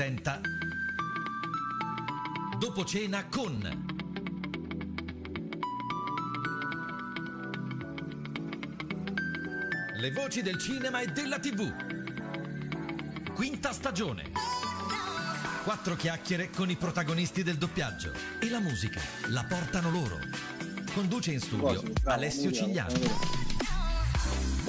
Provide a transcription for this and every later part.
presenta Dopo cena con Le voci del cinema e della TV. Quinta stagione. Quattro chiacchiere con i protagonisti del doppiaggio e la musica la portano loro. Conduce in studio Alessio Cigliano.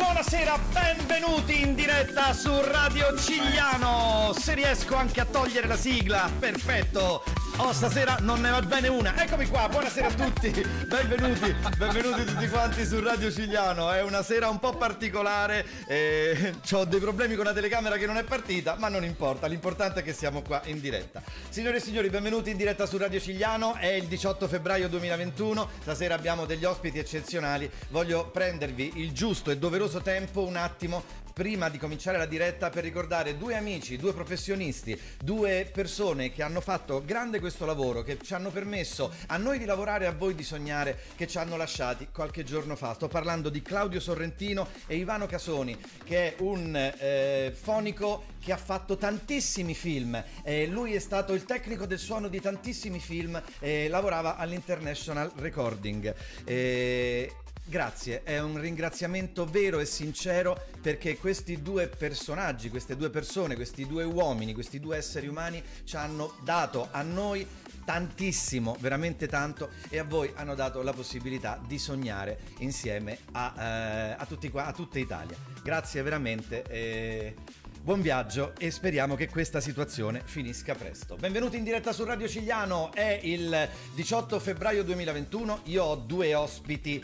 Buonasera, benvenuti in diretta su Radio Cigliano. Se riesco anche a togliere la sigla, perfetto. Oh, stasera non ne va bene una. Eccomi qua, buonasera a tutti. Benvenuti, benvenuti tutti quanti su Radio Cigliano. È una sera un po' particolare. Eh, ho dei problemi con la telecamera che non è partita, ma non importa. L'importante è che siamo qua in diretta. Signore e signori, benvenuti in diretta su Radio Cigliano. È il 18 febbraio 2021. Stasera abbiamo degli ospiti eccezionali. Voglio prendervi il giusto e doveroso tempo un attimo prima di cominciare la diretta per ricordare due amici, due professionisti, due persone che hanno fatto grande questo lavoro, che ci hanno permesso a noi di lavorare e a voi di sognare, che ci hanno lasciati qualche giorno fa. Sto parlando di Claudio Sorrentino e Ivano Casoni, che è un eh, fonico che ha fatto tantissimi film. Eh, lui è stato il tecnico del suono di tantissimi film, eh, lavorava all'International Recording. Eh, Grazie, è un ringraziamento vero e sincero perché questi due personaggi, queste due persone, questi due uomini, questi due esseri umani ci hanno dato a noi tantissimo, veramente tanto e a voi hanno dato la possibilità di sognare insieme a, eh, a tutti qua, a tutta Italia. Grazie veramente. Eh, Buon viaggio e speriamo che questa situazione finisca presto. Benvenuti in diretta su Radio Cigliano, è il 18 febbraio 2021, io ho due ospiti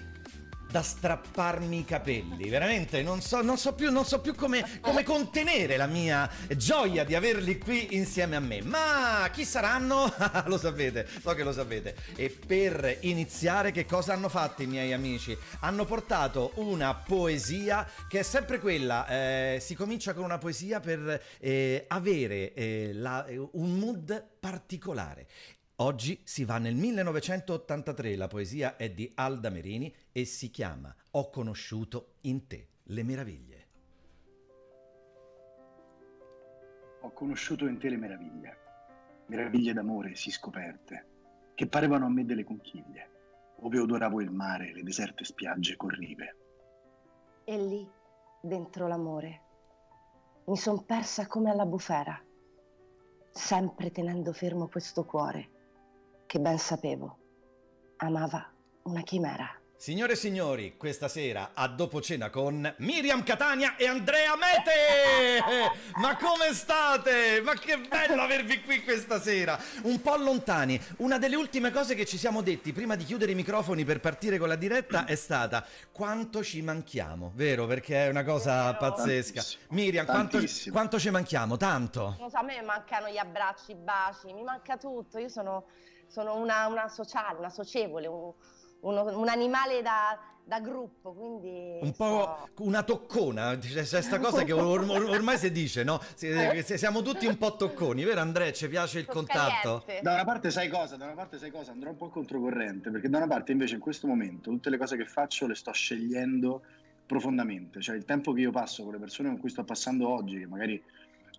da strapparmi i capelli. Veramente non so, non so più, non so più come, come, contenere la mia gioia di averli qui insieme a me. Ma chi saranno? lo sapete, so che lo sapete. E per iniziare, che cosa hanno fatto i miei amici? Hanno portato una poesia che è sempre quella. Eh, si comincia con una poesia per eh, avere eh, la, un mood particolare Oggi si va nel 1983, la poesia è di Alda Merini e si chiama Ho conosciuto in te le meraviglie. Ho conosciuto in te le meraviglie, meraviglie d'amore sì scoperte, che parevano a me delle conchiglie, ove odoravo il mare, le deserte spiagge con rive. E lì, dentro l'amore, mi son persa come alla bufera, sempre tenendo fermo questo cuore che ben sapevo amava una chimera. Signore e signori, questa sera a dopo cena con Miriam Catania e Andrea Mete! Ma come state? Ma che bello avervi qui questa sera! Un po' lontani. Una delle ultime cose che ci siamo detti prima di chiudere i microfoni per partire con la diretta è stata quanto ci manchiamo, vero? Perché è una cosa vero. pazzesca. Tantissimo. Miriam, quanto, quanto ci manchiamo? Tanto? Non so, a me mancano gli abbracci, i baci, mi manca tutto. Io sono sono una, una sociale, una socievole, un, uno, un animale da, da, gruppo, quindi... Un po' so... una toccona, c'è questa cosa che or, or, ormai si dice, no? Siamo tutti un po' tocconi, vero Andrea? Ci piace il contatto? Da una parte sai cosa, da una parte sai cosa, andrò un po' controcorrente, perché da una parte invece in questo momento tutte le cose che faccio le sto scegliendo profondamente, cioè il tempo che io passo con le persone con cui sto passando oggi, che magari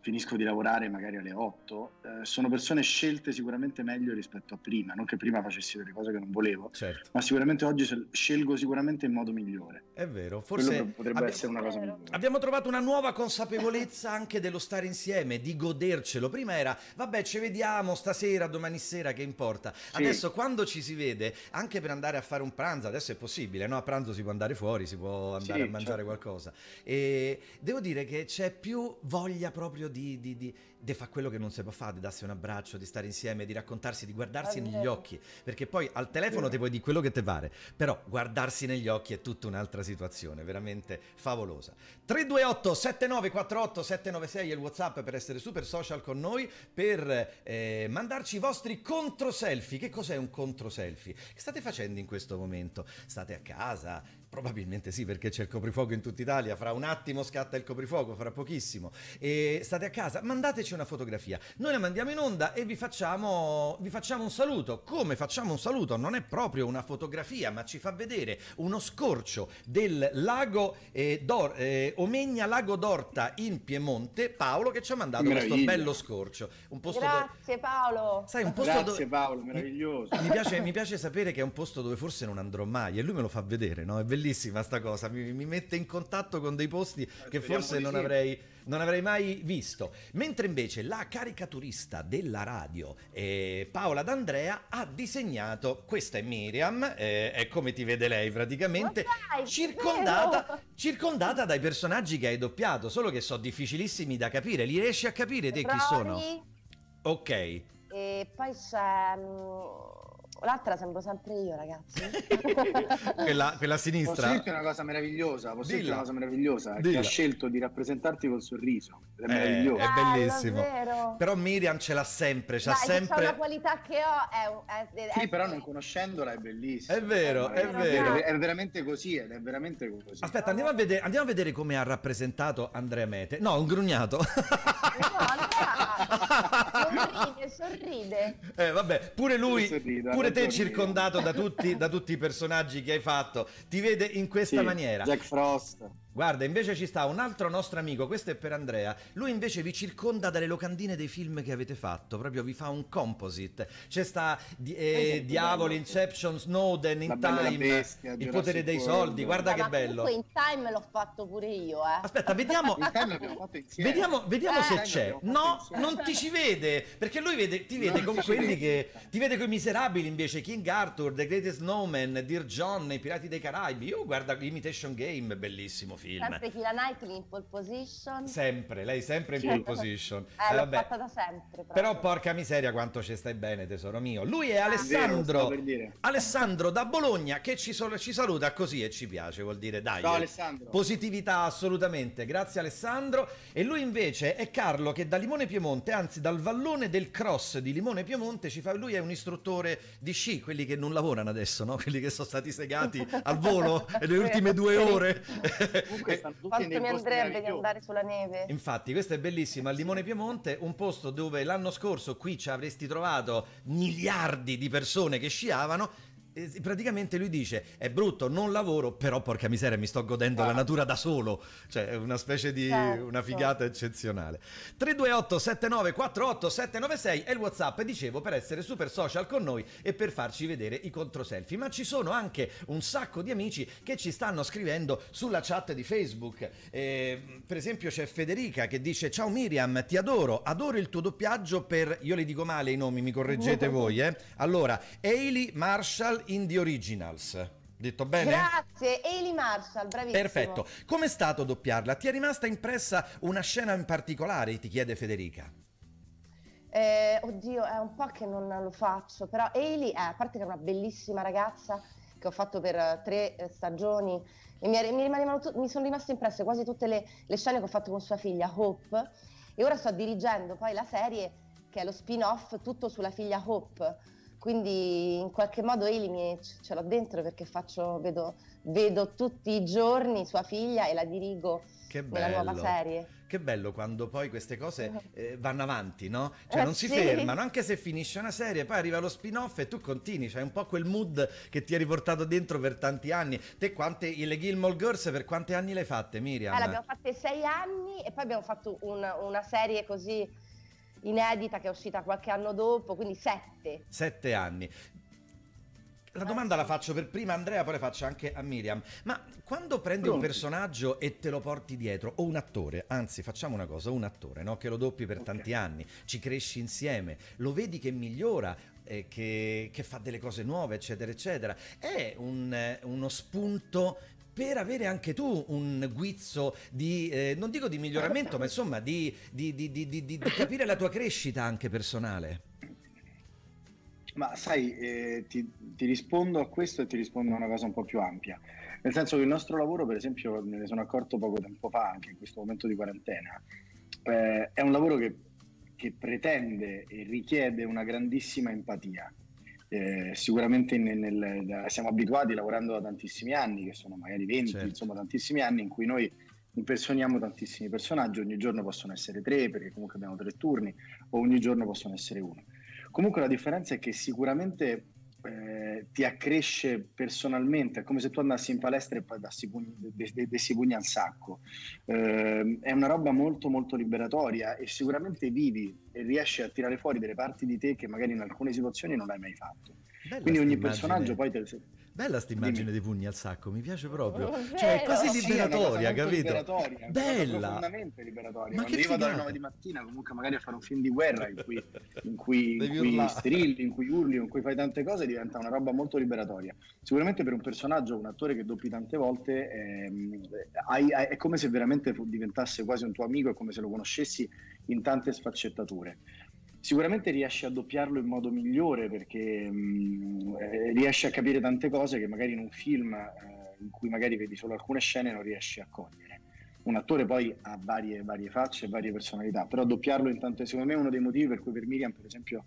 finisco di lavorare magari alle 8, eh, sono persone scelte sicuramente meglio rispetto a prima, non che prima facessi delle cose che non volevo, certo. ma sicuramente oggi scelgo sicuramente in modo migliore. È vero, forse Quello potrebbe abbiamo, essere una cosa migliore. Abbiamo trovato una nuova consapevolezza anche dello stare insieme, di godercelo. Prima era, vabbè, ci vediamo stasera, domani sera, che importa. Sì. Adesso quando ci si vede, anche per andare a fare un pranzo, adesso è possibile, no? A pranzo si può andare fuori, si può andare sì, a mangiare certo. qualcosa. E devo dire che c'è più voglia proprio di, di, di, di fare quello che non si può fare, di darsi un abbraccio, di stare insieme, di raccontarsi, di guardarsi negli occhi, perché poi al telefono ti puoi dire quello che ti pare, però guardarsi negli occhi è tutta un'altra situazione, veramente favolosa. 328 7948 796 è il WhatsApp per essere super social con noi, per eh, mandarci i vostri contro selfie. Che cos'è un contro selfie? Che state facendo in questo momento? State a casa, Probabilmente sì, perché c'è il coprifuoco in tutta Italia. Fra un attimo scatta il coprifuoco, fra pochissimo. E state a casa, mandateci una fotografia. Noi la mandiamo in onda e vi facciamo, vi facciamo un saluto. Come facciamo un saluto? Non è proprio una fotografia, ma ci fa vedere uno scorcio del lago eh, Dor- eh, Omegna Lago d'Orta in Piemonte. Paolo che ci ha mandato questo bello scorcio. Un posto Grazie Paolo. Sai, un posto Grazie dove... Paolo, meraviglioso. Mi piace, mi piace sapere che è un posto dove forse non andrò mai e lui me lo fa vedere, no? È bellissima sta cosa, mi, mi mette in contatto con dei posti che speriamo forse non sì. avrei, non avrei mai visto. Mentre invece la caricaturista della radio, eh, Paola D'Andrea, ha disegnato, questa è Miriam, eh, è come ti vede lei praticamente, dai, circondata, circondata dai personaggi che hai doppiato, solo che sono difficilissimi da capire. Li riesci a capire te chi sono? Ok. E poi c'è... L'altra sembro sempre io, ragazzi. quella, quella a Posso sinistra. dirti una cosa meravigliosa? Posso dirti una cosa meravigliosa? Che Dilla. ha scelto di rappresentarti col sorriso. È Eh, meraviglioso. è bellissimo. vero. Però Miriam ce l'ha sempre, c'ha Dai, che sempre... una qualità che ho è, è- è- Sì, però non conoscendola è bellissimo. È vero, è vero. È, è veramente così ed è veramente così. Aspetta, andiamo a, vedere, andiamo a vedere come ha rappresentato Andrea Mete. No, un grugnato. No, Andrea, sorride. Eh, vabbè, pure lui, Sorrido, ha pure te circondato da tutti, da tutti i personaggi che hai fatto, ti vede in questa Sì, maniera. Jack Frost. Guarda, invece ci sta un altro nostro amico, questo è per Andrea. Lui invece vi circonda dalle locandine dei film che avete fatto, proprio vi fa un composite. C'è sta di- eh, Diavolo, bello. Inception, Snowden, In Time, Bestia, Il potere dei soldi, guarda Eh, che ma bello. in time l'ho fatto pure io, eh. Aspetta, vediamo. Vediamo, vediamo Eh. se c'è. No, insieme. non ti ci vede. Perché lui vede- ti vede Non con quelli che. Ti vede con i miserabili invece. King Arthur, The Greatest Snowman, Dear John, I Pirati dei Caraibi. Io guarda Imitation Game, bellissimo film. Sempre Kira Knightley in pole position. Sempre, lei sempre in pole position. Eh, Eh, l'ho vabbè. fatta da sempre. proprio. Però porca miseria quanto ci stai bene, tesoro mio. Lui è vero, Alessandro. dire. Alessandro da Bologna che ci, sol- ci saluta così e ci piace, vuol dire dai. Ciao eh. Alessandro. Positività assolutamente, grazie Alessandro. E lui invece è Carlo che da Limone Piemonte, anzi dal vallone del cross di Limone Piemonte, ci fa, lui è un istruttore di sci, quelli che non lavorano adesso, no? quelli che sono stati segati al volo nelle ultime due ore. Comunque stanno tutti Quanto mi andrebbe di andare sulla neve? Infatti, questo è bellissimo. A Limone Piemonte, un posto dove l'anno scorso qui ci avresti trovato miliardi di persone che sciavano. E Praticamente lui dice: È brutto, non lavoro, però porca miseria, mi sto godendo la Ah. natura da solo. Cioè, è una specie di Certo. una figata eccezionale. 328 7948 796 è il WhatsApp, dicevo, per essere super social con noi e per farci vedere i controselfie. Ma ci sono anche un sacco di amici che ci stanno scrivendo sulla chat di Facebook. Eh, per esempio, c'è Federica che dice: Ciao Miriam, ti adoro, adoro il tuo doppiaggio per. Io le dico male i nomi, mi correggete voi, eh. Allora, Ailey Marshall in The Originals. Detto bene? Grazie, Ailey Marshall, bravissimo. Perfetto. Com'è stato doppiarla? Ti è rimasta impressa una scena in particolare? Ti chiede Federica. Eh, oddio, è un po' che non lo faccio, però Ailey, è, a parte che è una bellissima ragazza che ho fatto per eh, tre eh, stagioni e mi, è- mi mi sono rimaste impresse quasi tutte le, le scene che ho fatto con sua figlia Hope e ora sto dirigendo poi la serie che è lo spin-off tutto sulla figlia Hope. Quindi in qualche modo Ailey mi, ce l'ho dentro perché faccio, vedo, vedo tutti i giorni sua figlia e la dirigo Che bello. nuova serie. Che bello quando poi queste cose eh, vanno avanti, no? Cioè Eh, non si sì. fermano, anche se finisce una serie, poi arriva lo spin-off e tu continui, c'hai un po' quel mood che ti hai riportato dentro per tanti anni. Te quante, le Gilmore Girls per quanti anni le hai fatte, Miriam? Eh, l'abbiamo fatte sei anni e poi abbiamo fatto un- una serie così inedita che è uscita qualche anno dopo, quindi sette. Sette anni. La Eh, domanda la faccio per prima a Andrea, poi la faccio anche a Miriam. Ma quando prendi un personaggio e te lo porti dietro, o un attore, anzi facciamo una cosa, un attore, no? che lo doppi per Ok. tanti anni, ci cresci insieme, lo vedi che migliora, eh, che, che fa delle cose nuove, eccetera, eccetera, è un, eh, uno spunto per avere anche tu un guizzo di, eh, non dico di miglioramento, ma insomma di, di- di- di- capire la tua crescita anche personale. Ma sai, eh, ti, ti rispondo a questo e ti rispondo a una cosa un po' più ampia. Nel senso che il nostro lavoro, per esempio, me ne sono accorto poco tempo fa, anche in questo momento di quarantena, eh, è un lavoro che, che pretende e richiede una grandissima empatia. Eh, sicuramente nel, nel, siamo abituati lavorando da tantissimi anni, che sono magari 20, certo. insomma tantissimi anni in cui noi impersoniamo tantissimi personaggi, ogni giorno possono essere tre perché comunque abbiamo tre turni o ogni giorno possono essere uno. Comunque la differenza è che sicuramente eh, ti accresce personalmente, è come se tu andassi in palestra e poi dassi pugni, dessi pugni al sacco. Eh, è una roba molto molto liberatoria e sicuramente vivi e riesci a tirare fuori delle parti di te che magari in alcune situazioni non hai mai fatto. Bella Quindi ogni personaggio poi te, Bella sta immagine dei pugni al sacco, mi piace proprio. Oh, cioè, è quasi liberatoria, sì, è capito? Liberatoria, Bella. Profondamente liberatoria. Ma Quando io vado alle 9 di mattina, comunque magari a fare un film di guerra in cui, in cui, in cui strilli, in cui urli, in cui fai tante cose, diventa una roba molto liberatoria. Sicuramente per un personaggio, un attore che doppi tante volte, ehm, hai, hai, è come se veramente diventasse quasi un tuo amico, è come se lo conoscessi in tante sfaccettature sicuramente riesci a doppiarlo in modo migliore perché mh, eh, riesci a capire tante cose che magari in un film eh, in cui magari vedi solo alcune scene non riesci a cogliere. Un attore poi ha varie, varie facce e varie personalità, però doppiarlo intanto secondo me è uno dei motivi per cui per Miriam per esempio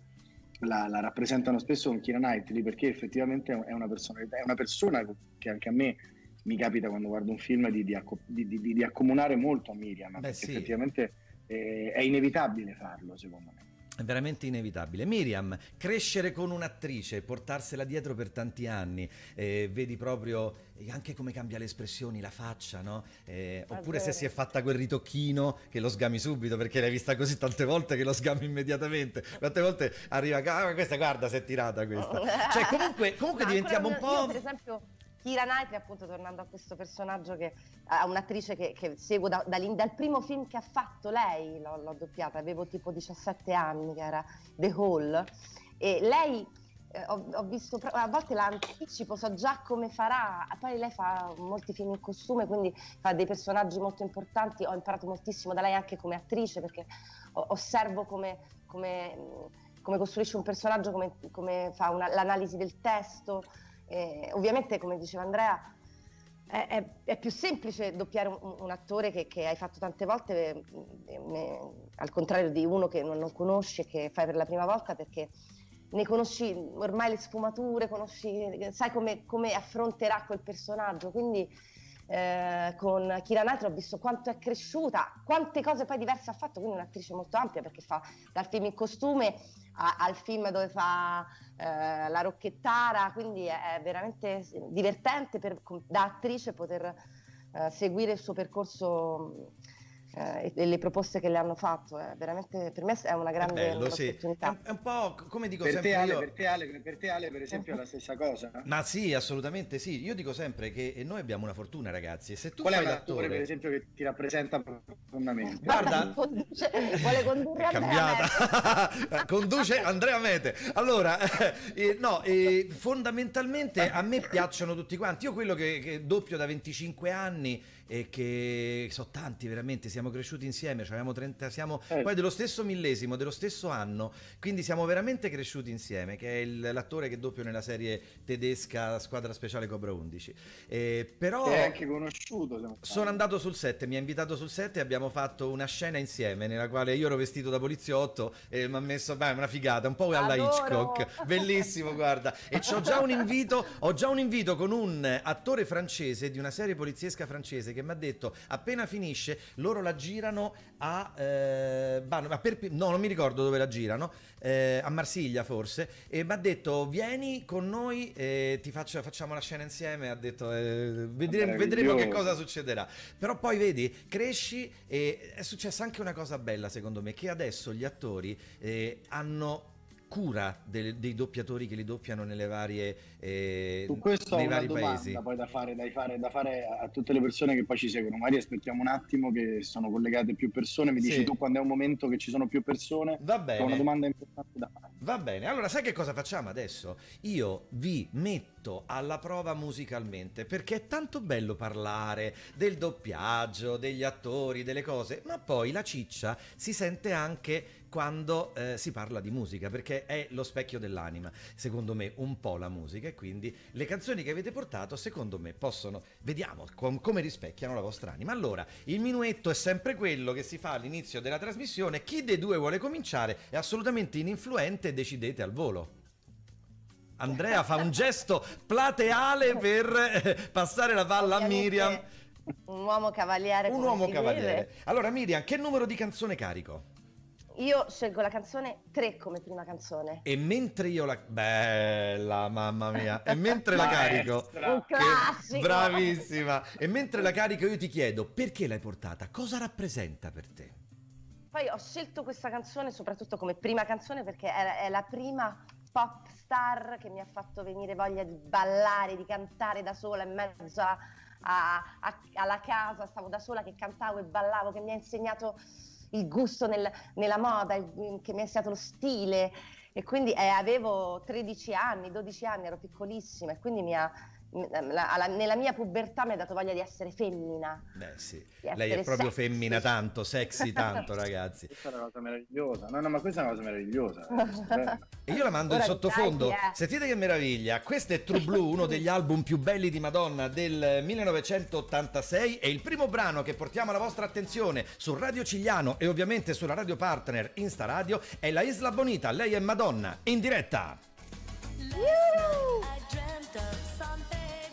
la, la rappresentano spesso con Kira Knightley perché effettivamente è una, personalità, è una persona che anche a me mi capita quando guardo un film di, di, di, di accomunare molto a Miriam, Beh, perché sì. effettivamente eh, è inevitabile farlo secondo me. È veramente inevitabile. Miriam, crescere con un'attrice, portarsela dietro per tanti anni, eh, vedi proprio anche come cambia le espressioni, la faccia, no? Eh, oppure se si è fatta quel ritocchino che lo sgami subito perché l'hai vista così tante volte che lo sgami immediatamente. Quante volte arriva, ah, questa guarda, si è tirata questa. Cioè, comunque, comunque diventiamo un po'. Io, per esempio Kira Knightley, appunto, tornando a questo personaggio che ha un'attrice che, che seguo da, da, dal primo film che ha fatto lei, l'ho, l'ho, doppiata, avevo tipo 17 anni, che era The Hall, e lei eh, ho, ho, visto, a volte la anticipo, so già come farà, poi lei fa molti film in costume, quindi fa dei personaggi molto importanti, ho imparato moltissimo da lei anche come attrice, perché osservo come, come, come costruisce un personaggio, come, come fa una, l'analisi del testo. Eh, ovviamente, come diceva Andrea, è, è, è, più semplice doppiare un, un attore che, che, hai fatto tante volte, eh, eh, al contrario di uno che non, non conosci e che fai per la prima volta, perché ne conosci ormai le sfumature, conosci, sai come, come affronterà quel personaggio. Quindi eh, con Kira Knightley ho visto quanto è cresciuta, quante cose poi diverse ha fatto, quindi un'attrice molto ampia perché fa dal film in costume a, al film dove fa eh, la rocchettara, quindi è, veramente divertente per, da attrice poter eh, seguire il suo percorso eh, e le proposte che le hanno fatto. Eh, veramente per me è una grande è bello, opportunità. Sì. È, un po' come dico per sempre te, Ale, io... per, te, Ale, per te Ale, per esempio è la stessa cosa? Ma sì, assolutamente sì. Io dico sempre che noi abbiamo una fortuna, ragazzi. Se tu Qual fai è l'attore, per esempio, che ti rappresenta profondamente? Guarda, conduce, vuole condurre è cambiata. conduce Andrea Mete. Allora, eh, no, eh, fondamentalmente a me piacciono tutti quanti. Io quello che, che doppio da 25 anni e che sono tanti veramente, siamo cresciuti insieme, cioè 30, siamo eh. poi dello stesso millesimo, dello stesso anno, quindi siamo veramente cresciuti insieme, che è il, l'attore che doppio nella serie tedesca Squadra Speciale Cobra 11. Eh, però è anche conosciuto. Sono andato sul set, mi ha invitato sul set e abbiamo fatto una scena insieme nella quale io ero vestito da poliziotto e mi ha messo, beh, una figata, un po' alla Adoro. Hitchcock, bellissimo, guarda. E ho già un invito, ho già un invito con un attore francese di una serie poliziesca francese che mi ha detto appena finisce loro la girano a, eh, a Perpi- no non mi ricordo dove la girano eh, a Marsiglia forse e mi ha detto vieni con noi e ti faccio, facciamo la scena insieme ha detto eh, vedremo, vedremo che cosa succederà però poi vedi cresci e è successa anche una cosa bella secondo me che adesso gli attori eh, hanno cura dei, dei doppiatori che li doppiano nelle varie eh, Su questo nei ho vari paesi. poi da fare, da, fare, da fare, a tutte le persone che poi ci seguono. Magari aspettiamo un attimo che sono collegate più persone. Mi sì. dici tu quando è un momento che ci sono più persone. Va bene. Una domanda importante da fare. Va bene. Allora, sai che cosa facciamo adesso? Io vi metto alla prova musicalmente perché è tanto bello parlare del doppiaggio, degli attori, delle cose, ma poi la ciccia si sente anche quando eh, si parla di musica, perché è lo specchio dell'anima, secondo me, un po' la musica e quindi le canzoni che avete portato, secondo me, possono, vediamo com- come rispecchiano la vostra anima. Allora, il minuetto è sempre quello che si fa all'inizio della trasmissione, chi dei due vuole cominciare è assolutamente ininfluente, decidete al volo. Andrea fa un gesto plateale per eh, passare la palla a Miriam. Un uomo cavaliere. Un uomo cavaliere. Allora Miriam, che numero di canzone carico? Io scelgo la canzone 3 come prima canzone. E mentre io la... Bella, mamma mia. E mentre la carico... Un classico. bravissima! E mentre la carico io ti chiedo perché l'hai portata? Cosa rappresenta per te? Poi ho scelto questa canzone soprattutto come prima canzone perché è, è la prima pop star che mi ha fatto venire voglia di ballare, di cantare da sola in mezzo a- a- a- alla casa, stavo da sola che cantavo e ballavo, che mi ha insegnato il gusto nel- nella moda, il- che mi ha insegnato lo stile. E quindi eh, avevo 13 anni, 12 anni, ero piccolissima e quindi mi ha, alla- nella mia pubertà mi ha dato voglia di essere femmina. Beh sì, lei è proprio sexy. femmina tanto, sexy tanto ragazzi. Questa è una cosa meravigliosa. No, no, ma questa è una cosa meravigliosa. stupenda. E io la mando Ora in sottofondo. dai, eh. Sentite che meraviglia. Questo è True Blue, uno degli album più belli di Madonna del 1986. E il primo brano che portiamo alla vostra attenzione su Radio Cigliano e ovviamente sulla radio partner Insta Radio è La Isla Bonita. Lei è Madonna in diretta.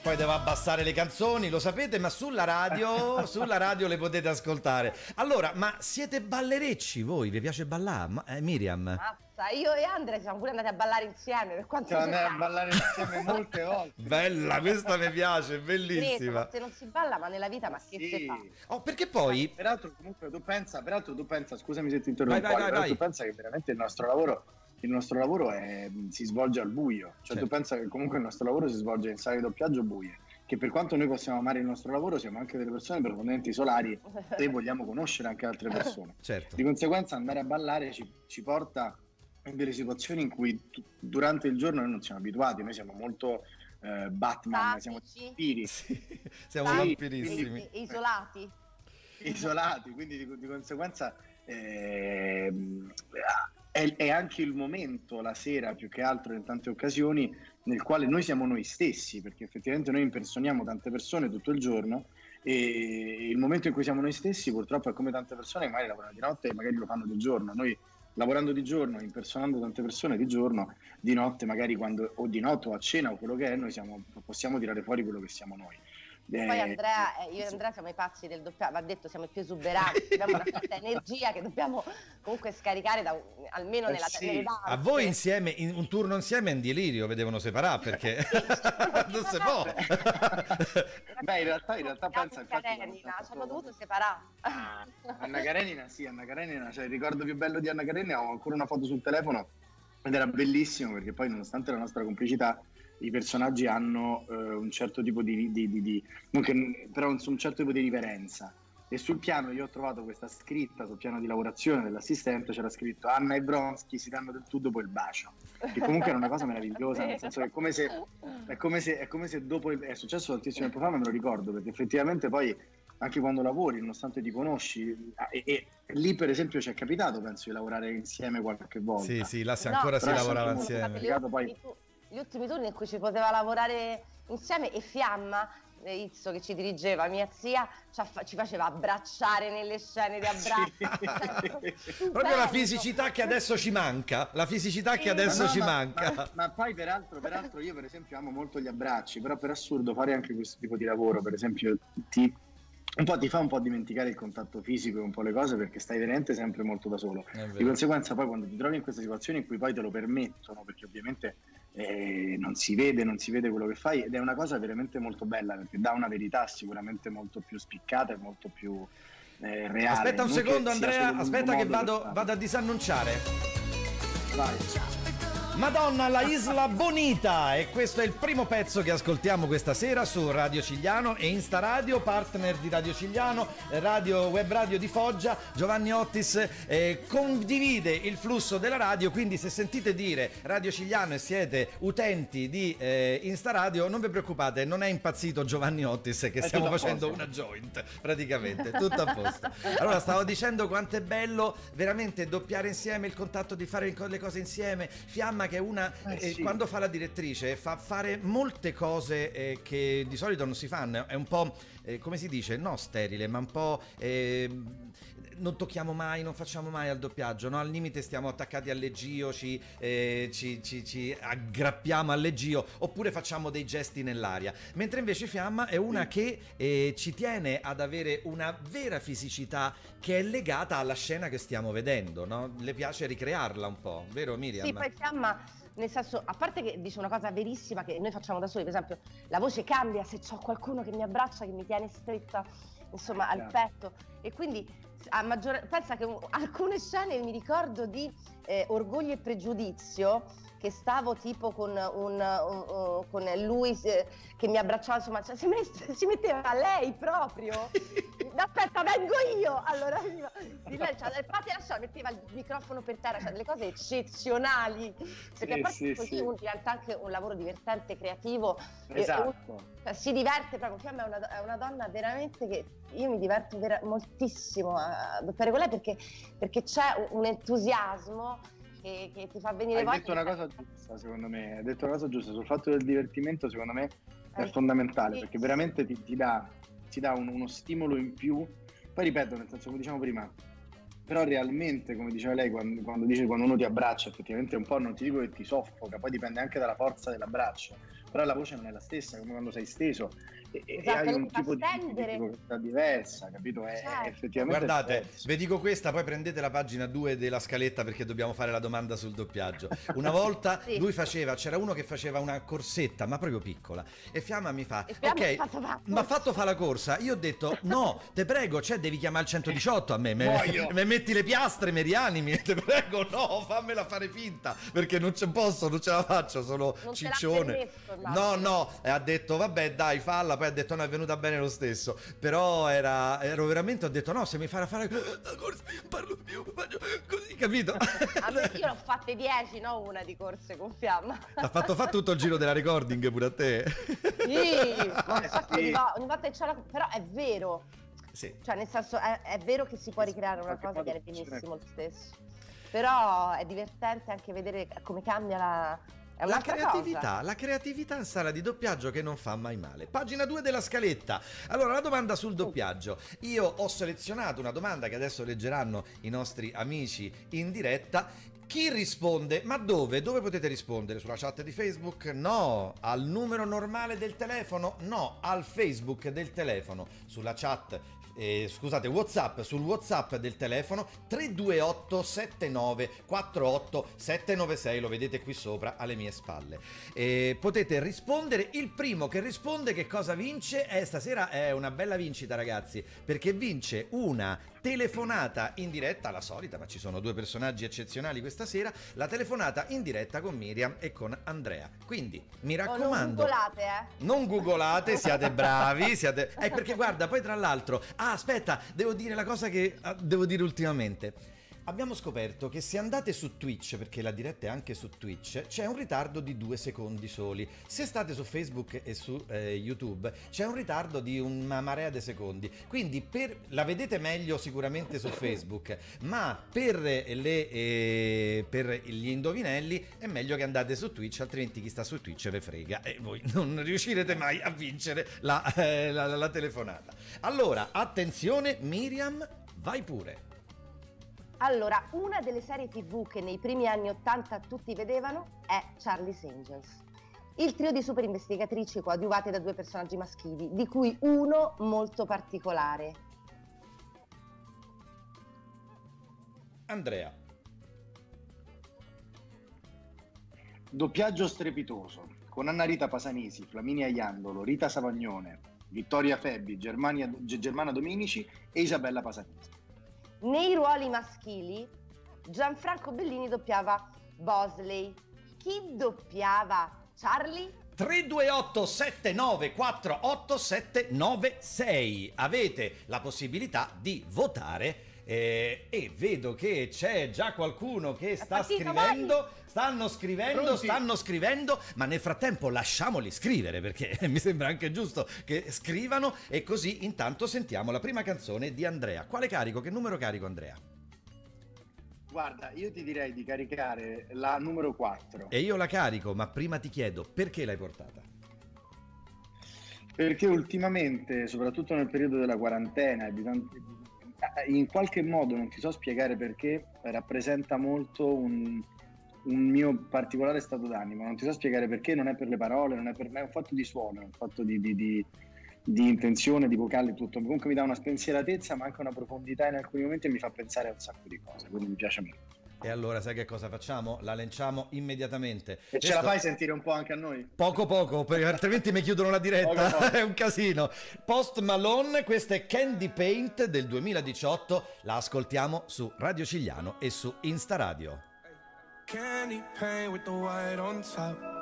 Poi devo abbassare le canzoni, lo sapete, ma sulla radio, sulla radio le potete ascoltare. Allora, ma siete ballerecci voi? Vi piace ballare? Ma- eh, Miriam? Mazza, io e Andre siamo pure andati a ballare insieme per quanto Siamo andati a ballare insieme molte volte. Bella, questa mi piace, Credo, bellissima. ma se non si balla, ma nella vita, ma che Sì. si fa? Oh, perché poi Peraltro, comunque, tu pensa, peraltro tu pensa, scusami se ti interrompo, Vai, vai, vai, però vai. tu pensa che veramente il nostro lavoro, il nostro lavoro è- si svolge al buio. Cioè, Certo. tu pensa che comunque il nostro lavoro si svolge in sale di doppiaggio buie. Che per quanto noi possiamo amare il nostro lavoro, siamo anche delle persone profondamente solari e vogliamo conoscere anche altre persone. Certo. Di conseguenza andare a ballare ci, ci porta in delle situazioni in cui tu- durante il giorno noi non siamo abituati, noi siamo molto eh, Batman, siamo Statici, vampiri, Sì, siamo Sì, vampirissimi. isolati. isolati, quindi di, di conseguenza ehm, è, è anche il momento, la sera più che altro in tante occasioni, nel quale noi siamo noi stessi, perché effettivamente noi impersoniamo tante persone tutto il giorno e il momento in cui siamo noi stessi purtroppo è come tante persone che magari lavorano di notte e magari lo fanno di giorno. Noi lavorando di giorno, impersonando tante persone di giorno, di notte magari quando o di notte o a cena o quello che è, noi siamo- possiamo tirare fuori quello che siamo noi. Poi Eh, Andrea, eh, io e sì. Andrea siamo i pazzi del doppiaggio, va detto, siamo i più esuberanti, abbiamo una certa energia che dobbiamo comunque scaricare da almeno Eh nella, sì. nelle danze. A voi insieme, in un turno insieme è un delirio, vi devono separare perché non si può. Beh, in realtà, in realtà pensa in infatti, Karenina, ci hanno dovuto separare. Anna Karenina, sì, Anna Karenina, cioè il ricordo più bello di Anna Karenina, ho ancora una foto sul telefono ed era bellissimo perché poi nonostante la nostra complicità i personaggi hanno eh, un certo tipo di, di- di- di- non che- però un, un certo tipo di riverenza e sul piano io ho trovato questa scritta sul piano di lavorazione dell'assistente c'era scritto Anna e Bronsky si danno del tu dopo il bacio che comunque era una cosa meravigliosa nel senso che è come se è come se, è come se dopo il, è successo tantissimo tempo fa, ma me lo ricordo perché effettivamente poi anche quando lavori, nonostante ti conosci, e, e lì per esempio ci è capitato, penso, di lavorare insieme qualche volta. Sì, sì, là No, ancora si però lavorava insieme. poi- Gli ultimi, turni in cui ci poteva lavorare insieme e Fiamma, eh, Izzo che ci dirigeva, mia zia, ci, faceva abbracciare nelle scene di abbraccio. Sì. Proprio la fisicità che adesso ci manca, la fisicità che Sì. adesso no, ci ma- manca. Ma, ma poi peraltro, peraltro io per esempio amo molto gli abbracci, però per assurdo fare anche questo tipo di lavoro, per esempio, ti, un po' ti fa un po' dimenticare il contatto fisico e un po' le cose perché stai veramente sempre molto da solo. Di conseguenza poi quando ti trovi in queste situazioni in cui poi te lo permettono, perché ovviamente eh, non si vede, non si vede quello che fai ed è una cosa veramente molto bella perché dà una verità sicuramente molto più spiccata e molto più eh, reale. Aspetta un non secondo Andrea, aspetta che vado, vado a disannunciare. Vai. Madonna, la Isla Bonita e questo è il primo pezzo che ascoltiamo questa sera su Radio Cigliano e Insta Radio, partner di Radio Cigliano, radio, web radio di Foggia. Giovanni Ottis eh, condivide il flusso della radio, quindi se sentite dire Radio Cigliano e siete utenti di eh, Insta Radio, non vi preoccupate, non è impazzito Giovanni Ottis che È stiamo facendo una joint, praticamente, tutto a posto. Allora, stavo dicendo quanto è bello veramente doppiare insieme, il contatto di fare le cose insieme. Fiamma che è una, Eh, eh, sì. quando fa la direttrice, fa fare molte cose eh, che di solito non si fanno. È un po', eh, come si dice, no sterile, ma un po'... non tocchiamo mai, non facciamo mai al doppiaggio, no? Al limite stiamo attaccati al leggio, ci, eh, ci, ci, ci aggrappiamo al leggio oppure facciamo dei gesti nell'aria. Mentre invece Fiamma è una che eh, ci tiene ad avere una vera fisicità che è legata alla scena che stiamo vedendo, no? Le piace ricrearla un po', vero Miriam? Sì, poi Fiamma nel senso, a parte che dice una cosa verissima che noi facciamo da soli, per esempio, la voce cambia se c'ho qualcuno che mi abbraccia, che mi tiene stretta, insomma, al petto. E quindi maggior... pensa che un... alcune scene mi ricordo di eh, Orgoglio e Pregiudizio che stavo tipo con, un, un, un, con lui eh, che mi abbracciava, insomma, cioè, si, mette, si, metteva lei proprio. Aspetta, vengo io! Allora, di lei, cioè, infatti lasciava, metteva il microfono per terra, cioè delle cose eccezionali. Perché sì, a parte sì, così sì. diventa anche un lavoro divertente, creativo. Esatto. E, cioè, si diverte proprio. Fiamma è una, è una donna veramente che io mi diverto vera- moltissimo a doppiare con lei perché, perché c'è un entusiasmo che, che ti fa venire Hai voglia. Hai detto una cosa giusta, secondo me. Hai detto una cosa giusta sul fatto del divertimento, secondo me è eh, fondamentale sì. perché veramente ti, ti dà, ti dà un, uno stimolo in più. Poi ripeto, nel senso, come diciamo prima, però realmente, come diceva lei, quando, quando dice quando uno ti abbraccia, effettivamente un po' non ti dico che ti soffoca, poi dipende anche dalla forza dell'abbraccio, però la voce non è la stessa, come quando sei steso e, esatto, e hai un tipo di, difficoltà diversa, capito? È, certo. effettivamente Guardate, vi dico questa, poi prendete la pagina 2 della scaletta perché dobbiamo fare la domanda sul doppiaggio. Una volta sì. lui faceva, c'era uno che faceva una corsetta, ma proprio piccola, e Fiamma mi fa, Fiamma ok, mi ha fatto fare la corsa, io ho detto, no, te prego, cioè devi chiamare il 118 a me, me, me metti le piastre, mi rianimi, te prego, no, fammela fare finta, perché non ce posso, non ce la faccio, sono non ciccione. No, no, e ha detto, vabbè, dai, falla, poi ha detto no è venuta bene lo stesso. Però era, ero veramente ho detto no se mi farà fare la corsa parlo più faccio così capito? Allora, io l'ho fatte 10 no una di corse con fiamma. Ha fatto, fatto tutto il giro della recording pure a te. Sì ma sì. ogni volta c'è la... però è vero. Sì. cioè nel senso è, è vero che si può ricreare una cosa viene benissimo lo stesso. Però è divertente anche vedere come cambia la la creatività, cosa. la creatività in sala di doppiaggio che non fa mai male. Pagina 2 della scaletta. Allora, la domanda sul doppiaggio. Io ho selezionato una domanda che adesso leggeranno i nostri amici in diretta chi risponde? Ma dove? Dove potete rispondere? Sulla chat di Facebook? No. Al numero normale del telefono? No. Al Facebook del telefono. Sulla chat eh, scusate, WhatsApp sul WhatsApp del telefono 328 79 48 796, lo vedete qui sopra alle mie spalle. Eh, potete rispondere, il primo che risponde che cosa vince? Eh, stasera è una bella vincita ragazzi, perché vince una telefonata in diretta, la solita, ma ci sono due personaggi eccezionali questa sera, la telefonata in diretta con Miriam e con Andrea. Quindi mi raccomando, oh, non googolate, eh. Non googolate, siate bravi, siate... Eh, perché guarda, poi tra l'altro, ah, aspetta, devo dire la cosa che ah, devo dire ultimamente abbiamo scoperto che se andate su Twitch, perché la diretta è anche su Twitch, c'è un ritardo di due secondi soli. Se state su Facebook e su eh, YouTube, c'è un ritardo di una marea di secondi. Quindi per, la vedete meglio sicuramente su Facebook, ma per, le, eh, per gli indovinelli è meglio che andate su Twitch, altrimenti chi sta su Twitch ve frega e voi non riuscirete mai a vincere la, eh, la, la telefonata. Allora, attenzione, Miriam, vai pure. Allora, una delle serie tv che nei primi anni 80 tutti vedevano è Charlie's Angels. Il trio di super investigatrici coadiuvate da due personaggi maschili, di cui uno molto particolare. Andrea. Doppiaggio strepitoso, con Anna Rita Pasanisi, Flaminia Iandolo, Rita Savagnone, Vittoria Febbi, Germania, Germana Dominici e Isabella Pasanisi. Nei ruoli maschili Gianfranco Bellini doppiava Bosley. Chi doppiava Charlie? 328 7948 796 avete la possibilità di votare eh, e vedo che c'è già qualcuno che sta scrivendo stanno scrivendo Pronti? stanno scrivendo ma nel frattempo lasciamoli scrivere perché mi sembra anche giusto che scrivano e così intanto sentiamo la prima canzone di Andrea quale carico che numero carico Andrea Guarda, io ti direi di caricare la numero 4. E io la carico, ma prima ti chiedo perché l'hai portata? Perché ultimamente, soprattutto nel periodo della quarantena e di tanti in qualche modo, non ti so spiegare perché, rappresenta molto un, un mio particolare stato d'animo. Non ti so spiegare perché, non è per le parole, non è per me, è un fatto di suono, è un fatto di, di, di, di intenzione, di vocale tutto. Comunque mi dà una spensieratezza, ma anche una profondità in alcuni momenti e mi fa pensare a un sacco di cose, quindi mi piace molto. E allora sai che cosa facciamo? La lanciamo immediatamente. E Questo... ce la fai sentire un po' anche a noi? Poco poco, perché altrimenti mi chiudono la diretta. Poco, poco. È un casino. Post Malone, questa è Candy Paint del 2018. La ascoltiamo su Radio Cigliano e su Insta Radio. Candy paint with the white on top.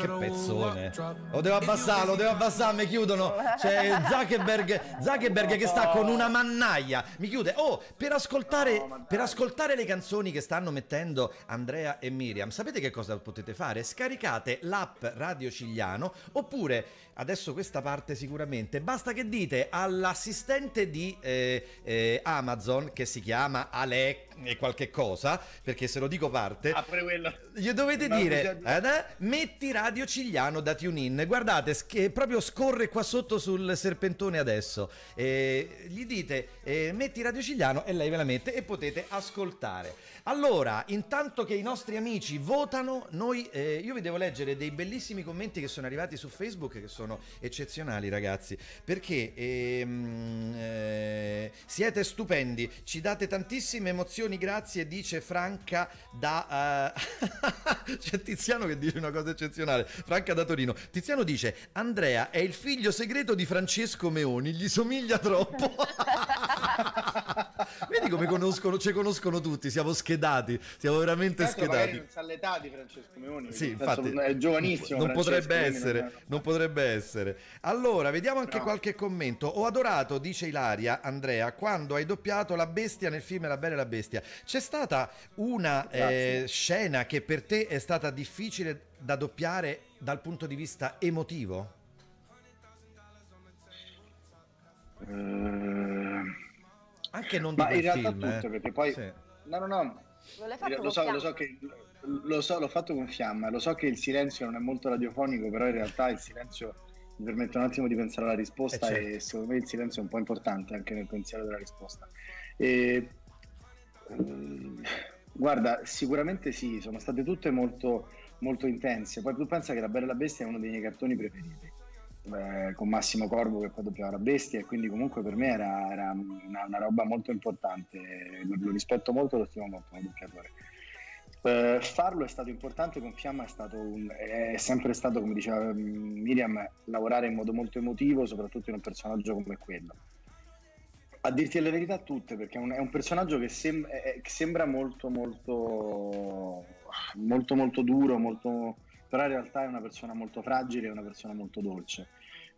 Che pezzone. Lo devo abbassare, lo devo abbassare, mi chiudono. C'è Zuckerberg, Zuckerberg che sta con una mannaia. Mi chiude. Oh, per ascoltare, per ascoltare le canzoni che stanno mettendo Andrea e Miriam, sapete che cosa potete fare? Scaricate l'app Radio Cigliano oppure adesso questa parte sicuramente. Basta che dite all'assistente di eh, eh, Amazon che si chiama Ale e qualche cosa, perché se lo dico parte, ah, quello. gli dovete dire eh, metti Radio Cigliano da TuneIn. Guardate, che proprio scorre qua sotto sul serpentone adesso. Eh, gli dite eh, metti Radio Cigliano e lei ve la mette e potete ascoltare. Allora, intanto che i nostri amici votano, noi, eh, io vi devo leggere dei bellissimi commenti che sono arrivati su Facebook che sono eccezionali, ragazzi. Perché ehm, eh, siete stupendi, ci date tantissime emozioni, grazie, dice Franca da... Uh... C'è Tiziano che dice una cosa eccezionale. Franca da Torino. Tiziano dice: Andrea è il figlio segreto di Francesco Meoni, gli somiglia troppo. Vedi come conoscono, ci conoscono tutti, siamo schedati, siamo veramente certo, schedati. Non sa l'età di Francesco Meoni, sì, infatti, è giovanissimo. Non potrebbe essere, non, non potrebbe essere. Allora, vediamo anche no. qualche commento. Ho adorato, dice Ilaria, Andrea, quando hai doppiato la bestia nel film La Bella e la Bestia. C'è stata una eh, scena che per te è stata difficile da doppiare dal punto di vista emotivo? Uh... Anche non Ma in realtà film, tutto, eh. perché poi... Sì. No, no, no. Lo so, lo so, che lo so, l'ho fatto con fiamma, lo so che il silenzio non è molto radiofonico, però in realtà il silenzio mi permette un attimo di pensare alla risposta eh certo. e secondo me il silenzio è un po' importante anche nel pensiero della risposta. E, um, guarda, sicuramente sì, sono state tutte molto, molto intense. Poi tu pensa che La Bella e la Bestia è uno dei miei cartoni preferiti eh, con Massimo Corvo che poi doppiava la bestia e quindi comunque per me era, era una, una, roba molto importante, lo, lo, rispetto molto e lo stimo molto come doppiatore. Eh, farlo è stato importante con Fiamma è, stato un, è sempre stato, come diceva Miriam, lavorare in modo molto emotivo, soprattutto in un personaggio come quello. A dirti la verità tutte, perché è un, è un personaggio che, sem- è, che, sembra molto molto molto molto duro, molto però in realtà è una persona molto fragile e una persona molto dolce.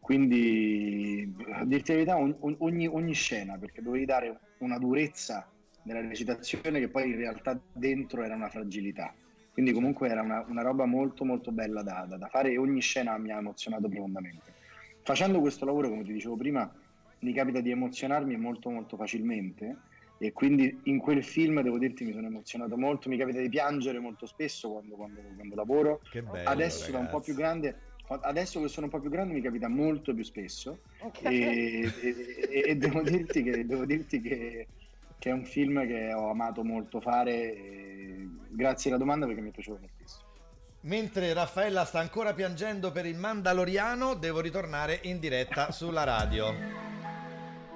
Quindi, a dirti la verità, ogni, ogni, scena, perché dovevi dare una durezza nella recitazione che poi in realtà dentro era una fragilità. Quindi comunque era una, una roba molto molto bella da, da, da, fare e ogni scena mi ha emozionato profondamente. Facendo questo lavoro, come ti dicevo prima, mi capita di emozionarmi molto molto facilmente e quindi in quel film devo dirti mi sono emozionato molto, mi capita di piangere molto spesso quando, quando, quando lavoro. Bello, adesso da un po' più grande, adesso che sono un po' più grande mi capita molto più spesso okay. e, e, e, devo dirti che, devo dirti che, che, è un film che ho amato molto fare. grazie alla domanda perché mi è piaciuto moltissimo. Mentre Raffaella sta ancora piangendo per il Mandaloriano, devo ritornare in diretta sulla radio.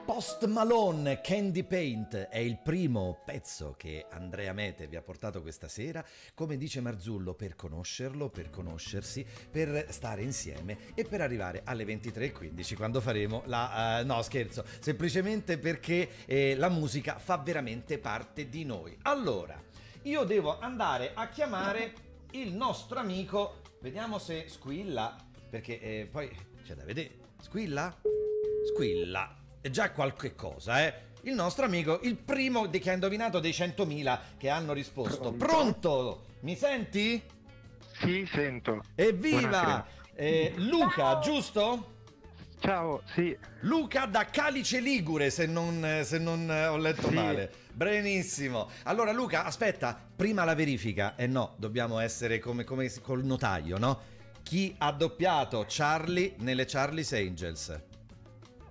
Post Malone Candy Paint è il primo pezzo che Andrea Mete vi ha portato questa sera, come dice Marzullo, per conoscerlo, per conoscersi, per stare insieme e per arrivare alle 23.15 quando faremo la... Uh, no scherzo, semplicemente perché eh, la musica fa veramente parte di noi. Allora, io devo andare a chiamare il nostro amico, vediamo se squilla, perché eh, poi c'è da vedere, squilla? Squilla è già qualche cosa, eh. Il nostro amico, il primo che ha indovinato dei 100.000 che hanno risposto. Pronto? Pronto? Mi senti? Sì, sento. Evviva! Eh, Luca, giusto? Ciao, sì. Luca da Calice Ligure, se non, se non ho letto sì. male. Benissimo. Allora, Luca, aspetta, prima la verifica. Eh no, dobbiamo essere come, come col notaio, no? Chi ha doppiato Charlie nelle Charlie's Angels?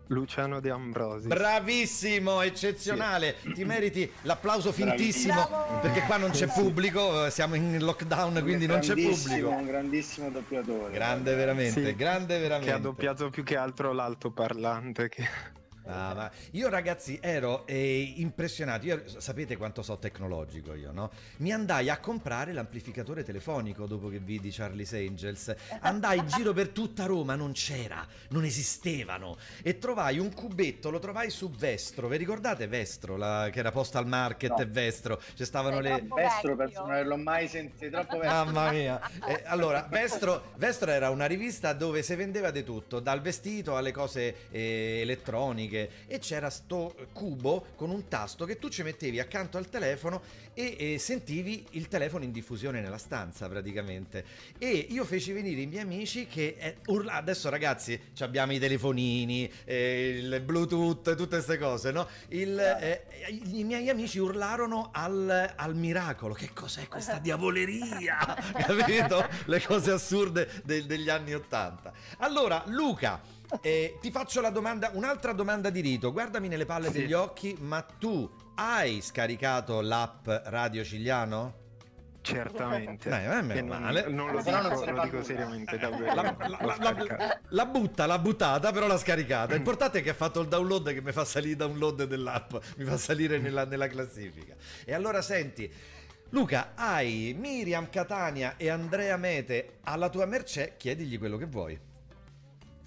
Luciano De Ambrosi. Bravissimo, eccezionale. Ti meriti l'applauso fintissimo Bravo. perché qua non c'è Sì, sì. pubblico, eh, siamo in lockdown, quindi non c'è Grandissimo, pubblico. Un grandissimo doppiatore. Grande veramente, Sì, grande veramente. Che ha doppiato più che altro l'altoparlante. Che... Ah, io ragazzi ero eh, impressionato, io, sapete quanto so tecnologico io, no? Mi andai a comprare l'amplificatore telefonico dopo che vidi Charlie's Angels, andai in giro per tutta Roma, non c'era, non esistevano e trovai un cubetto, lo trovai su Vestro, vi ricordate Vestro, la- che era Postal Market No. e Vestro, ci stavano Sei le... Vestro penso non averlo mai sentito, troppo vecchio. Mamma mia. Eh, allora, Vestro, Vestro era una rivista dove si vendeva di tutto, dal vestito alle cose eh, elettroniche e c'era sto cubo con un tasto che tu ci mettevi accanto al telefono e, e sentivi il telefono in diffusione nella stanza praticamente. E io feci venire i miei amici che eh, urla- adesso ragazzi ci abbiamo i telefonini, eh, il Bluetooth, tutte queste cose, no? Il, eh, I miei amici urlarono al, al miracolo. Che cos'è questa diavoleria? Capito? Le cose assurde de- degli anni Ottanta. Allora, Luca. eh, ti faccio la domanda, un'altra domanda di rito. Guardami nelle palle Sì. degli occhi, ma tu hai scaricato l'app Radio Cigliano? Certamente. Dai, eh, meno non, male. non lo non dico, ne lo dico seriamente, La, davvero. la- la- la- la butta, l'ha buttata, però l'ha scaricata. L'importante è che ha fatto il download che mi fa salire il download dell'app, mi fa salire nella, nella classifica. E allora senti, Luca, hai Miriam Catania e Andrea Mete alla tua mercé, chiedigli quello che vuoi.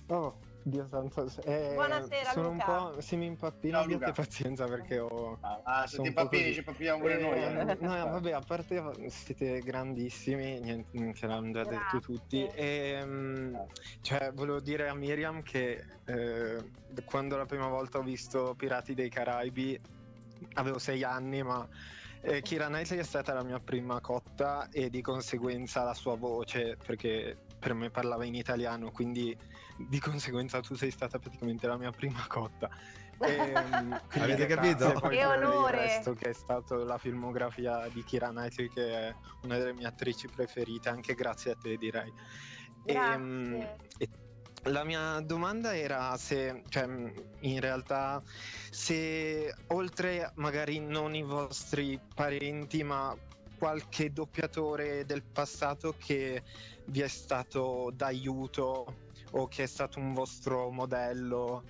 Oh, Dio santo. eh, Buonasera, sono Luca. un po'. Se mi impappino, Ciao, abbiate pazienza perché ho. Ah, ah, se sono ti impappini ci impappiamo pure noi. Eh, eh. no, vabbè, a parte siete grandissimi, niente, che l'hanno già detto tutti. E, mm, cioè, volevo dire a Miriam che eh, quando la prima volta ho visto Pirati dei Caraibi avevo sei anni, ma eh, Kira Knightley è stata la mia prima cotta e di conseguenza la sua voce, perché per me parlava in italiano, quindi di conseguenza tu sei stata praticamente la mia prima cotta. Ehm, quindi Avete capito? Che onore! Il resto che è stato la filmografia di Kira Knightley, che è una delle mie attrici preferite, anche grazie a te direi. Ehm, Grazie. e la mia domanda era se, cioè, in realtà, se oltre magari non i vostri parenti, ma qualche doppiatore del passato che vi è stato d'aiuto o che è stato un vostro modello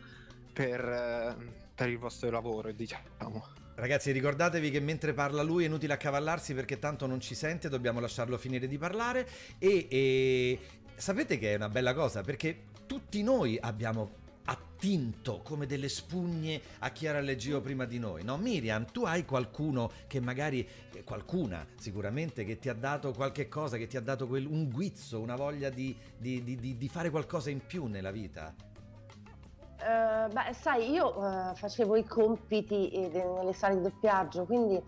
per, eh, per il vostro lavoro, diciamo. Ragazzi, ricordatevi che mentre parla lui è inutile accavallarsi perché tanto non ci sente, dobbiamo lasciarlo finire di parlare. E, e sapete che è una bella cosa perché tutti noi abbiamo attinto come delle spugne a Chiara Leggio prima di noi, no? Miriam, tu hai qualcuno che magari, eh, qualcuna sicuramente, che ti ha dato qualche cosa, che ti ha dato quel- un guizzo, una voglia di, di- di- di- fare qualcosa in più nella vita? Eh, beh, sai, io eh, facevo i compiti nelle sale di doppiaggio, quindi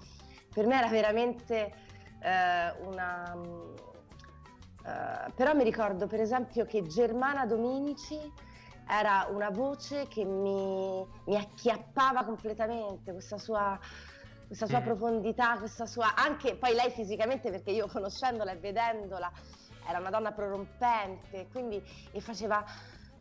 per me era veramente eh, una... mm, però mi ricordo per esempio che Germana Dominici era una voce che mi, mi acchiappava completamente, questa sua, questa sua Mm. profondità, questa sua... anche poi lei fisicamente, perché io conoscendola e vedendola, era una donna prorompente, quindi e faceva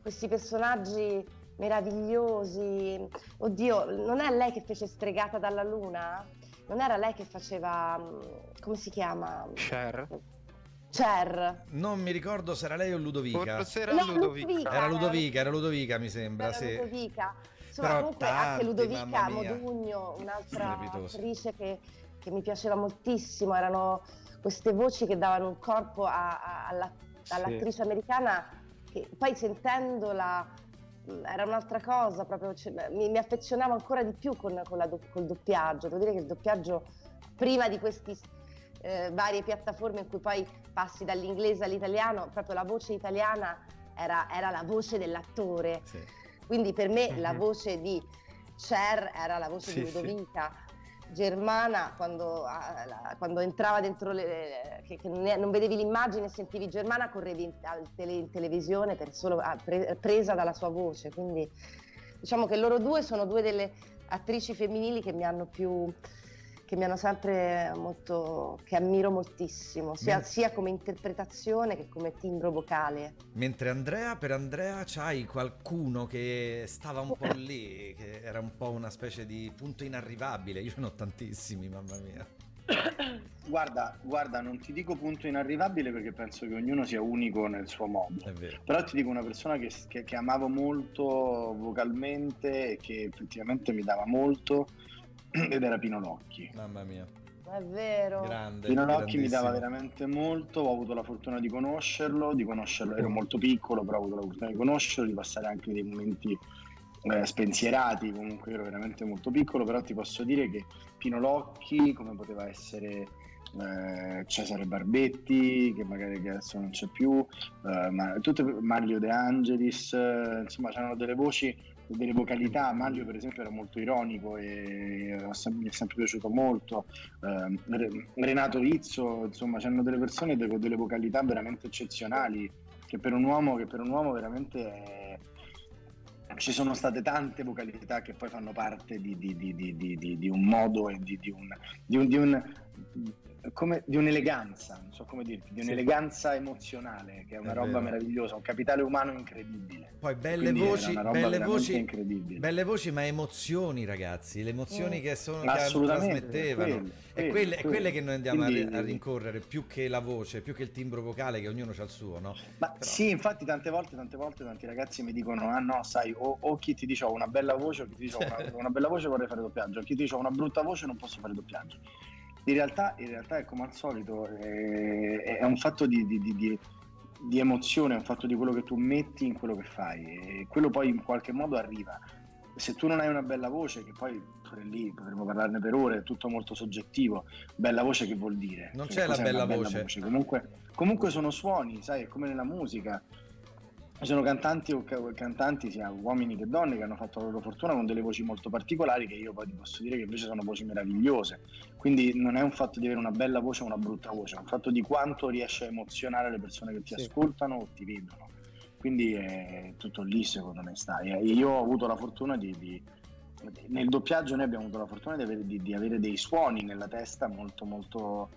questi personaggi meravigliosi. Oddio, non è lei che fece Stregata dalla Luna? Non era lei che faceva. mm, come si chiama? Cher? Cher. Non mi ricordo se era lei o Ludovica. Forse era No, Ludovica. Ludovica. Era Ludovica, era Ludovica mi sembra, Era sì. Ludovica. Insomma, Però comunque tanti, anche Ludovica. Modugno, un'altra attrice che, che mi piaceva moltissimo, erano queste voci che davano un corpo a- a- alla- all'attrice americana che poi sentendola era un'altra cosa, proprio, cioè, mi, mi affezionavo ancora di più con, con la do- col doppiaggio. Devo dire che il doppiaggio, prima di queste varie piattaforme in cui poi passi dall'inglese all'italiano, proprio la voce italiana era, era la voce dell'attore. Sì. Quindi per me la Mhm. voce di Cher era la voce Sì, di sì. Ludovica. Germana, quando, quando entrava dentro le, che, che non vedevi l'immagine, sentivi Germana, correvi in, tele- in televisione per solo, pre- presa dalla sua voce. Quindi diciamo che loro due sono due delle attrici femminili che mi hanno più che mi hanno sempre molto, che ammiro moltissimo, sia, Men- sia come interpretazione che come timbro vocale. Mentre Andrea, per Andrea c'hai qualcuno che stava un po' lì, che era un po' una specie di punto inarrivabile. Io ne ho tantissimi, mamma mia. Guarda, guarda, non ti dico punto inarrivabile perché penso che ognuno sia unico nel suo modo. È vero. Però ti dico una persona che, che- che amavo molto vocalmente e che effettivamente mi dava molto ed era Pino Locchi. Mamma mia. È vero. Grande. Pino Locchi mi dava veramente molto, ho avuto la fortuna di conoscerlo, di conoscerlo, ero molto piccolo, però ho avuto la fortuna di conoscerlo, di passare anche dei momenti eh, spensierati, comunque ero veramente molto piccolo, però ti posso dire che Pino Locchi, come poteva essere eh, Cesare Barbetti, che magari che adesso non c'è più, eh, ma, tutte, Mario De Angelis, eh, insomma c'erano delle voci, delle vocalità, Mario per esempio era molto ironico e mi è sempre piaciuto molto, Re- Renato Rizzo, insomma c'erano delle persone con delle vocalità veramente eccezionali, che per un uomo, che per un uomo veramente è- ci sono state tante vocalità che poi fanno parte di, di- di- di- un modo e di, un, un- come- di un'eleganza, non so come dirti, di un'eleganza emozionale, che è una È roba vero. meravigliosa, un capitale umano incredibile. Poi belle Quindi voci, belle voci, belle voci, ma emozioni, ragazzi. Le emozioni Mm. che, sono, che trasmettevano. quelle, È quelle, quelle, quelle quelle. che noi andiamo a- Quindi- a, rincorrere più che la voce, più che il timbro vocale, che ognuno ha il suo, no? Ma Però- sì, infatti tante volte, tante volte tanti ragazzi mi dicono, ah no, sai, o, o chi ti dice ho una bella voce, o chi ti dice ho una, una bella voce vorrei fare doppiaggio, o chi ti dice ho una brutta voce non posso fare doppiaggio. In realtà, in realtà è come al solito, eh, è un fatto di, di- di- di- emozione, è un fatto di quello che tu metti in quello che fai e quello poi in qualche modo arriva. Se tu non hai una bella voce, che poi pure lì potremmo parlarne per ore, è tutto molto soggettivo, bella voce che vuol dire? Non Che c'è la bella voce. Comunque, comunque sono suoni, sai, è come nella musica. Ci sono cantanti o ca- cantanti, sia uomini che donne, che hanno fatto la loro fortuna con delle voci molto particolari che io poi ti posso dire che invece sono voci meravigliose. Quindi non è un fatto di avere una bella voce o una brutta voce, è un fatto di quanto riesci a emozionare le persone che ti Sì. ascoltano o ti vedono. Quindi è tutto lì secondo me sta. E io ho avuto la fortuna di... di- nel doppiaggio noi abbiamo avuto la fortuna di avere, di- di avere dei suoni nella testa molto molto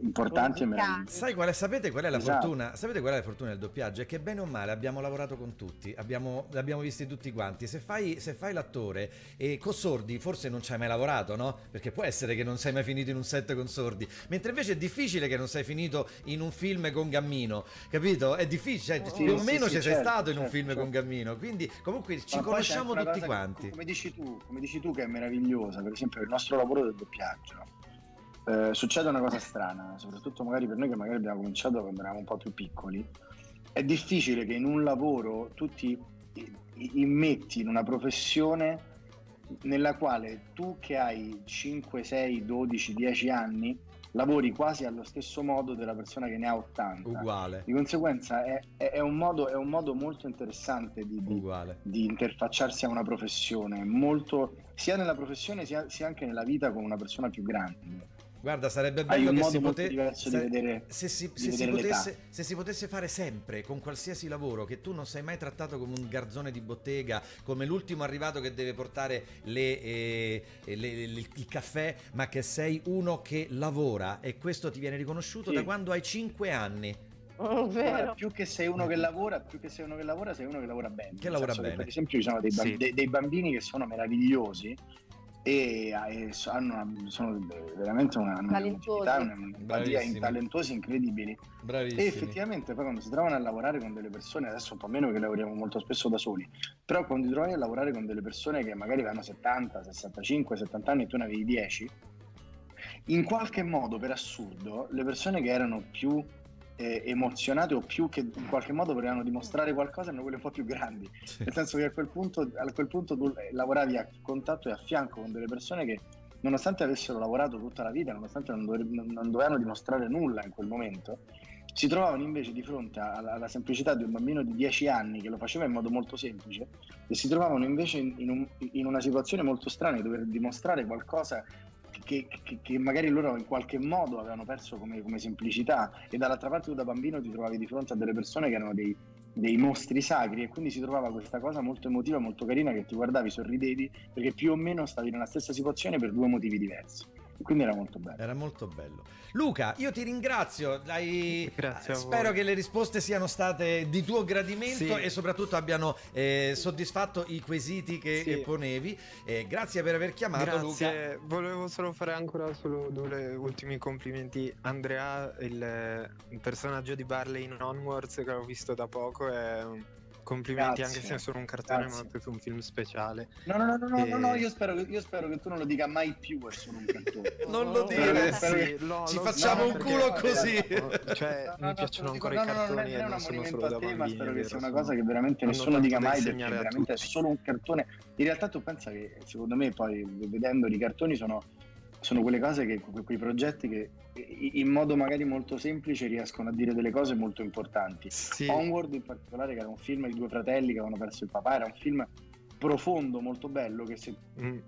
importanti e meravigliosi. Sai qual è, sapete qual è la Esatto. fortuna? Sapete qual è la fortuna del doppiaggio? È che bene o male abbiamo lavorato con tutti, abbiamo, li abbiamo visti tutti quanti. Se fai, se fai l'attore e con sordi forse non ci hai mai lavorato, no? Perché può essere che non sei mai finito in un set con sordi. Mentre invece è difficile che non sei finito in un film con Gammino, capito? È difficile, cioè, Sì, più o sì, meno sì, ci sei certo, stato in un certo, film certo. con Gammino. Quindi comunque ci Ma conosciamo tutti cosa che, quanti. come dici tu, come dici tu che è meravigliosa, per esempio il nostro lavoro del doppiaggio. Eh, succede una cosa strana, soprattutto magari per noi che magari abbiamo cominciato quando eravamo un po' più piccoli. È difficile che in un lavoro tu ti immetti in una professione nella quale tu che hai 5, 6, 12, 10 anni lavori quasi allo stesso modo della persona che ne ha 80. Uguale, Di conseguenza è, è- è un, modo, è un modo molto interessante di, di- di interfacciarsi a una professione, molto, sia nella professione sia, sia anche nella vita con una persona più grande. Guarda, sarebbe bello che si diverso di vedere, se si, di se si potesse, se si potesse fare sempre con qualsiasi lavoro che tu non sei mai trattato come un garzone di bottega, come l'ultimo arrivato che deve portare le, eh, le- le- le- il caffè, ma che sei uno che lavora e questo ti viene riconosciuto Sì. da quando hai 5 anni. Mm, Guarda, vero. più che sei uno che lavora, più che sei uno che lavora, sei uno che lavora bene. Che lavora bene. per esempio, ci sono dei, Sì. dei- dei bambini che sono meravigliosi e, e so- hanno una- sono veramente una, una Talentuosi. emotività, un'empatia Bravissimi. talentuosi incredibili. Bravissimi. E effettivamente poi quando si trovano a lavorare con delle persone, adesso un po' meno che lavoriamo molto spesso da soli, però quando ti trovi a lavorare con delle persone che magari hanno 70, 65, 70 anni e tu ne avevi 10, in qualche modo, per assurdo, le persone che erano più eh, emozionate o più che in qualche modo volevano dimostrare qualcosa erano quelle un po' più grandi. Sì. Nel senso che a quel punto, a quel punto tu lavoravi a contatto e a fianco con delle persone che nonostante avessero lavorato tutta la vita, nonostante non, dove- non dovevano dimostrare nulla in quel momento, si trovavano invece di fronte alla, alla semplicità di un bambino di 10 anni che lo faceva in modo molto semplice e si trovavano invece in, in un- in una situazione molto strana di dover dimostrare qualcosa che, che- che magari loro in qualche modo avevano perso come, come semplicità e dall'altra parte tu da bambino ti trovavi di fronte a delle persone che erano dei, dei mostri sacri e quindi si trovava questa cosa molto emotiva, molto carina che ti guardavi, sorridevi perché più o meno stavi nella stessa situazione per due motivi diversi. Quindi era molto bello. Era molto bello. Luca, io ti ringrazio. Grazie a Spero voi. che le risposte siano state di tuo gradimento Sì. e soprattutto abbiano eh, soddisfatto i quesiti che Sì. eh, ponevi. Eh, grazie per aver chiamato, Luca. Grazie, volevo solo fare ancora solo due ultimi complimenti. Andrea, il, il personaggio di Barley in Onwards che ho visto da poco, è un complimenti Grazie, anche se è solo un cartone, grazie. ma è un film speciale. No, no, no, no, no, no, no, E- io, spero, che- io spero che tu non lo dica mai più, è solo un cartone. Non lo dire. spero che- Sì, lo- Ci lo facciamo so un perché- culo così. Cioè, No, no, mi no, piacciono ancora i no, no, no, cartoni non è e un non sono solo da a te, ma bambini. spero che sia una cosa che veramente nessuno dica mai perché veramente è solo un cartone. In realtà tu pensa che secondo me poi vedendo i cartoni sono, sono quelle cose che que- quei progetti che in modo magari molto semplice riescono a dire delle cose molto importanti. Sì, Onward in particolare che era un film di due fratelli che avevano perso il papà, era un film profondo, molto bello che se mm,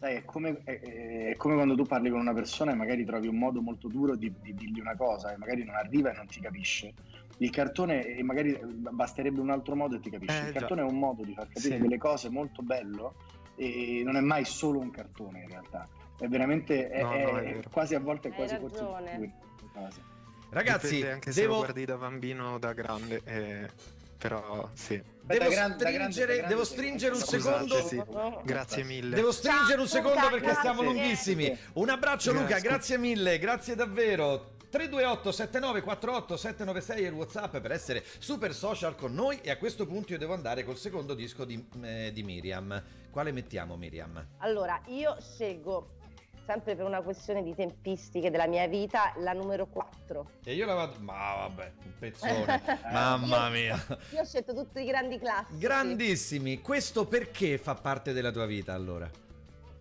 Sai, è come, è- è- come quando tu parli con una persona e magari trovi un modo molto duro di, di dirgli una cosa e magari non arriva e non ti capisce. Il cartone, e magari basterebbe un altro modo e ti capisce. Eh, il già. cartone è un modo di far capire Sì. delle cose molto bello e non è mai solo un cartone in realtà. È veramente, è, No, no, è- è quasi a volte è quasi forse. Ragazzi, dipende anche se lo devo, guardi da bambino o da grande, eh, però sì. devo Da gran- stringere, da grande devo stringere un Scusate, secondo. sì. Grazie mille. Devo stringere un secondo Luca, perché stiamo grazie. lunghissimi. Un abbraccio Luca, Grazie. grazie mille, grazie davvero. 328 7948 796 è il WhatsApp per essere super social con noi e a questo punto io devo andare col secondo disco di, eh, di Miriam. Quale mettiamo Miriam? Allora, io scelgo, sempre per una questione di tempistiche della mia vita, la numero 4. E io la vado... Ma vabbè, un pezzone. Mamma mia. Io ho scelto tutti i grandi classici. Grandissimi. Questo perché fa parte della tua vita allora?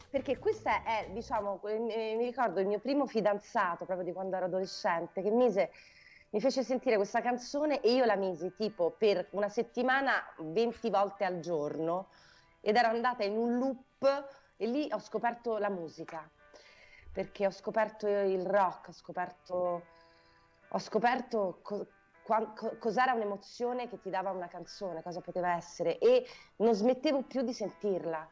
Perché questa è, diciamo, mi ricordo il mio primo fidanzato, proprio di quando ero adolescente, che mise, mi fece sentire questa canzone e io la misi tipo per una settimana 20 volte al giorno ed ero andata in un loop e lì ho scoperto la musica, perché ho scoperto il rock, ho scoperto, ho scoperto co- qua- co- cos'era un'emozione che ti dava una canzone, cosa poteva essere e non smettevo più di sentirla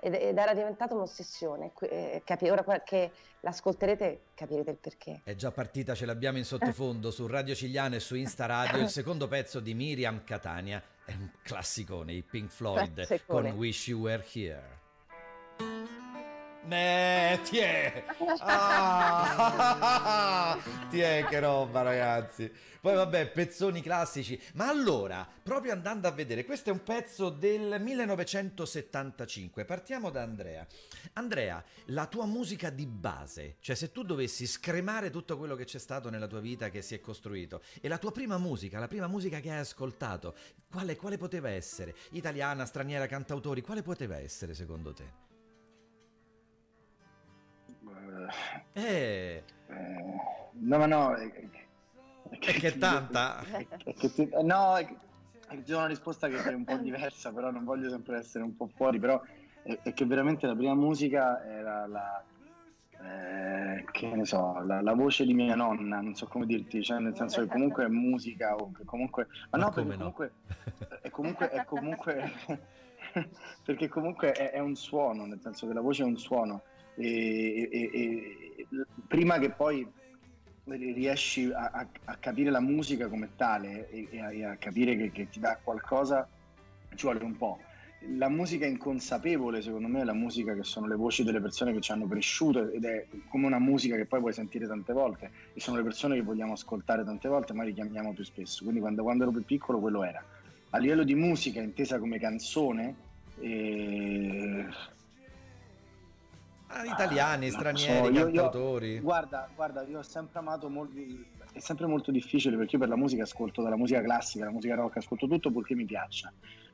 ed, ed era diventata un'ossessione. Eh, capi- ora che l'ascolterete capirete il perché. È già partita, ce l'abbiamo in sottofondo su Radio Cigliano e su Insta Radio. Il secondo pezzo di Miriam Catania è un classicone, i Pink Floyd Classicone. con Wish You Were Here. Ne, tiè! Ah, tiè, che roba, ragazzi. Poi, vabbè, pezzoni classici. Ma allora, proprio andando a vedere, questo è un pezzo del 1975. Partiamo da Andrea. Andrea, la tua musica di base, cioè se tu dovessi scremare tutto quello che c'è stato nella tua vita che si è costruito, e la tua prima musica, la prima musica che hai ascoltato, quale, quale poteva essere? Italiana, straniera, cantautori, quale poteva essere secondo te? Eh, Eh, eh, no, ma no. È, è che è tanta. che eh, no, è che, è che c'è una risposta che è un po' diversa, però non voglio sempre essere un po' fuori, però è, è che veramente la prima musica era la... eh, che ne so, la, la voce di mia nonna, non so come dirti, cioè nel senso che comunque è musica o che comunque... Ma, Ma no, come perché no? comunque è comunque, è comunque perché comunque è, è un suono, nel senso che la voce è un suono e, e- e- prima che poi riesci a, a- a capire la musica come tale e, e a, e a capire che, che ti dà qualcosa ci vuole un po'. La musica inconsapevole, secondo me, è la musica che sono le voci delle persone che ci hanno cresciuto ed è come una musica che poi puoi sentire tante volte e sono le persone che vogliamo ascoltare tante volte, ma richiamiamo più spesso. Quindi quando, quando ero più piccolo quello era. A livello di musica, intesa come canzone, eh, Ah, italiani, non stranieri, so, io- io- cantautori. Guarda, guarda, io ho sempre amato molto. È sempre molto difficile perché io per la musica ascolto dalla musica classica, la musica rock, ascolto tutto purché mi piaccia.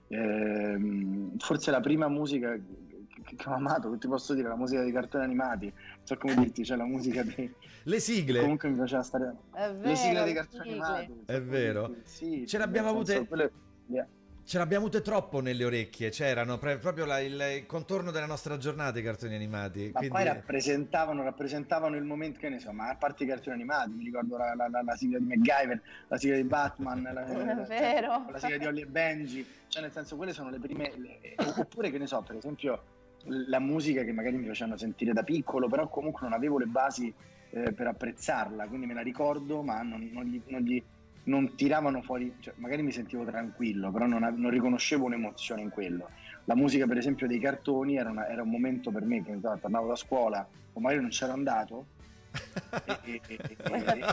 Ehm, forse la prima musica che, che ho amato, che ti posso dire, la musica dei cartoni animati, non so come dirti, cioè la musica dei. Le sigle. Comunque mi piaceva stare. È Le sigle vero, dei cartoni sigle. animati. so È vero. Sì, Ce l'abbiamo avute- quelle- yeah. Ce l'abbiamo avute troppo nelle orecchie, c'erano pre- proprio la- il, il contorno della nostra giornata i cartoni animati. Ma quindi- poi rappresentavano, rappresentavano il momento, che ne so, ma a parte i cartoni animati, mi ricordo la, la- la- la sigla di MacGyver, la sigla di Batman, la, la- vero. la sigla di Holly e Benji, cioè nel senso quelle sono le prime, le- oppure che ne so, per esempio la musica che magari mi facevano sentire da piccolo, però comunque non avevo le basi eh, per apprezzarla, quindi me la ricordo, ma non, non gli, non gli- non tiravano fuori, cioè, magari mi sentivo tranquillo, però non, non riconoscevo un'emozione in quello. La musica, per esempio, dei cartoni era, una- era un momento per me che so, tornavo da scuola o magari non c'ero andato. e- e- e- e-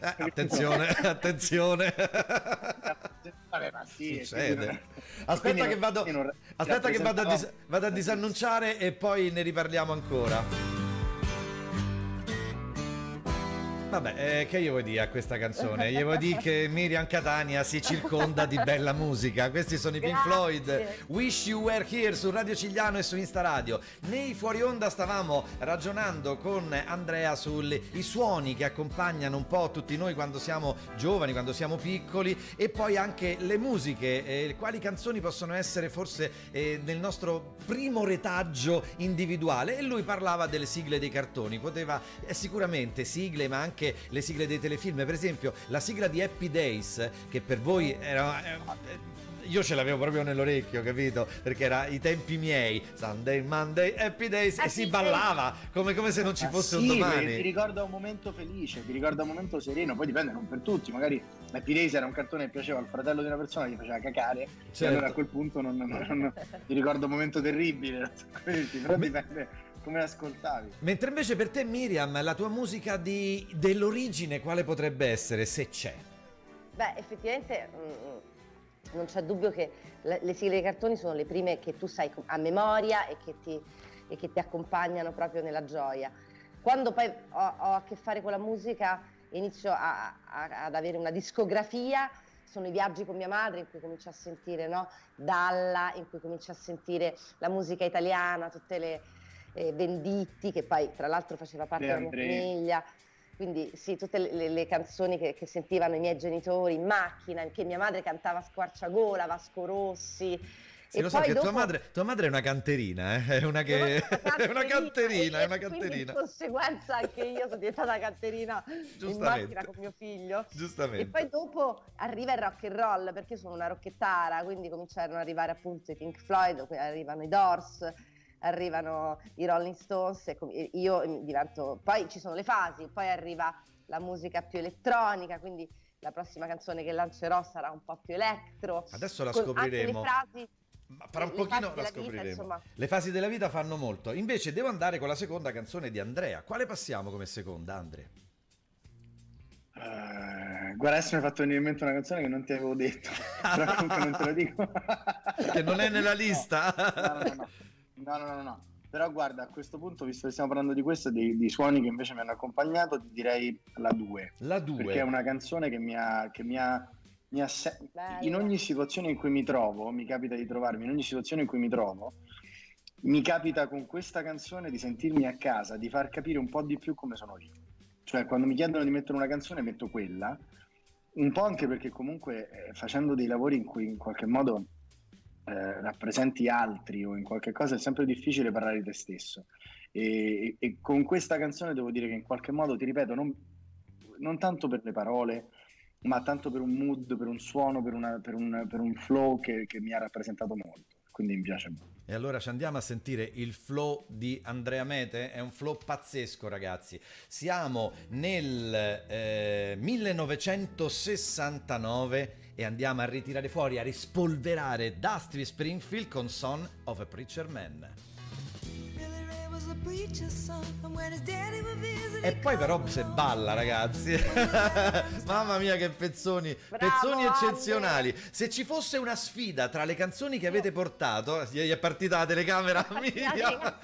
Eh, attenzione, attenzione. Vabbè, ma sì, Succede. Aspetta che vado, aspetta che vado a, dis- vado a disannunciare e poi ne riparliamo ancora. Vabbè, eh, che io vuoi dire a questa canzone? Io vuoi dire che Miriam Catania si circonda di bella musica. Questi sono i Pink. Floyd. Wish You Were Here su Radio Cigliano e su Insta Radio. Nei fuori onda stavamo ragionando con Andrea sui suoni che accompagnano un po' tutti noi quando siamo giovani, quando siamo piccoli e poi anche le musiche, eh, quali canzoni possono essere forse eh, nel nostro primo retaggio individuale e lui parlava delle sigle dei cartoni, poteva eh, sicuramente sigle ma anche le sigle dei telefilm, per esempio la sigla di Happy Days che per voi era... eh, io ce l'avevo proprio nell'orecchio, capito? Perché era i tempi miei, Sunday, Monday, Happy Days, e Happy si Days. ballava come, come se non ci fosse sì, un Ti domani. ricorda un momento felice, ti ricorda un momento sereno, poi dipende non per tutti, magari Happy Days era un cartone che piaceva al fratello di una persona, gli faceva cacare, e Certo. allora a quel punto non, non- non- ti ricorda un momento terribile, dirti, però dipende come l'ascoltavi. Mentre invece per te, Miriam, la tua musica di- dell'origine quale potrebbe essere, se c'è? Beh, effettivamente mm, non c'è dubbio che le, le sigle dei cartoni sono le prime che tu sai a memoria e che ti, e che ti accompagnano proprio nella gioia. Quando poi ho, ho a che fare con la musica inizio a- a- ad avere una discografia, sono i viaggi con mia madre in cui comincio a sentire no? Dalla, in cui comincio a sentire la musica italiana, tutte le eh, Venditti, che poi tra l'altro faceva parte De della mia famiglia. Quindi sì, tutte le, le- canzoni che, che sentivano i miei genitori in macchina, che mia madre cantava squarciagola, Vasco Rossi. Sì, e lo so che tua, dopo- madre, tua madre è una canterina, eh? è una che... è una canterina, è una canterina. di conseguenza anche io sono diventata canterina in macchina con mio figlio. Giustamente. E poi dopo arriva il rock and roll perché sono una rocchettara, quindi cominciarono ad arrivare appunto i Pink Floyd, poi arrivano i Doors, arrivano i Rolling Stones e com- io divento... Poi ci sono le fasi, poi arriva la musica più elettronica, quindi la prossima canzone che lancerò sarà un po' più electro. Adesso la con scopriremo. Anche le frasi Ma fra un le pochino la vita, scopriremo. insomma. Le fasi della vita fanno molto. Invece devo andare con la seconda canzone di Andrea. Quale passiamo come seconda, Andrea? Eh, guarda, adesso mi hai fatto venire in mente una canzone che non ti avevo detto, però comunque non te lo dico. Che non è nella lista. No, no, no, no, no, no, no. Però guarda, a questo punto, visto che stiamo parlando di questo, di, di suoni che invece mi hanno accompagnato, ti direi la 2. La 2. Perché è una canzone che mi ha, che mi ha, mi ha se- in ogni situazione in cui mi trovo, mi capita di trovarmi, in ogni situazione in cui mi trovo, mi capita con questa canzone di sentirmi a casa, di far capire un po' di più come sono io. Cioè, quando mi chiedono di mettere una canzone, metto quella, un po' anche perché comunque eh, facendo dei lavori in cui in qualche modo eh, rappresenti altri o in qualche cosa è sempre difficile parlare di te stesso. E, e con questa canzone devo dire che in qualche modo, ti ripeto, non, non tanto per le parole, ma tanto per un mood, per un suono, per, una- per un, per un flow che, che mi ha rappresentato molto. Quindi mi piace molto. E allora ci andiamo a sentire il flow di Andrea Mete, è un flow pazzesco ragazzi. Siamo nel eh, 1969 e andiamo a ritirare fuori, a rispolverare Dusty Springfield con Son of a Preacher Man. E poi però se balla ragazzi Mamma mia che pezzoni Bravo, Pezzoni Andre. eccezionali Se ci fosse una sfida tra le canzoni che avete portato Gli è partita la telecamera Miriam.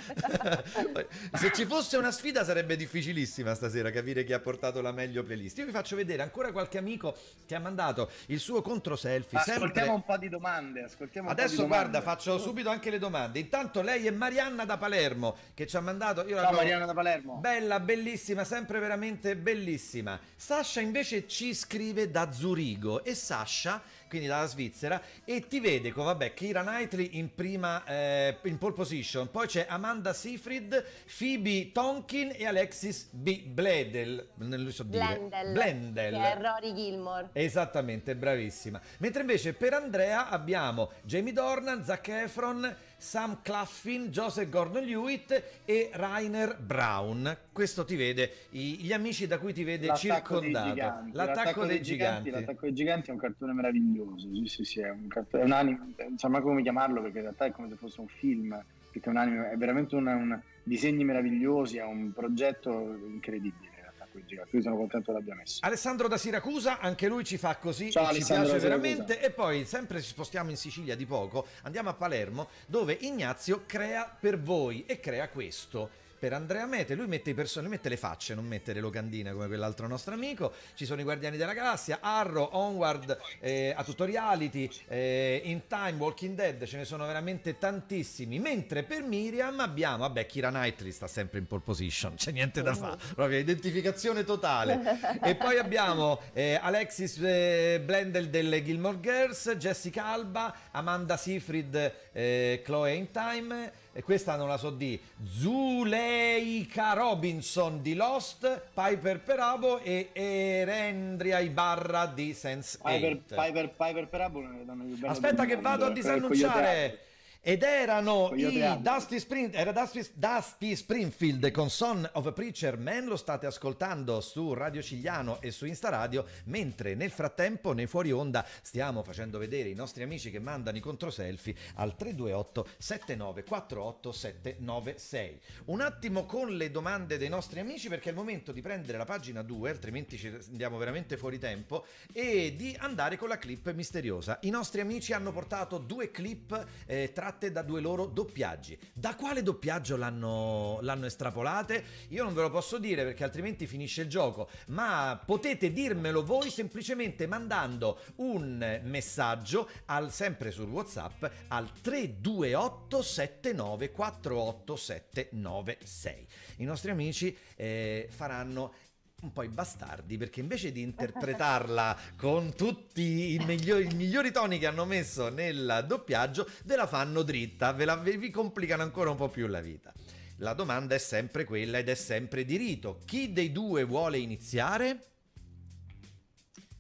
Se ci fosse una sfida sarebbe difficilissima stasera Capire chi ha portato la meglio playlist Io vi faccio vedere ancora qualche amico Che ha mandato il suo contro selfie Ascoltiamo sempre... un po' di domande. Ascoltiamo un po' Adesso di domande. guarda, faccio subito anche le domande. Intanto lei è Marianna da Palermo che ci ha mandato. Io la Ciao trovo Mariana da Palermo. Bella, bellissima. sempre veramente bellissima. Sasha invece ci scrive da Zurigo e Sasha, quindi dalla Svizzera, e ti vede con, vabbè, Kira Knightley in prima, eh, in pole position, poi c'è Amanda Seyfried, Phoebe Tonkin e Alexis B. Bledel, non lo so dire. Blendel, Blendel. che è Rory Gilmore. Esattamente, bravissima. Mentre invece per Andrea abbiamo Jamie Dornan, Zac Efron, Sam Claffin, Joseph Gordon-Lewitt e Rainer Brown. Questo ti vede, i- gli amici da cui ti vede L'attacco dei circondato. giganti. L'attacco dei giganti. L'attacco dei giganti è un cartone meraviglioso. Sì, sì, sì, è un, cart- è un anime, non so mai come chiamarlo perché in realtà è come se fosse un film. Perché è un anime, è veramente un, un disegni meravigliosi, è un progetto incredibile. Dei giganti. Io sono contento che l'abbia messo. Alessandro da Siracusa, anche lui ci fa così, Ciao, ci piace veramente. E poi, sempre ci spostiamo in Sicilia di poco, andiamo a Palermo, dove Ignazio crea per voi e crea questo. Per Andrea Mete, lui mette i person- mette le facce, non mette le locandine come quell'altro nostro amico. Ci sono i Guardiani della Galassia, Arrow, Onward, eh, a Tutoriality, eh, In Time, Walking Dead, ce ne sono veramente tantissimi. Mentre per Miriam abbiamo, vabbè, Kira Knightley sta sempre in pole position, c'è niente da fare, proprio identificazione totale. e poi abbiamo eh, Alexis eh, Blendel delle Gilmore Girls, Jessica Alba, Amanda Seyfried, eh, Chloe in Time. E questa non la so di Zuleika Robinson di Lost, Piper Perabo e Erendria Ibarra di Sense Piper, 8. Piper, Piper Perabo è la donna più bella Aspetta che vado a eh, disannunciare. Ed erano i. Dusty, Spring, era Dusty, Dusty Springfield con Son of a Preacher Man, lo state ascoltando su Radio Cigliano e su Insta Radio, mentre nel frattempo nei fuori onda stiamo facendo vedere i nostri amici che mandano i controselfie al 328 7948 796. Un attimo con le domande dei nostri amici perché è il momento di prendere la pagina 2, altrimenti ci andiamo veramente fuori tempo, e di andare con la clip misteriosa. I nostri amici hanno portato due clip eh, tratte da due loro doppiaggi. Da quale doppiaggio l'hanno, l'hanno estrapolate? Io non ve lo posso dire perché altrimenti finisce il gioco, ma potete dirmelo voi semplicemente mandando un messaggio al, sempre sul WhatsApp al 328 7948 796. I nostri amici eh, faranno un po' i bastardi perché invece di interpretarla con tutti i migliori, i migliori toni che hanno messo nel doppiaggio, ve la fanno dritta, ve la, vi complicano ancora un po' più la vita. La domanda è sempre quella ed è sempre di rito. Chi dei due vuole iniziare?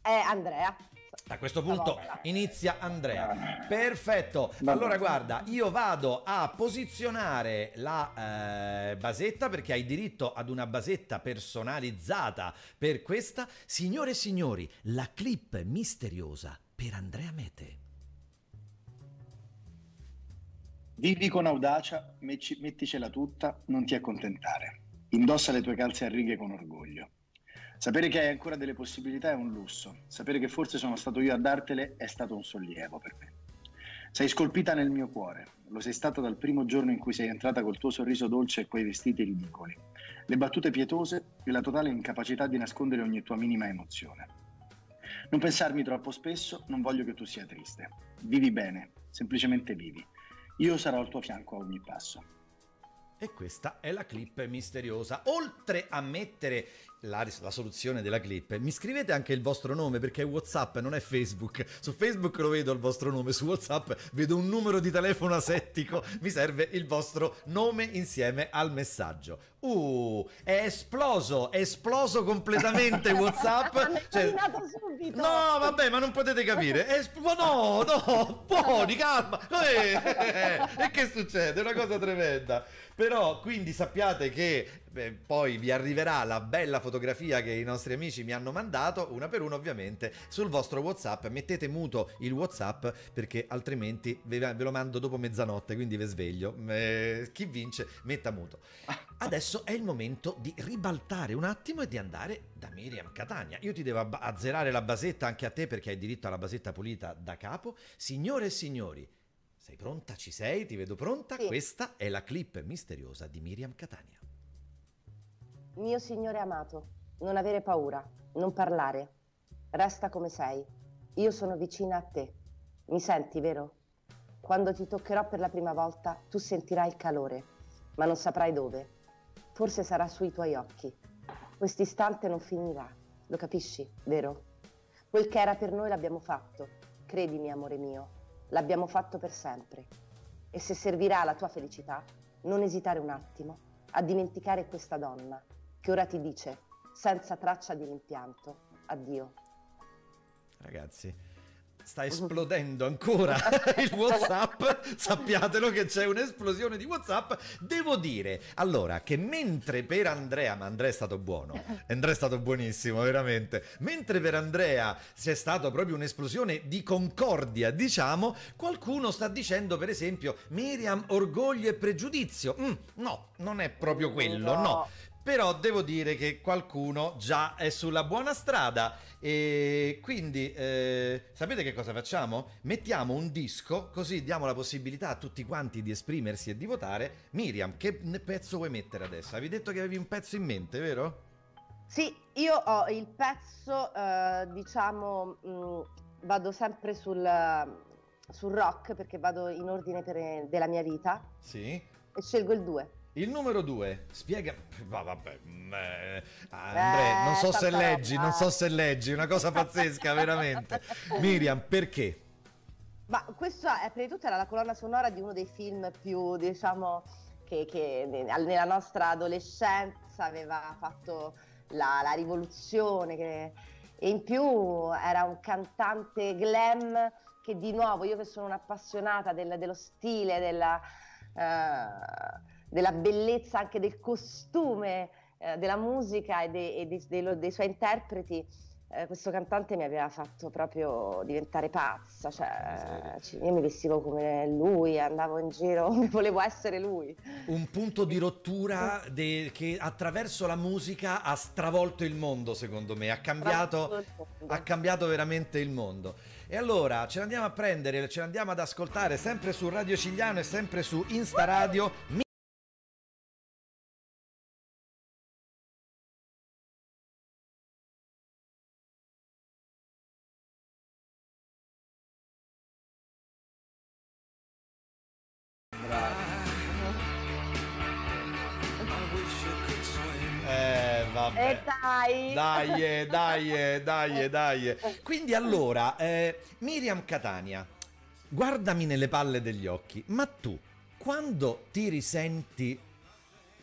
È Andrea. A questo punto Stavolta. inizia Andrea. Perfetto. Va Allora guarda, io vado a posizionare la eh, basetta perché hai diritto ad una basetta personalizzata per questa. Signore e signori, la clip misteriosa per Andrea Mete. Vivi con audacia, metticela tutta, non ti accontentare. Indossa le tue calze a righe con orgoglio. Sapere che hai ancora delle possibilità è un lusso. Sapere che forse sono stato io a dartele è stato un sollievo per me. Sei scolpita nel mio cuore. Lo sei stata dal primo giorno in cui sei entrata col tuo sorriso dolce e quei vestiti ridicoli. Le battute pietose e la totale incapacità di nascondere ogni tua minima emozione. Non pensarmi troppo spesso, non voglio che tu sia triste. Vivi bene, semplicemente vivi. Io sarò al tuo fianco a ogni passo. E questa è la clip misteriosa. Oltre a mettere la, la soluzione della clip, mi scrivete anche il vostro nome perché è WhatsApp, non è Facebook. Su Facebook lo vedo il vostro nome, su WhatsApp vedo un numero di telefono asettico. Mi serve il vostro nome insieme al messaggio. Uh, è esploso, è esploso completamente WhatsApp. Cioè- subito. No, vabbè, ma non potete capire. È esp- ma no, no, di calma. Eh, E che succede? È una cosa tremenda. Però, quindi sappiate che beh, poi vi arriverà la bella fotografia che i nostri amici mi hanno mandato, una per una ovviamente, sul vostro WhatsApp. Mettete muto il WhatsApp perché altrimenti ve, ve lo mando dopo mezzanotte, quindi ve sveglio. Eh, chi vince metta muto. Adesso è il momento di ribaltare un attimo e di andare da Miriam Catania. Io ti devo azzerare la basetta anche a te perché hai diritto alla basetta pulita da capo. Signore e signori, sei pronta? Ci sei? Ti vedo pronta? Sì. Questa è la clip misteriosa di Miriam Catania. Mio signore amato, non avere paura, non parlare. Resta come sei. Io sono vicina a te. Mi senti, vero? Quando ti toccherò per la prima volta, tu sentirai il calore, ma non saprai dove. Forse sarà sui tuoi occhi. questo istante non finirà, lo capisci, vero? Quel che era per noi l'abbiamo fatto, credimi amore mio, l'abbiamo fatto per sempre. E se servirà alla tua felicità, non esitare un attimo a dimenticare questa donna che ora ti dice, senza traccia di rimpianto, addio. Ragazzi, sta esplodendo ancora il WhatsApp. Sappiatelo che c'è un'esplosione di WhatsApp. Devo dire allora che mentre per Andrea, ma Andrea è stato buono, Andrea è stato buonissimo, veramente. Mentre per Andrea c'è stata proprio un'esplosione di concordia, diciamo, qualcuno sta dicendo, per esempio, Miriam, orgoglio e pregiudizio. Mm, no, non è proprio quello, no. no. Però devo dire che qualcuno già è sulla buona strada e quindi eh, sapete che cosa facciamo? Mettiamo un disco così diamo la possibilità a tutti quanti di esprimersi e di votare. Miriam, che pezzo vuoi mettere adesso? Avevi detto che avevi un pezzo in mente, vero? Sì, io ho il pezzo, eh, diciamo, mh, mm, vado sempre sul, sul, rock perché vado in ordine per, della mia vita. Sì. E scelgo il 2. Il numero due, spiega. Ma vabbè, eh, Andrea, non so se leggi, non so se leggi, una cosa pazzesca, veramente. Miriam, perché? Ma questo è prima di tutto era la colonna sonora di uno dei film più, diciamo, che, che nella nostra adolescenza aveva fatto la, la rivoluzione. Che, e in più era un cantante glam che di nuovo, io che sono un'appassionata del, dello stile, della. Uh, della bellezza anche del costume eh, della musica e, de, e de, de, dei suoi interpreti, eh, questo cantante mi aveva fatto proprio diventare pazza, cioè, io mi vestivo come lui, andavo in giro, volevo essere lui. Un punto di rottura de, che attraverso la musica ha stravolto il mondo, secondo me, ha cambiato, ha cambiato veramente il mondo. E allora ce l'andiamo a prendere, ce l'andiamo ad ascoltare sempre su Radio Cigliano e sempre su Insta Radio. Dai. Dai, dai, dai, dai. Quindi allora, eh, Miriam Catania, guardami nelle palle degli occhi, ma tu, quando ti risenti,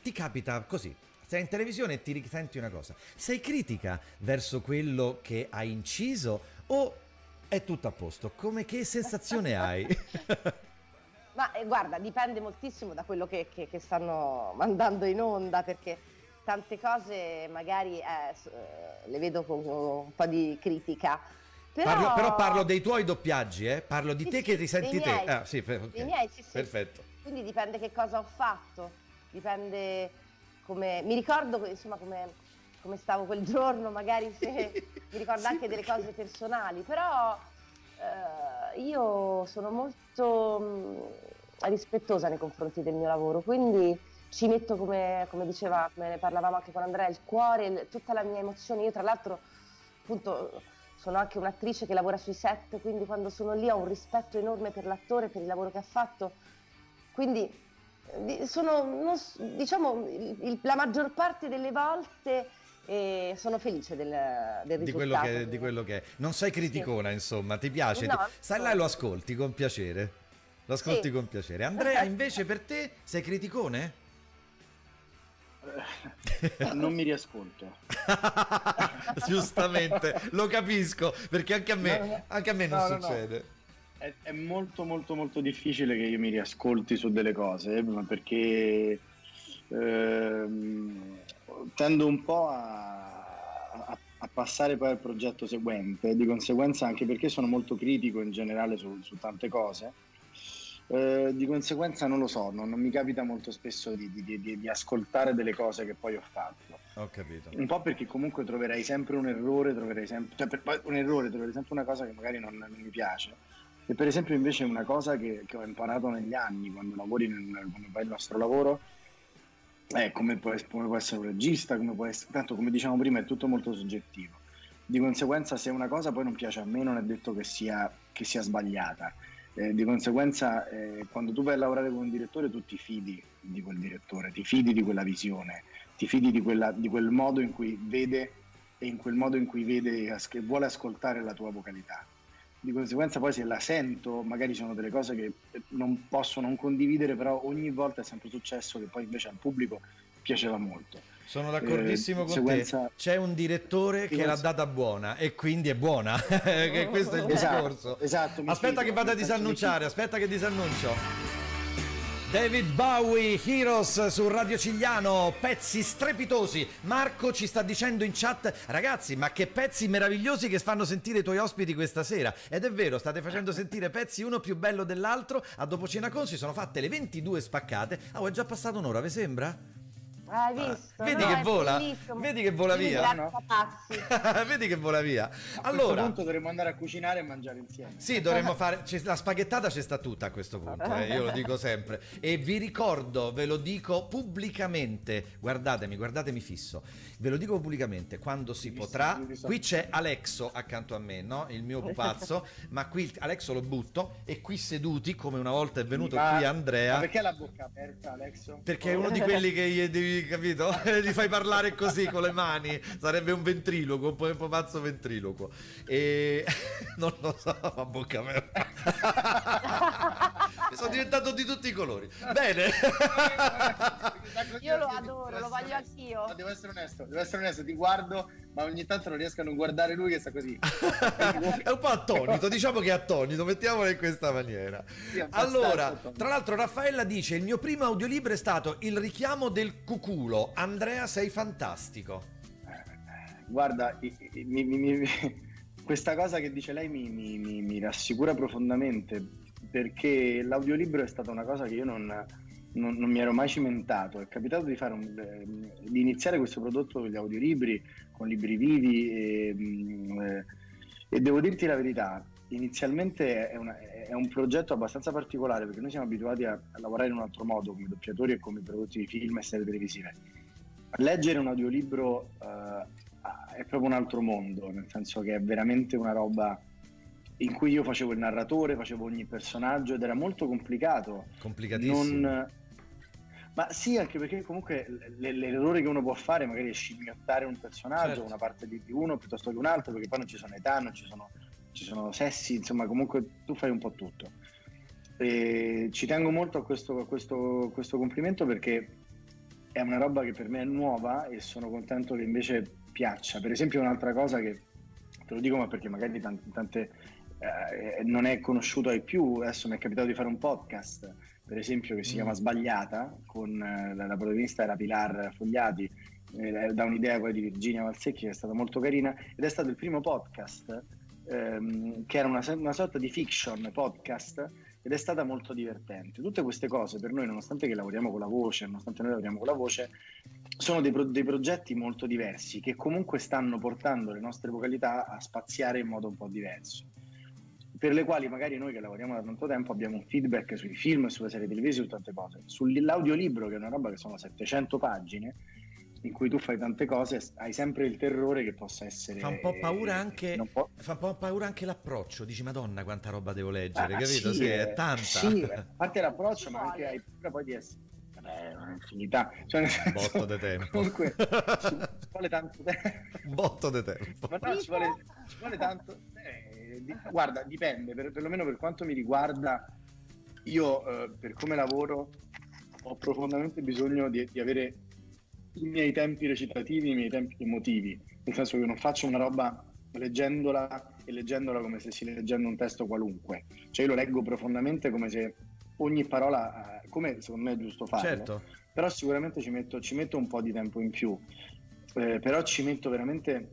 ti capita così, sei in televisione e ti risenti una cosa, sei critica verso quello che hai inciso o è tutto a posto? Come che sensazione hai? Ma eh, guarda, dipende moltissimo da quello che, che, che stanno mandando in onda perché tante cose magari eh, eh, le vedo con un po' di critica. Però... Parlo, però parlo dei tuoi doppiaggi, eh? parlo di sì, te sì, che risenti te. Ah, sì, per, okay. miei, sì, sì. Perfetto. Quindi dipende che cosa ho fatto, dipende come... Mi ricordo insomma come, come stavo quel giorno, magari se mi ricordo anche delle cose personali, però eh, io sono molto mh, rispettosa nei confronti del mio lavoro, quindi ci metto come, come diceva, come ne parlavamo anche con Andrea, il cuore, il, tutta la mia emozione. Io tra l'altro appunto sono anche un'attrice che lavora sui set, quindi quando sono lì ho un rispetto enorme per l'attore, per il lavoro che ha fatto. Quindi sono, non, diciamo, il, la maggior parte delle volte e sono felice del, del di quello, che, di quello che è. Non sei criticona, sì. insomma, ti piace? No, Stai là e lo ascolti con piacere. Lo ascolti sì. con piacere. Andrea, invece per te sei criticone? Non mi riascolto. Giustamente, lo capisco, perché anche a me, no, no, anche a me non no, succede. È, è, molto molto molto difficile che io mi riascolti su delle cose, perché ehm, tendo un po' a, a, a, passare poi al progetto seguente, di conseguenza anche perché sono molto critico in generale su, su tante cose eh, di conseguenza non lo so, non, non mi capita molto spesso di, di, di, di, ascoltare delle cose che poi ho fatto. Ho capito. Un po' perché comunque troverai sempre un errore, troverai sempre, cioè per, un errore, troverai sempre una cosa che magari non, non mi piace. E per esempio invece una cosa che, che, ho imparato negli anni, quando lavori, nel, quando fai il nostro lavoro, è come può, come può essere un regista, come può essere, tanto come diciamo prima è tutto molto soggettivo. Di conseguenza se una cosa poi non piace a me non è detto che sia, che sia sbagliata eh, di conseguenza, eh, quando tu vai a lavorare con un direttore, tu ti fidi di quel direttore, ti fidi di quella visione, ti fidi di, quella, di quel modo in cui vede e in quel modo in cui vede e vuole ascoltare la tua vocalità. Di conseguenza poi se la sento, magari sono delle cose che non posso non condividere, però ogni volta è sempre successo che poi invece al pubblico piaceva molto. Sono d'accordissimo eh, con sequenza... te. C'è un direttore che l'ha data buona e quindi è buona. che questo è il esatto, discorso. Esatto, aspetta che vada a disannunciare, aspetta che disannuncio. David Bowie, Heroes su Radio Cigliano, pezzi strepitosi. Marco ci sta dicendo in chat, ragazzi, ma che pezzi meravigliosi che fanno sentire i tuoi ospiti questa sera. Ed è vero, state facendo sentire pezzi uno più bello dell'altro. A dopo cena con si sono fatte le 22 spaccate. Ah, oh, è già passata un'ora, vi sembra? Hai visto? Vedi no, che vola? Vedi che vola via? No? Vedi che vola via. A allora, questo punto dovremmo andare a cucinare e mangiare insieme. Sì, dovremmo fare. La spaghettata ci sta tutta a questo punto, eh, io lo dico sempre. E vi ricordo, ve lo dico pubblicamente. Guardatemi, guardatemi fisso. Ve lo dico pubblicamente, quando si potrà. Qui c'è Alexo accanto a me, no? Il mio pupazzo. ma qui Alexo lo butto. E qui seduti, come una volta è venuto ma, qui Andrea. Ma perché la bocca aperta, Alexo? Perché è uno di quelli che gli devi capito? Gli fai parlare così con le mani, sarebbe un ventriloquo, un po' un pazzo ventriloquo. E non lo so, ma bocca mia. sono diventato di tutti i colori. Bene. Io lo adoro, lo voglio anch'io. No, devo essere onesto, devo essere onesto, ti guardo, ma ogni tanto non riesco a non guardare lui che sta così. è un po' attonito, diciamo che è attonito, mettiamolo in questa maniera. Sì, allora, tra l'altro Raffaella dice, il mio primo audiolibro è stato Il richiamo del cuculo. Andrea, sei fantastico. Guarda, mi, mi, mi, questa cosa che dice lei mi rassicura profondamente perché l'audiolibro è stata una cosa che io non, non, non mi ero mai cimentato. È capitato di, un, eh, di, iniziare questo prodotto con gli audiolibri, con libri vivi e, mm, eh, e devo dirti la verità, inizialmente è, una, è, un progetto abbastanza particolare perché noi siamo abituati a, a, lavorare in un altro modo come doppiatori e come produttori di film e serie televisive. Leggere un audiolibro uh, è proprio un altro mondo, nel senso che è veramente una roba in cui io facevo il narratore, facevo ogni personaggio ed era molto complicato. Complicatissimo. Non... Ma sì, anche perché comunque l'errore che uno può fare magari è scimmiottare un personaggio, certo. una parte di uno piuttosto che un altro, perché poi non ci sono età, non ci sono, ci sono sessi, insomma comunque tu fai un po' tutto. E ci tengo molto a questo, a questo, questo complimento perché è una roba che per me è nuova e sono contento che invece piaccia. Per esempio un'altra cosa che te lo dico ma perché magari tante, tante eh, non è conosciuto ai più. Adesso mi è capitato di fare un podcast, per esempio, che si chiama mm. Sbagliata, con eh, la, protagonista era Pilar Fogliati, eh, da un'idea quella di Virginia Valsecchi, che è stata molto carina, ed è stato il primo podcast ehm, che era una, una sorta di fiction podcast ed è stata molto divertente. Tutte queste cose per noi, nonostante che lavoriamo con la voce, nonostante noi lavoriamo con la voce, sono dei, pro- dei, progetti molto diversi che comunque stanno portando le nostre vocalità a spaziare in modo un po' diverso per le quali magari noi che lavoriamo da tanto tempo abbiamo un feedback sui film, sulle serie televisive, su tante cose. Sull'audiolibro, che è una roba che sono 700 pagine, in cui tu fai tante cose, hai sempre il terrore che possa essere. Fa un po' paura anche, fa un po' paura anche l'approccio. Dici, Madonna, quanta roba devo leggere, ah, capito? Sì, sì, è tanta. Sì, a parte l'approccio, ma anche hai paura poi di essere. Vabbè, un'infinità. Cioè, senso, botto di tempo. Comunque, ci, ci vuole tanto tempo. Botto di tempo. Ma no, ci vuole, ci vuole tanto. Eh, guarda, dipende, per, perlomeno per quanto mi riguarda, io eh, per come lavoro ho profondamente bisogno di, di, avere i miei tempi recitativi, i miei tempi emotivi, nel senso che non faccio una roba leggendola e leggendola come se si leggendo un testo qualunque, cioè io lo leggo profondamente come se ogni parola, eh, come secondo me è giusto farlo, certo. però sicuramente ci metto, ci metto un po' di tempo in più, eh, però ci metto veramente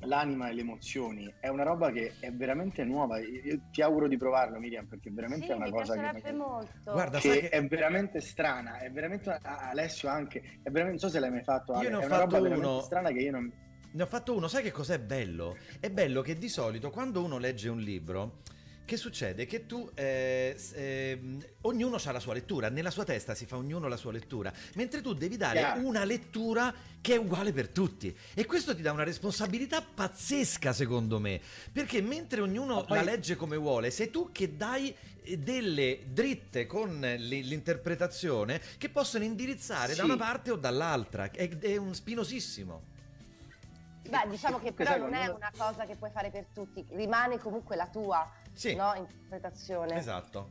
l'anima e le emozioni è una roba che è veramente nuova. Io ti auguro di provarlo, Miriam, perché veramente sì, è una cosa che, molto. Guarda, che, che, è veramente strana. È veramente Alessio anche. È veramente, non so se l'hai mai fatto. Ale, io ne ho è fatto una roba uno. strana che io non. Ne ho fatto uno, sai che cos'è bello? È bello che di solito quando uno legge un libro che succede? Che tu, eh, ehm, ognuno ha la sua lettura, nella sua testa si fa ognuno la sua lettura, mentre tu devi dare Chiaro. una lettura che è uguale per tutti. E questo ti dà una responsabilità pazzesca, secondo me, perché mentre ognuno poi- la legge come vuole, sei tu che dai eh, delle dritte con l'interpretazione che possono indirizzare da Sì. una parte o dall'altra. È, è un spinosissimo. Beh, diciamo che però non è una cosa che puoi fare per tutti, rimane comunque la tua Sì, no, interpretazione. esatto.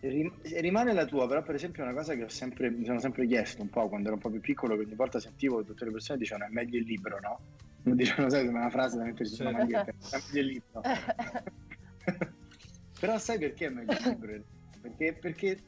Rim- Rimane la tua, però per esempio è una cosa che ho sempre, mi sono sempre chiesto un po' quando ero un po' più piccolo, che ogni volta sentivo che tutte le persone dicevano è meglio il libro, no? Non dicevano, sai, come una frase da mettersi sulla maglietta, è meglio il libro. però sai perché è meglio il libro? Perché, perché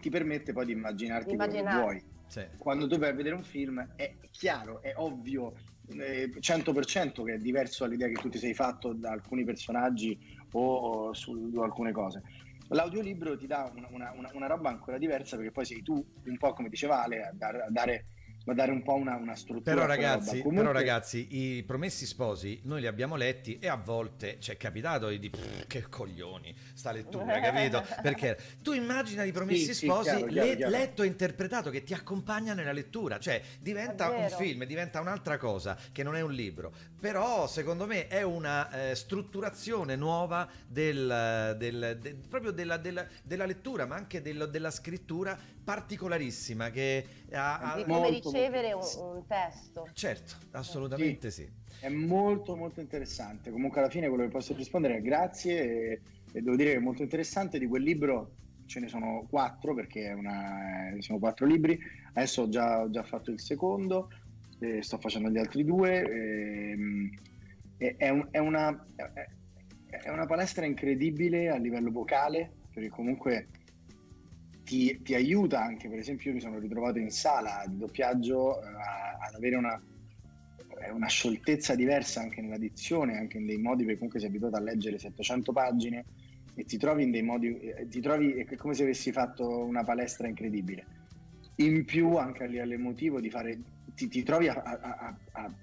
ti permette poi di immaginarti quello che Immaginare. vuoi. Sì. Quando tu vai a vedere un film è chiaro, è ovvio, eh, 100% che è diverso dall'idea che tu ti sei fatto da alcuni personaggi o su alcune cose. L'audiolibro ti dà una, una- una- roba ancora diversa perché poi sei tu, un po' come diceva Ale, a dare, a dare, a dare un po' una, una struttura. Però ragazzi. Comunque- però ragazzi, i promessi sposi noi li abbiamo letti e a volte ci è capitato di dire "Pff, che coglioni sta lettura, capito? Perché tu immagina i promessi Sì, sì, sposi chiaro, chiaro, le- chiaro. letto e interpretato che ti accompagna nella lettura, cioè diventa un film, diventa un'altra cosa che non è un libro, però secondo me è una eh, strutturazione nuova del, del- de- proprio della, della- della lettura, ma anche del- della scrittura particolarissima che ha... Di come molto ricevere un, un testo. Certo, assolutamente sì. È molto molto interessante. Comunque alla fine quello che posso rispondere è grazie e, e devo dire che è molto interessante. Di quel libro ce ne sono quattro perché è una, eh, sono quattro libri. Adesso ho già, ho già fatto il secondo, sto facendo gli altri due. ehm, e- è, un- è una, è- è una palestra incredibile a livello vocale perché comunque ti, ti aiuta anche, per esempio io mi sono ritrovato in sala di doppiaggio eh, ad avere una, è una scioltezza diversa anche nella dizione, anche in dei modi perché comunque sei abituato a leggere 700 pagine e ti trovi in dei modi, eh, ti trovi è come se avessi fatto una palestra incredibile. In più anche a livello emotivo di fare, ti, ti trovi a- a- a-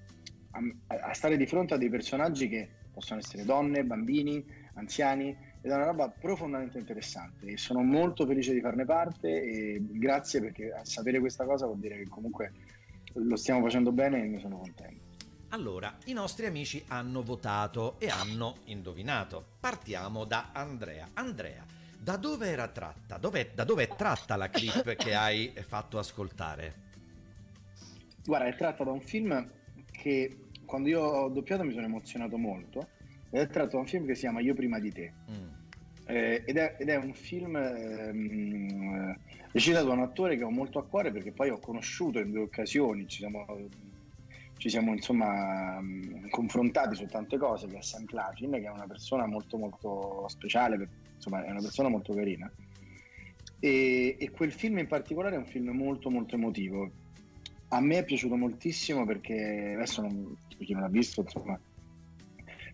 a stare di fronte a dei personaggi che possono essere donne, bambini, anziani, ed è una roba profondamente interessante e sono molto felice di farne parte e grazie perché a sapere questa cosa vuol dire che comunque lo stiamo facendo bene e ne sono contento. Allora, i nostri amici hanno votato e hanno indovinato. Partiamo da Andrea. Andrea, da dove era tratta? Dov'è- da dove è tratta la clip che hai fatto ascoltare? Guarda, è tratta da un film che quando io ho doppiato mi sono emozionato molto ed è tratto da un film che si chiama Io prima di te Mm. Eh, ed, è, ed è un film ehm, eh, recitato da un attore che ho molto a cuore perché poi ho conosciuto in due occasioni, ci siamo, ci siamo insomma mh, confrontati su tante cose, che è Sam Claflin, che è una persona molto molto speciale, insomma è una persona molto carina. E, e quel film in particolare è un film molto molto emotivo. A me è piaciuto moltissimo perché adesso non, per chi non l'ha visto, insomma,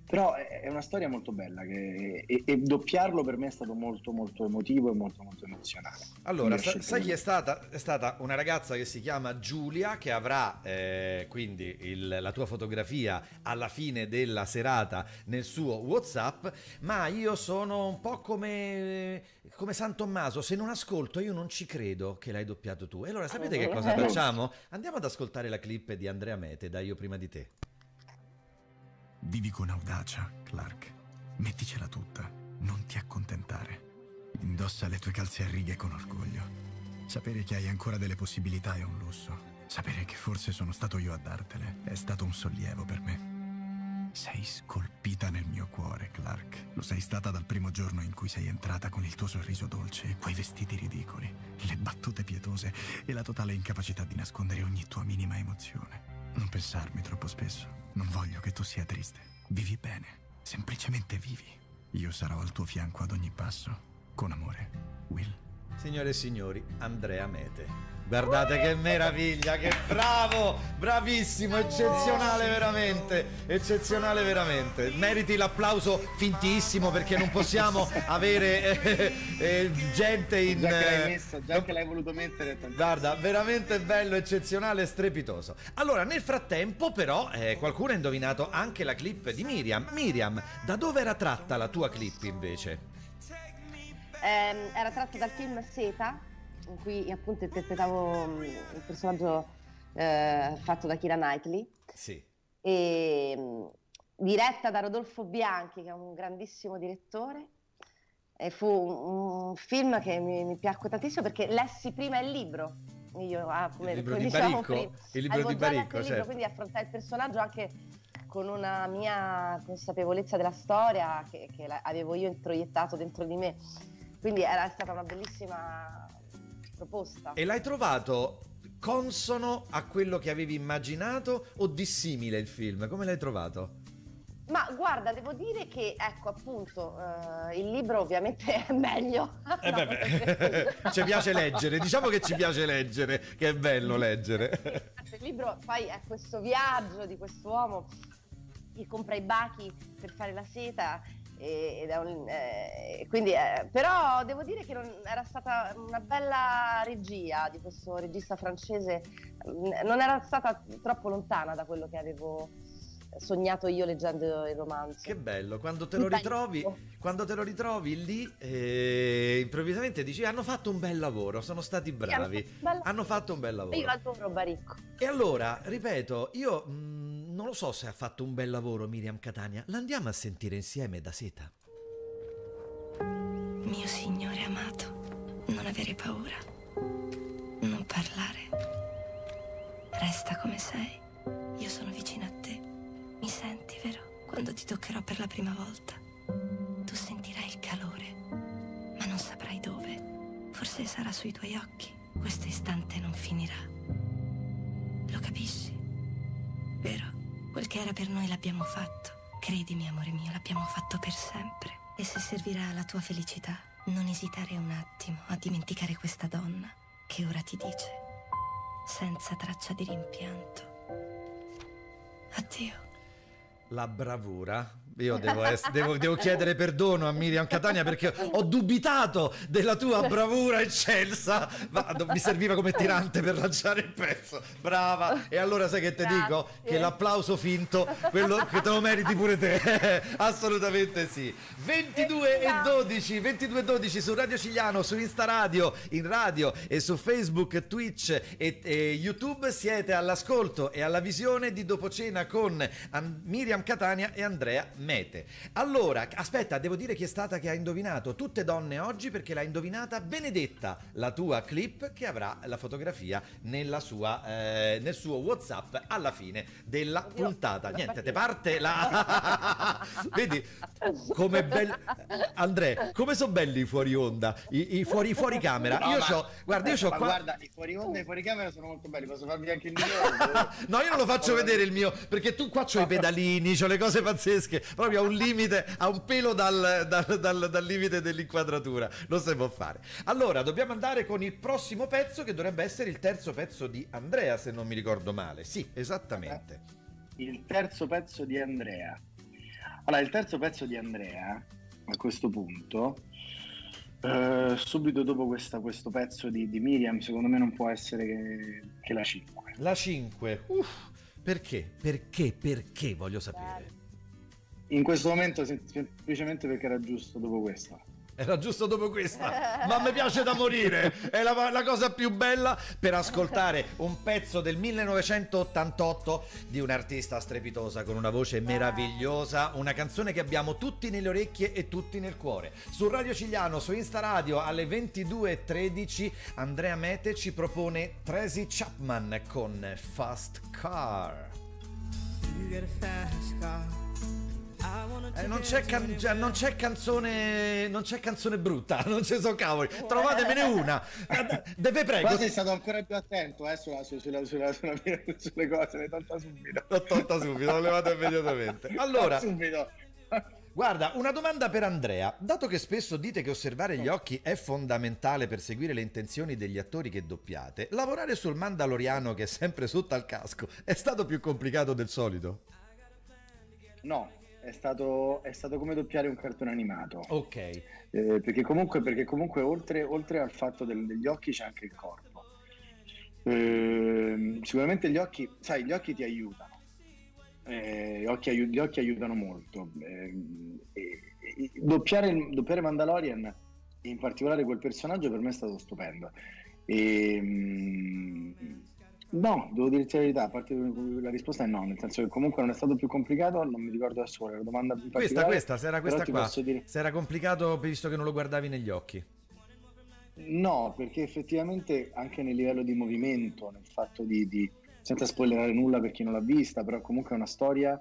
però è una storia molto bella che- e, e doppiarlo per me è stato molto molto emotivo e molto molto emozionale. Allora, sa- sai chi è stata? È stata una ragazza che si chiama Giulia, che avrà eh, quindi il- la tua fotografia alla fine della serata nel suo WhatsApp. Ma io sono un po' come, come San Tommaso: se non ascolto, io non ci credo che l'hai doppiato tu. E allora, sapete che cosa Eh. facciamo? Andiamo ad ascoltare la clip di Andrea Mete, da Io prima di te. Vivi con audacia, Clark. Metticela tutta. Non ti accontentare. Indossa le tue calze a righe con orgoglio. Sapere che hai ancora delle possibilità è un lusso. Sapere che forse sono stato io a dartele è stato un sollievo per me. Sei scolpita nel mio cuore, Clark. Lo sei stata dal primo giorno in cui sei entrata con il tuo sorriso dolce e quei vestiti ridicoli, le battute pietose e la totale incapacità di nascondere ogni tua minima emozione. Non pensarmi troppo spesso. Non voglio che tu sia triste. Vivi bene. Semplicemente vivi. Io sarò al tuo fianco ad ogni passo. Con amore, Will. Signore e signori, Andrea Mete. Guardate che meraviglia, che bravo, bravissimo, eccezionale veramente, eccezionale veramente. Meriti l'applauso fintissimo perché non possiamo avere eh, eh, gente in... Già che l'hai eh, messo, già che l'hai voluto mettere, tantissimo. Guarda, veramente bello, eccezionale, strepitoso. Allora, nel frattempo, però, eh, qualcuno ha indovinato anche la clip di Miriam. Miriam, da dove era tratta la tua clip invece? Ehm, era tratto dal film Seta, in cui appunto interpretavo mm, il personaggio eh, fatto da Kira Knightley. Sì. E, mm, diretta da Rodolfo Bianchi, che è un grandissimo direttore. E fu un, un film che mi, mi piacque tantissimo perché lessi prima il libro. Io, ah, come, Il libro come di dicevamo Baricco? prima. Il libro di Baricco, libro, certo. quindi affrontare il personaggio anche con una mia consapevolezza della storia che, che avevo io introiettato dentro di me. Quindi era stata una bellissima proposta. E l'hai trovato consono a quello che avevi immaginato o dissimile il film? Come l'hai trovato? Ma guarda, devo dire che, ecco, appunto, eh, il libro ovviamente è meglio. Eh beh, beh. ci piace leggere, diciamo che ci piace leggere, che è bello leggere. Il libro poi è questo viaggio di quest'uomo che compra i bachi per fare la seta. E- è un- eh, quindi, eh, però devo dire che non- era stata una bella regia di questo regista francese, non era stata troppo lontana da quello che avevo sognato io leggendo il romanzo. Che bello, quando te lo ritrovi, quando te lo ritrovi lì, eh, improvvisamente dici hanno fatto un bel lavoro, sono stati bravi, Bello. hanno fatto un bel Io lavoro. adoro Baricco. E allora, ripeto, io mh, non lo so se ha fatto un bel lavoro Miriam Catania, l'andiamo a sentire insieme da seta. Mio Signore amato, non avere paura, non parlare. Resta come sei. Io sono vicino a te. Mi senti, vero? Quando ti toccherò per la prima volta. Tu sentirai il calore, ma non saprai dove. Forse sarà sui tuoi occhi. Questo istante non finirà. Lo capisci? Vero? Quel che era per noi l'abbiamo fatto. Credimi, amore mio, l'abbiamo fatto per sempre. E se servirà alla tua felicità, non esitare un attimo a dimenticare questa donna che ora ti dice, senza traccia di rimpianto. Addio. La bravura. Io devo, ess- devo- devo chiedere perdono a Miriam Catania perché ho dubitato della tua bravura eccelsa, ma mi serviva come tirante per lanciare il pezzo. Brava. E allora sai che ti dico? Che l'applauso finto, quello che te lo meriti pure te. Assolutamente sì. 22 e 12, 22 e 12 su Radio Cigliano, su Insta Radio, in radio e su Facebook, Twitch e, e YouTube siete all'ascolto e alla visione di Dopo Cena con An- Miriam Catania e Andrea Mete. Allora, aspetta, devo dire chi è stata che ha indovinato. Tutte donne oggi perché l'ha indovinata Benedetta, la tua clip che avrà la fotografia nella sua, eh, nel suo WhatsApp alla fine della Oddio, puntata. Niente, te parte la... Vedi come belli... Andrea, come sono belli i fuori onda, i, i fuori, fuori camera. No, io ma- c'ho... Guarda, io c'ho ma qua... guarda, i fuori onda e i fuori camera sono molto belli, posso farvi anche il mio? No, io non lo faccio vedere il mio, perché tu qua c'ho i pedalini, c'ho le cose pazzesche, proprio a un limite, a un pelo dal, dal- dal- dal limite dell'inquadratura, non si può fare. Allora, dobbiamo andare con il prossimo pezzo, che dovrebbe essere il terzo pezzo di Andrea, se non mi ricordo male. Sì, esattamente. il terzo pezzo di Andrea. Allora, il terzo pezzo di Andrea, a questo punto, eh, subito dopo questa- questo pezzo di, di Miriam, secondo me non può essere che, che la 5. La 5. Uff, perché? Perché? Perché voglio sapere. In questo momento sem- semplicemente perché era giusto dopo questa. Era giusto dopo questa, ma mi piace da morire. È la, la cosa più bella per ascoltare un pezzo del 1988 di un'artista strepitosa con una voce meravigliosa, una canzone che abbiamo tutti nelle orecchie e tutti nel cuore. Su Radio Cigliano, su Insta Radio alle 22.13, Andrea Mete ci propone Tracy Chapman con Fast Car. Eh, non, c'è can- cioè, non c'è canzone non c'è canzone brutta non ci sono cavoli. Trovatemene una. Deve prego. Qua sei stato ancora più attento eh, sulla- su- sulla- sulla- sulla- sulle cose, le tolta subito. l'ho tolta subito l'ho levata immediatamente. Allora subito. guarda una domanda per Andrea. Dato che spesso dite che osservare gli occhi è fondamentale per seguire le intenzioni degli attori che doppiate lavorare sul Mandaloriano che è sempre sotto al casco è stato più complicato del solito? No, è stato, è stato come doppiare un cartone animato. ok Eh, perché comunque, perché comunque oltre, oltre al fatto del- degli occhi c'è anche il corpo. Ehm, sicuramente gli occhi, sai, gli occhi ti aiutano. Eh, gli, occhi gli occhi aiutano molto. Ehm, e- e- doppiare, doppiare Mandalorian in particolare quel personaggio per me è stato stupendo. E, mm, no, devo dirti la verità, a parte la risposta è no, nel senso che comunque non è stato più complicato, non mi ricordo adesso qual era la domanda in Questa, questa, se era questa qua, dire... se era complicato visto che non lo guardavi negli occhi. No, perché effettivamente anche nel livello di movimento, nel fatto di, di senza spoilerare nulla per chi non l'ha vista, però comunque è una storia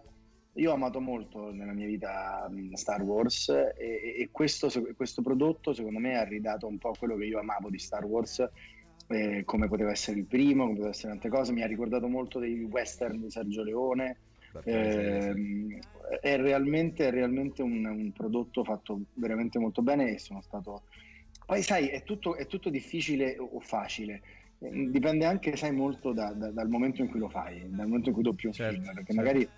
io ho amato molto nella mia vita Star Wars e, e questo, questo, prodotto secondo me ha ridato un po' quello che io amavo di Star Wars, eh, come poteva essere il primo, come poteva essere tante cose, mi ha ricordato molto dei western di Sergio Leone. Eh, è realmente, è realmente un, un, prodotto fatto veramente molto bene e sono stato... Poi sai, è tutto, è tutto difficile o facile, dipende anche sai, molto da, da, dal momento in cui lo fai, dal momento in cui doppi un certo, film, perché certo. magari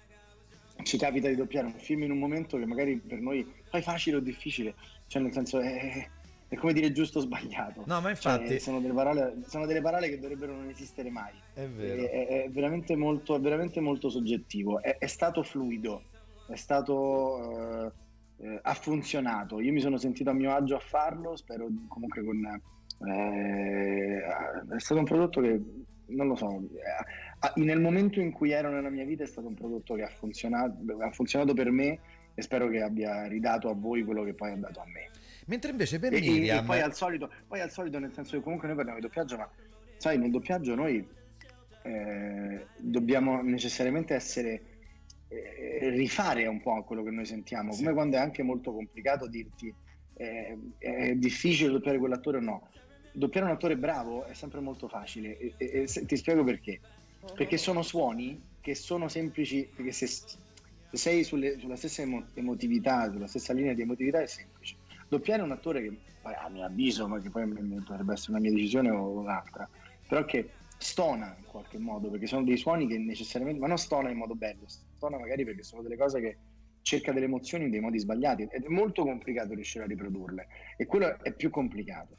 ci capita di doppiare un film in un momento che magari per noi è facile o difficile, cioè nel senso è, è come dire giusto o sbagliato. No, ma infatti cioè, sono, delle parole, sono, delle parole, che dovrebbero non esistere mai. È vero. È, è veramente, molto, è veramente molto soggettivo. È, è stato fluido, è stato. Eh, ha funzionato. Io mi sono sentito a mio agio a farlo. Spero comunque con. Eh, è stato un prodotto che non lo so. Eh, nel momento in cui ero nella mia vita è stato un prodotto che ha funzionato, ha funzionato per me e spero che abbia ridato a voi quello che poi ha dato a me. Mentre invece per e, Miriam... E poi al, solito, poi al solito, nel senso che comunque noi parliamo di doppiaggio, ma sai, nel doppiaggio noi eh, dobbiamo necessariamente essere... Eh, rifare un po' quello che noi sentiamo, sì. come quando è anche molto complicato dirti eh, è difficile doppiare quell'attore o no. Doppiare un attore bravo è sempre molto facile e, e, e ti spiego perché perché sono suoni che sono semplici, perché se sei sulle, sulla stessa emotività, sulla stessa linea di emotività è semplice. Doppiare un attore che a mio avviso, ma che poi potrebbe essere una mia decisione o un'altra, però che stona in qualche modo, perché sono dei suoni che necessariamente, ma non stona in modo bello, stona magari perché sono delle cose che cerca delle emozioni in dei modi sbagliati ed è molto complicato riuscire a riprodurle e quello è più complicato.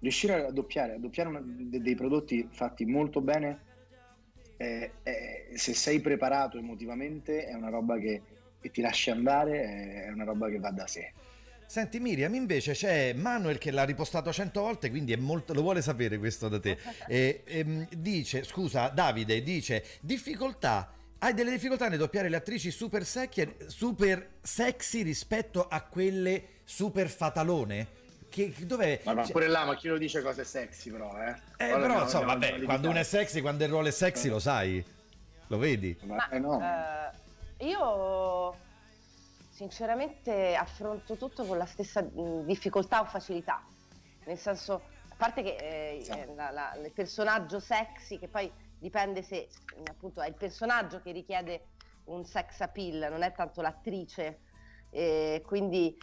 Riuscire a doppiare, a doppiare una, dei prodotti fatti molto bene eh, eh, se sei preparato emotivamente è una roba che, che ti lascia andare, è una roba che va da sé. Senti Miriam, invece c'è Manuel che l'ha ripostato cento volte, quindi molto, lo vuole sapere questo da te. E, e, ehm, dice, scusa, Davide, dice, difficoltà, hai delle difficoltà nel doppiare le attrici super, secchie, super sexy rispetto a quelle super fatalone? Che, dov'è? Ma, ma cioè... pure là, ma chi lo dice cose sexy, però, eh? Eh, Ora però, insomma, vabbè, quando uno è sexy, quando il ruolo è sexy, eh. lo sai. Lo vedi? Ma, eh no. Uh, io sinceramente affronto tutto con la stessa difficoltà o facilità. Nel senso, a parte che eh, sì. la, la, il personaggio sexy, che poi dipende se appunto è il personaggio che richiede un sex appeal, non è tanto l'attrice. Eh, quindi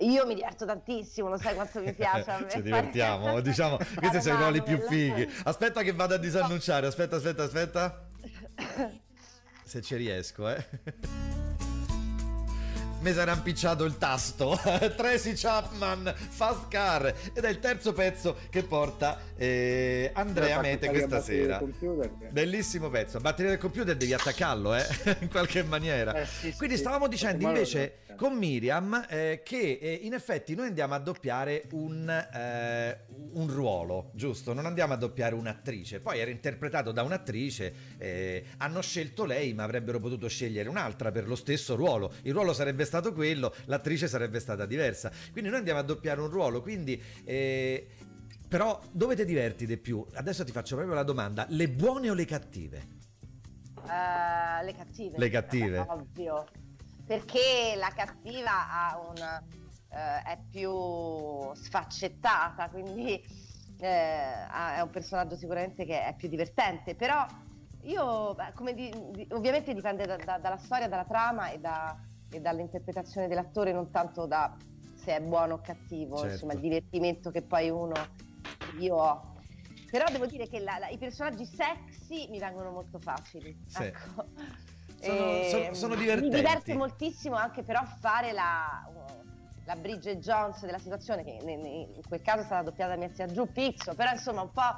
io mi diverto tantissimo, lo sai quanto mi piace. A me Ci divertiamo, diciamo, questi sono i ruoli più fighi. Aspetta che vado a disannunciare, aspetta, aspetta, aspetta. Se ci riesco, eh mi era impicciato il tasto. Tracy Chapman, Fast Car. Ed è il terzo pezzo che porta eh, Andrea Mete questa sera. Bellissimo pezzo. Batteria del computer devi attaccarlo, eh? in qualche maniera. Eh, sì, Quindi stavamo sì. dicendo invece con Miriam eh, che eh, in effetti noi andiamo a doppiare un, eh, un, ruolo, giusto? Non andiamo a doppiare un'attrice. Poi era interpretato da un'attrice, eh, hanno scelto lei, ma avrebbero potuto scegliere un'altra per lo stesso ruolo. Il ruolo sarebbe stato quello, l'attrice sarebbe stata diversa. Quindi noi andiamo a doppiare un ruolo, quindi... Eh, però dove ti diverti di più? Adesso ti faccio proprio la domanda, le buone o le cattive? Uh, le cattive. Le cattive. Ovvio. Perché la cattiva ha un, uh, è più sfaccettata, quindi uh, è un personaggio sicuramente che è più divertente. Però io, come di, di, ovviamente dipende da, da, dalla storia, dalla trama e da, e dall'interpretazione dell'attore, non tanto da se è buono o cattivo, certo. insomma il divertimento che poi uno io ho. Però devo dire che la, la, i personaggi sexy mi vengono molto facili. Sì. Ecco. Sono, sono, sono, divertenti. Mi diverte moltissimo anche però fare la, la Bridget Jones della situazione, che in quel caso è stata doppiata da mia zia Giù Pizzo, però insomma un po',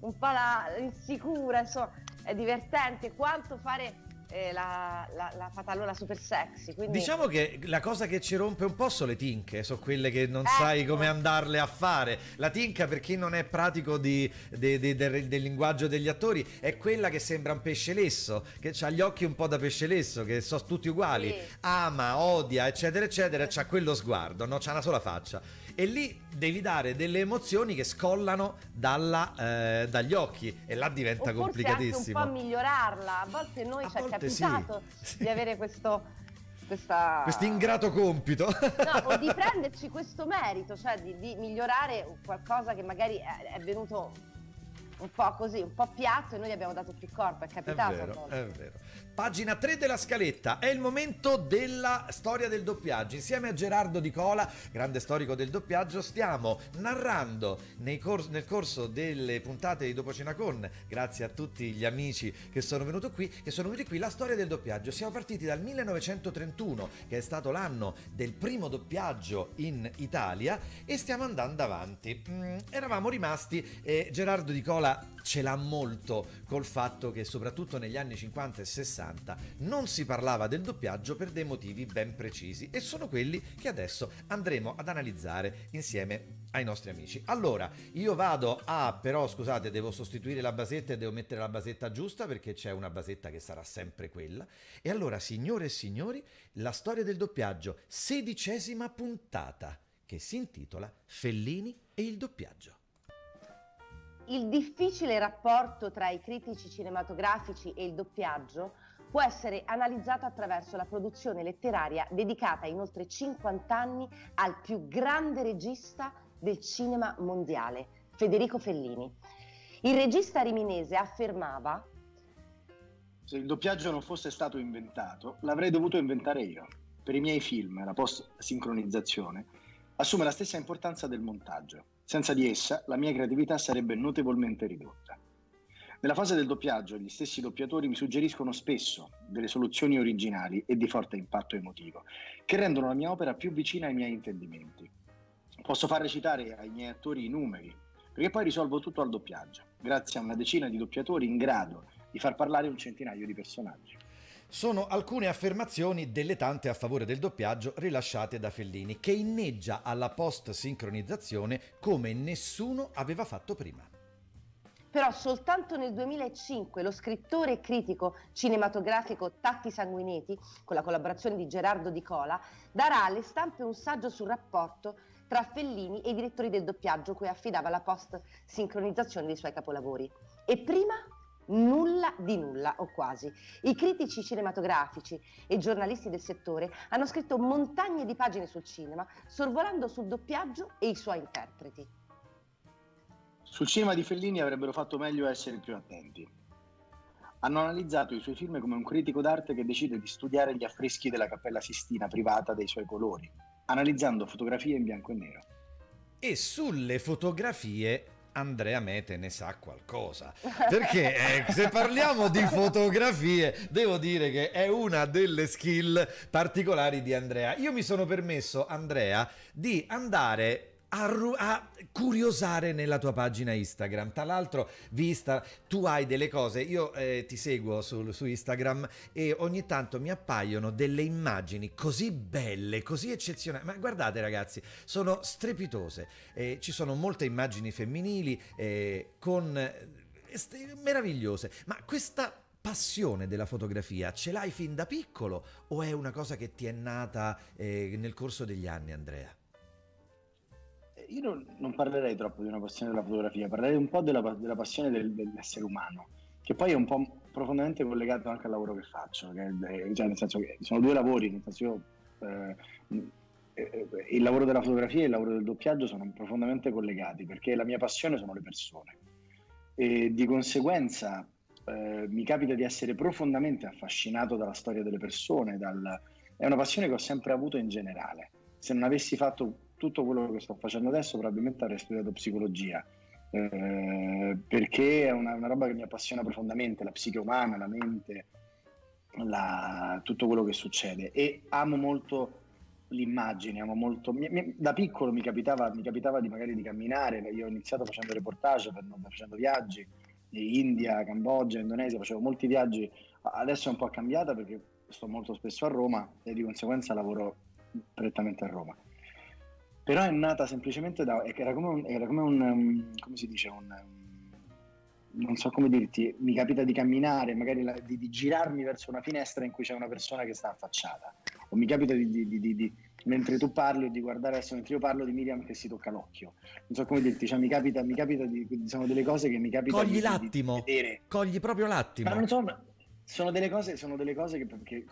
un po' la insicura, insomma, è divertente. Quanto fare eh, la, la, la fatalona super sexy. Quindi... Diciamo che la cosa che ci rompe un po' sono le tinche, sono quelle che non Ecco. sai come andarle a fare. La tinca, per chi non è pratico di- de- de- del, del linguaggio degli attori, è quella che sembra un pesce lesso, che ha gli occhi un po' da pesce lesso, che sono tutti uguali. Sì. Ama, odia, eccetera, eccetera, c'ha quello sguardo, no? c'ha una sola faccia. E lì devi dare delle emozioni che scollano dalla, eh, dagli occhi e là diventa o forse anche un complicatissimo. po' a migliorarla. A volte noi A ci è volte sì. capitato Sì. di avere questo. Questa... Questo ingrato compito. No, o di prenderci questo merito, cioè di, di migliorare qualcosa che magari è, è venuto un po' così, un po' piatto e noi gli abbiamo dato più corpo, è È capitato. a vero, è vero. Pagina 3 della scaletta, è il momento della storia del doppiaggio. Insieme a Gerardo Di Cola, grande storico del doppiaggio, stiamo narrando cor- nel corso delle puntate di Dopo Cena Con, grazie a tutti gli amici che sono venuti qui, che sono venuti qui, la storia del doppiaggio. Siamo partiti dal 1931, che è stato l'anno del primo doppiaggio in Italia, e stiamo andando avanti. Mm, eravamo rimasti, e Gerardo Di Cola ce l'ha molto col fatto che soprattutto negli anni 50 e 60 non si parlava del doppiaggio per dei motivi ben precisi e sono quelli che adesso andremo ad analizzare insieme ai nostri amici. Allora, io vado a però scusate, devo sostituire la basetta e devo mettere la basetta giusta perché c'è una basetta che sarà sempre quella. E allora, signore e signori, la storia del doppiaggio, sedicesima puntata che si intitola Fellini e il doppiaggio. Il difficile rapporto tra i critici cinematografici e il doppiaggio può essere analizzato attraverso la produzione letteraria dedicata in oltre 50 anni al più grande regista del cinema mondiale, Federico Fellini. Il regista riminese affermava Se il doppiaggio non fosse stato inventato, l'avrei dovuto inventare io. Per i miei film, la post-sincronizzazione assume la stessa importanza del montaggio. Senza di essa, la mia creatività sarebbe notevolmente ridotta. Nella fase del doppiaggio, gli stessi doppiatori mi suggeriscono spesso delle soluzioni originali e di forte impatto emotivo, che rendono la mia opera più vicina ai miei intendimenti. Posso far recitare ai miei attori i numeri, perché poi risolvo tutto al doppiaggio, grazie a una decina di doppiatori in grado di far parlare un centinaio di personaggi. Sono alcune affermazioni delle tante a favore del doppiaggio rilasciate da Fellini, che inneggia alla post-sincronizzazione come nessuno aveva fatto prima. Però soltanto nel 2005 lo scrittore e critico cinematografico Tatti Sanguinetti, con la collaborazione di Gerardo Di Cola, darà alle stampe un saggio sul rapporto tra Fellini e i direttori del doppiaggio cui affidava la post-sincronizzazione dei suoi capolavori. E prima nulla di nulla o quasi. I critici cinematografici e giornalisti del settore hanno scritto montagne di pagine sul cinema, sorvolando sul doppiaggio e i suoi interpreti. Sul cinema di Fellini avrebbero fatto meglio a essere più attenti. Hanno analizzato i suoi film come un critico d'arte che decide di studiare gli affreschi della Cappella Sistina privata dei suoi colori, analizzando fotografie in bianco e nero. E sulle fotografie Andrea Mete ne sa qualcosa. Perché eh, se parliamo di fotografie, devo dire che è una delle skill particolari di Andrea. Io mi sono permesso, Andrea, di andare a, a curiosare nella tua pagina Instagram. Tra l'altro, vista, tu hai delle cose, io eh, ti seguo su, su Instagram e ogni tanto mi appaiono delle immagini così belle, così eccezionali. Ma guardate ragazzi, sono strepitose. Eh, ci sono molte immagini femminili eh, con... eh, meravigliose. Ma questa passione della fotografia ce l'hai fin da piccolo o è una cosa che ti è nata eh, nel corso degli anni, Andrea? Io non, non parlerei troppo di una passione della fotografia, parlerei un po' della, della passione del- dell'essere umano, che poi è un po' profondamente collegato anche al lavoro che faccio, che cioè nel senso che sono due lavori, nel senso io, eh, eh, il lavoro della fotografia e il lavoro del doppiaggio sono profondamente collegati, perché la mia passione sono le persone e di conseguenza eh, mi capita di essere profondamente affascinato dalla storia delle persone, dal- è una passione che ho sempre avuto in generale. Se non avessi fatto tutto quello che sto facendo adesso, probabilmente avrei studiato psicologia, eh, perché è una, una roba che mi appassiona profondamente, la psiche umana, la mente, la- tutto quello che succede. E amo molto l'immagine, amo molto... mi- mi- da piccolo mi capitava, mi capitava di magari di camminare, io ho iniziato facendo reportage, facendo viaggi, in India, Cambogia, Indonesia, facevo molti viaggi adesso è un po' cambiata perché sto molto spesso a Roma e di conseguenza lavoro prettamente a Roma. Però è nata semplicemente da... era come un... Era come, un um, come si dice? Un, um, non so come dirti, mi capita di camminare, magari la, di, di, girarmi verso una finestra in cui c'è una persona che sta affacciata, o mi capita di, di, di mentre tu parli o di guardare adesso mentre io parlo di Miriam che si tocca l'occhio. Non so come dirti, cioè, mi capita, mi capita di, sono delle cose che mi capita Cogli di, l'attimo, vedere. Cogli proprio l'attimo. Ma non so, sono delle cose, sono delle cose che, che,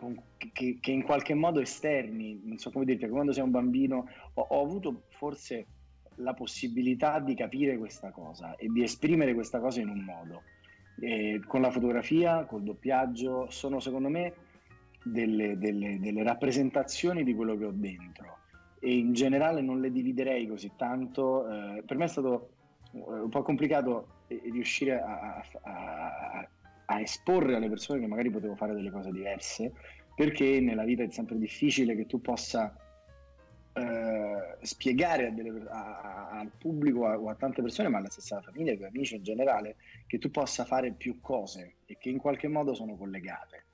che, che, in qualche modo esterni, non so come dirti, quando sei un bambino ho, ho avuto forse la possibilità di capire questa cosa e di esprimere questa cosa in un modo. E con la fotografia, col doppiaggio, sono secondo me delle, delle, delle, rappresentazioni di quello che ho dentro e in generale non le dividerei così tanto. Eh, per me è stato eh, un po' complicato eh, riuscire a, a, a, esporre alle persone che magari potevo fare delle cose diverse perché nella vita è sempre difficile che tu possa eh, spiegare delle, al pubblico o a tante persone, ma alla stessa famiglia, ai tuoi amici in generale, che tu possa fare più cose e che in qualche modo sono collegate.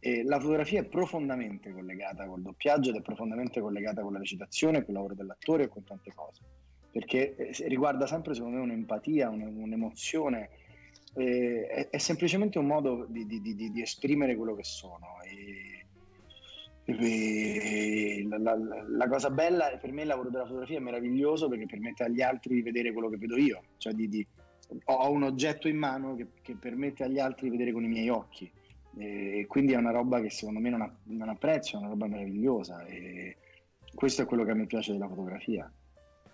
E la fotografia è profondamente collegata col doppiaggio ed è profondamente collegata con la recitazione, con il lavoro dell'attore e con tante cose, perché eh, riguarda sempre secondo me un'empatia, un'emozione, eh, è, è, semplicemente un modo di, di, di, di esprimere quello che sono. E, e la, la, la, cosa bella per me il lavoro della fotografia è meraviglioso perché permette agli altri di vedere quello che vedo io, cioè ho un oggetto in mano che, che permette agli altri di vedere con i miei occhi e quindi è una roba che secondo me non ha, non ha prezzo, è una roba meravigliosa e questo è quello che a me piace della fotografia.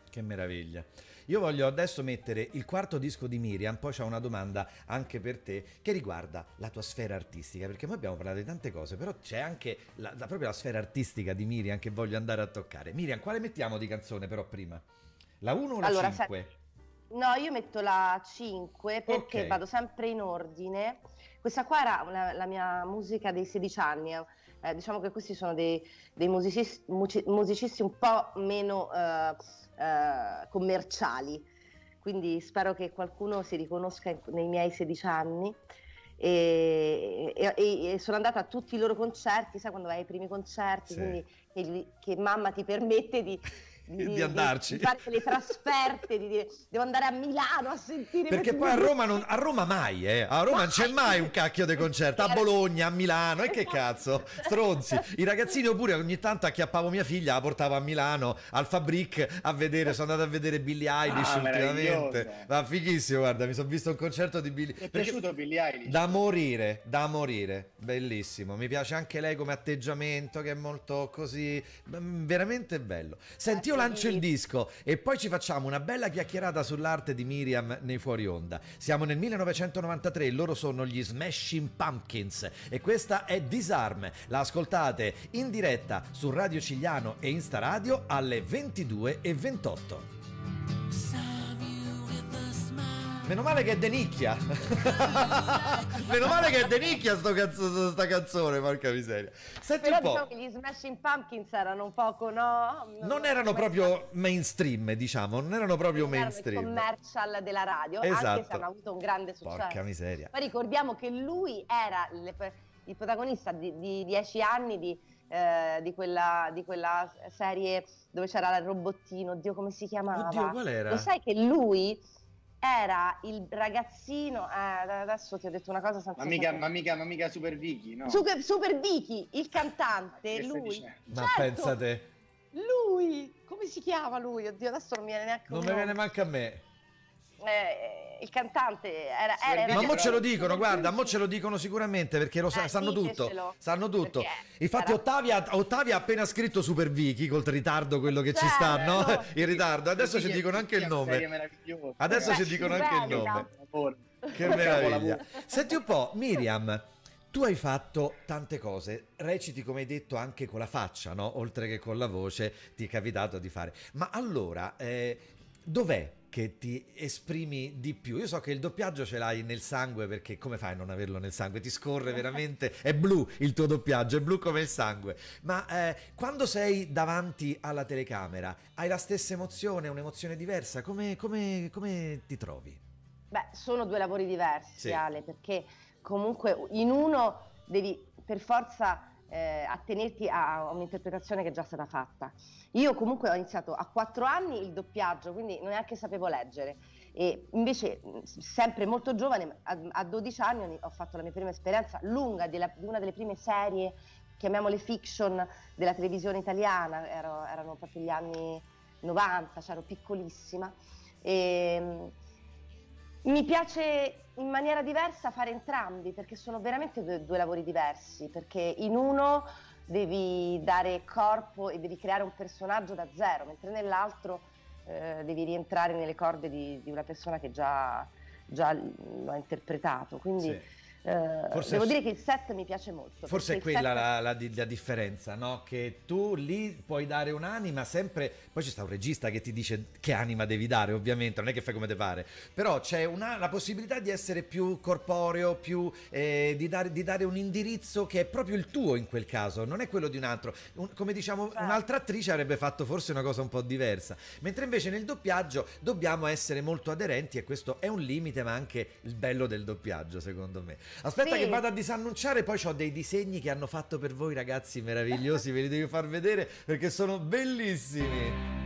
Che meraviglia. Io voglio adesso mettere il quarto disco di Miriam, poi c'è una domanda anche per te che riguarda la tua sfera artistica, perché noi abbiamo parlato di tante cose, però c'è anche la, la, proprio la sfera artistica di Miriam che voglio andare a toccare. Miriam, quale mettiamo di canzone però prima? La 1 o la allora, 5? Fa... No, io metto la 5 perché okay. vado sempre in ordine questa qua era una, la mia musica dei 16 anni. Eh. diciamo che questi sono dei, dei musicisti, musicisti, un po' meno eh, eh, commerciali. Quindi spero che qualcuno si riconosca nei miei 16 anni. E, e, e, sono andata a tutti i loro concerti, sai quando vai ai primi concerti, sì. quindi che, che, mamma ti permette di, di, di andarci. Di fare le trasferte, di dire devo andare a Milano a sentire. Perché poi a Roma, non, a Roma mai, eh. A Roma non c'è mai un cacchio di concerto. A Bologna, a Milano, e che cazzo? Stronzi. I ragazzini oppure ogni tanto acchiappavo mia figlia, la portavo a Milano, al Fabric a vedere, sono andato a vedere Billie Eilish ah, ultimamente. Ma fighissimo, guarda, mi sono visto un concerto di Billie Eilish. È piaciuto Billie Eilish? Da morire, da morire. Bellissimo. Mi piace anche lei come atteggiamento, che è molto così, mm, veramente bello. Senti, io lancio il disco e poi ci facciamo una bella chiacchierata sull'arte di Miriam nei fuori onda. Siamo nel 1993, loro sono gli Smashing Pumpkins e questa è Disarm. La ascoltate in diretta su Radio Cigliano e Insta Radio alle 22.28. Meno male che è De Nicchia. Meno male che è De Nicchia sto cazzo, sta canzone, porca miseria. Senti Però un po'. diciamo che gli Smashing Pumpkins erano un poco, no? Non, non erano proprio mainstream, diciamo, non erano proprio non mainstream. Erano commercial della radio, esatto. anche se hanno avuto un grande successo. Porca miseria. Poi ricordiamo che lui era le, il protagonista di, di dieci anni di, eh, di, quella, di, quella, serie dove c'era il robottino, Dio come si chiamava? Oddio, qual era? Lo sai che lui era il ragazzino, eh, adesso ti ho detto una cosa senza... Ma mica, ma mica, ma mica Super Vicky, no? Super, Super Vicky, il cantante, lui... Ma certo, pensate... Lui, come si chiama lui? Oddio, adesso non mi viene neanche... Non mi viene manco a me. Eh, il cantante era, era, era ma mo ce lo dicono guarda mo ce lo dicono sicuramente perché lo sa, eh, sanno tutto sanno tutto. Infatti Ottavia, Ottavia, ha appena scritto Super Vicky col ritardo quello che ci sta no? no? in ritardo. Adesso ci dicono anche il nome. adesso ci dicono anche il nome. Che meraviglia. senti un po' Miriam tu hai fatto tante cose, reciti come hai detto anche con la faccia, no? oltre che con la voce, ti è capitato di fare. Ma allora, eh, dov'è che ti esprimi di più. Io so che il doppiaggio ce l'hai nel sangue perché come fai a non averlo nel sangue? Ti scorre veramente, è blu il tuo doppiaggio, è blu come il sangue. Ma eh, quando sei davanti alla telecamera hai la stessa emozione, un'emozione diversa? Come, come, come ti trovi? Beh, sono due lavori diversi, sì. Ale, perché comunque in uno devi per forza eh, attenerti a un'interpretazione che è già stata fatta. Io comunque ho iniziato a quattro anni il doppiaggio, quindi neanche sapevo leggere. E invece, sempre molto giovane, a, a 12 anni ho fatto la mia prima esperienza lunga di, una delle prime serie, chiamiamole fiction, della televisione italiana, Ero, erano proprio gli anni 90, cioè ero piccolissima. E, mi piace in maniera diversa fare entrambi perché sono veramente due, due, lavori diversi, perché in uno devi dare corpo e devi creare un personaggio da zero, mentre nell'altro eh, devi rientrare nelle corde di, di una persona che già, già lo ha interpretato. Quindi, sì eh, devo dire che il set mi piace molto. Forse è quella set... la, la, la, differenza, no? Che tu lì puoi dare un'anima sempre. Poi c'è sta un regista che ti dice che anima devi dare, ovviamente, non è che fai come te pare. Però c'è una, la possibilità di essere più corporeo, più, eh, di, dare, di, dare, un indirizzo che è proprio il tuo in quel caso, non è quello di un altro. Un, come diciamo, ah. un'altra attrice avrebbe fatto forse una cosa un po' diversa. Mentre invece nel doppiaggio dobbiamo essere molto aderenti e questo è un limite, ma anche il bello del doppiaggio, secondo me. Aspetta sì. che vado a disannunciare, poi ho dei disegni che hanno fatto per voi ragazzi meravigliosi, ve li devo far vedere perché sono bellissimi.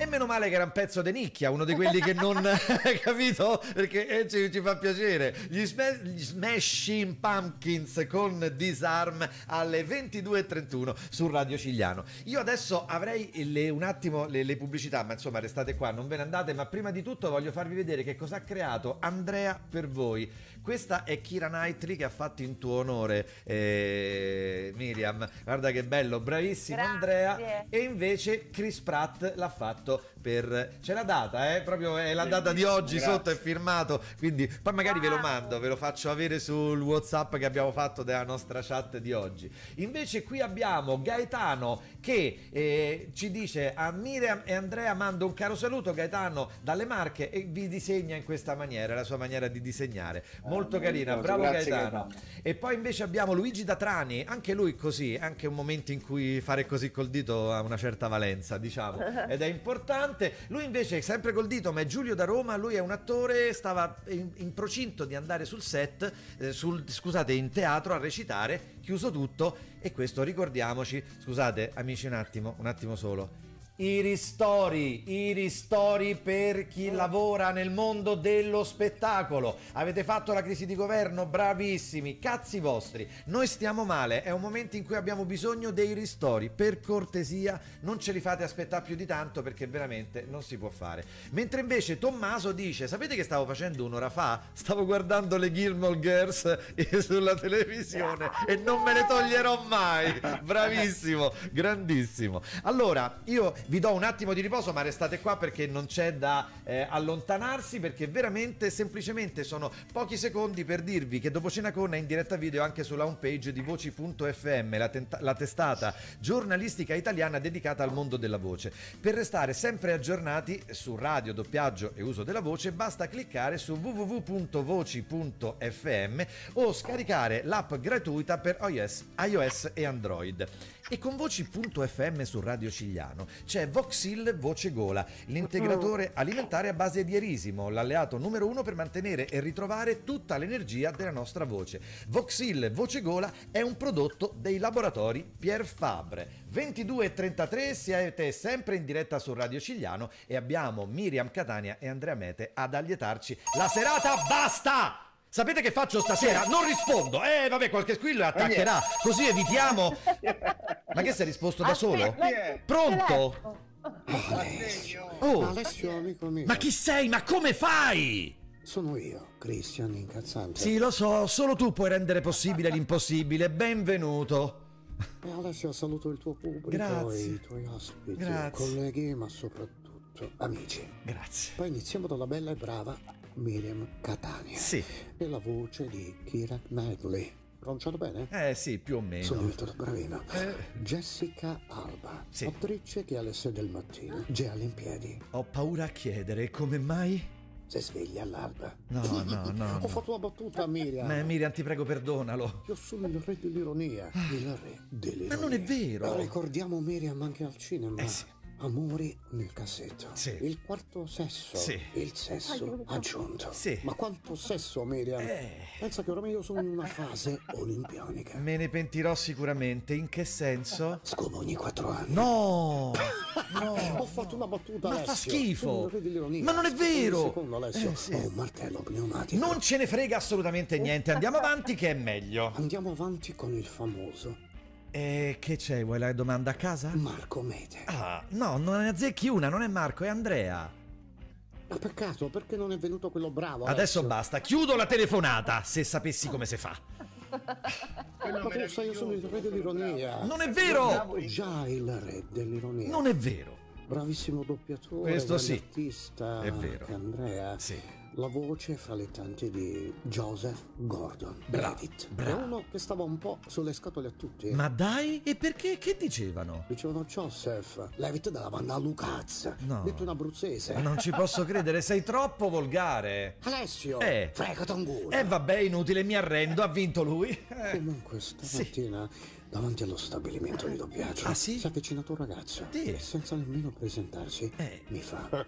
E meno male che era un pezzo di nicchia, uno di quelli che non... capito? Perché eh, ci, ci, fa piacere. Gli, sm- gli, Smashing Pumpkins con Disarm alle 22.31 su Radio Cigliano. Io adesso avrei le, un attimo le, le, pubblicità, ma insomma restate qua, non ve ne andate, ma prima di tutto voglio farvi vedere che cosa ha creato Andrea per voi. Questa è Kira Knightley che ha fatto in tuo onore eh, Miriam. Guarda che bello, bravissimo Grazie. Andrea. E invece Chris Pratt l'ha fatto per... C'è la data, eh? Proprio è la data di oggi Grazie. sotto, è firmato. Quindi poi magari wow. ve lo mando, ve lo faccio avere sul WhatsApp che abbiamo fatto della nostra chat di oggi. Invece qui abbiamo Gaetano che eh, ci dice a Miriam e Andrea mando un caro saluto Gaetano dalle Marche e vi disegna in questa maniera, la sua maniera di disegnare molto ah, carina, bravo Gaetano. Gaetano. E poi invece abbiamo Luigi Datrani, anche lui così, anche un momento in cui fare così col dito ha una certa valenza, diciamo, ed è importante. Lui invece sempre col dito, ma è Giulio da Roma, lui è un attore, stava in, in procinto di andare sul set, eh, sul, scusate, in teatro a recitare, chiuso tutto e questo ricordiamoci, scusate amici un attimo, un attimo solo i ristori, i ristori per chi lavora nel mondo dello spettacolo. Avete fatto la crisi di governo? Bravissimi, cazzi vostri. Noi stiamo male, è un momento in cui abbiamo bisogno dei ristori. Per cortesia, non ce li fate aspettare più di tanto perché veramente non si può fare. Mentre invece Tommaso dice: Sapete che stavo facendo un'ora fa? Stavo guardando le Gilmore Girls sulla televisione e non me ne toglierò mai. Bravissimo, grandissimo. Allora, io vi do un attimo di riposo, ma restate qua perché non c'è da eh, allontanarsi, perché veramente semplicemente sono pochi secondi per dirvi che dopo cena con è in diretta video anche sulla homepage di voci.fm, la, tenta- la testata giornalistica italiana dedicata al mondo della voce. Per restare sempre aggiornati su radio, doppiaggio e uso della voce, basta cliccare su www.voci.fm o scaricare l'app gratuita per iOS, iOS e Android. E con voci.fm su Radio Cigliano c'è Voxil Voce Gola, l'integratore alimentare a base di erisimo, l'alleato numero uno per mantenere e ritrovare tutta l'energia della nostra voce. Voxil Voce Gola è un prodotto dei laboratori Pier Fabre. 22.33 siete sempre in diretta su Radio Cigliano e abbiamo Miriam Catania e Andrea Mete ad allietarci la serata. Basta! Sapete che faccio stasera? Non rispondo. Eh, vabbè, qualche squillo attaccherà. Così evitiamo. Ma che sei risposto da solo? Pronto? Alessio. Oh. Alessio, amico mio. Ma chi sei? Ma come fai? Sono io, Christian Incazzante. Sì, lo so, solo tu puoi rendere possibile l'impossibile. Benvenuto. E Alessio, saluto il tuo pubblico Grazie. i tuoi ospiti, Grazie. colleghi, ma soprattutto amici. Grazie. Poi iniziamo dalla bella e brava Miriam Catania. Sì. E la voce di Kira Knightley. Pronunciato bene? Eh sì, più o meno. Sono diventato bravino. Eh. Jessica Alba. Sì. Attrice che alle 6 del mattino già all'impiedi. Ho paura a chiedere come mai? Si sveglia all'alba. No, no, no. Ho fatto una battuta, Miriam. Ma Miriam, ti prego, perdonalo. Io sono il re dell'ironia. Il re dell'ironia. Ma non è vero. Ma ricordiamo Miriam anche al cinema. Eh sì. Amori nel cassetto. Sì. Il quarto sesso. Sì. Il sesso aggiunto. Sì. Ma quanto sesso, Miriam? Eh. Pensa che ormai io sono in una fase olimpianica. Me ne pentirò sicuramente. In che senso? Scopo ogni quattro anni. No! No! Ho fatto una battuta, Ma Alessio. fa schifo. Non. Ma non è vero. Un secondo, Alessio. Eh, sì. Ho un martello pneumatico. Non ce ne frega assolutamente niente. Andiamo avanti che è meglio. Andiamo avanti con il famoso E che c'è? Vuoi la domanda a casa? Marco Mete. Ah, no, non ne azzecchi una, non è Marco, è Andrea. Ma peccato, perché non è venuto quello bravo? Adesso Alessio? basta, chiudo la telefonata, se sapessi come si fa. Ma tu sai, io sono il re dell'ironia. Non è vero! Bravo, già il re dell'ironia. Non è vero. Bravissimo doppiatore, Questo sì. artista. È vero. Che Andrea. Sì. La voce fra le tante di Joseph Gordon. Bravo, Levitt. bravo. È uno che stava un po' sulle scatole a tutti. Ma dai, e perché? Che dicevano? Dicevano Joseph, Levitt della banda Lucaz. No. Detto in abruzzese. Non ci posso credere, sei troppo volgare. Alessio! Eh. Fregati un culo! E vabbè, inutile, mi arrendo, ha vinto lui. Eh. Comunque stamattina davanti allo stabilimento di doppiaggio Ah, sì? si è avvicinato un ragazzo Sì. e senza nemmeno presentarsi Eh. mi fa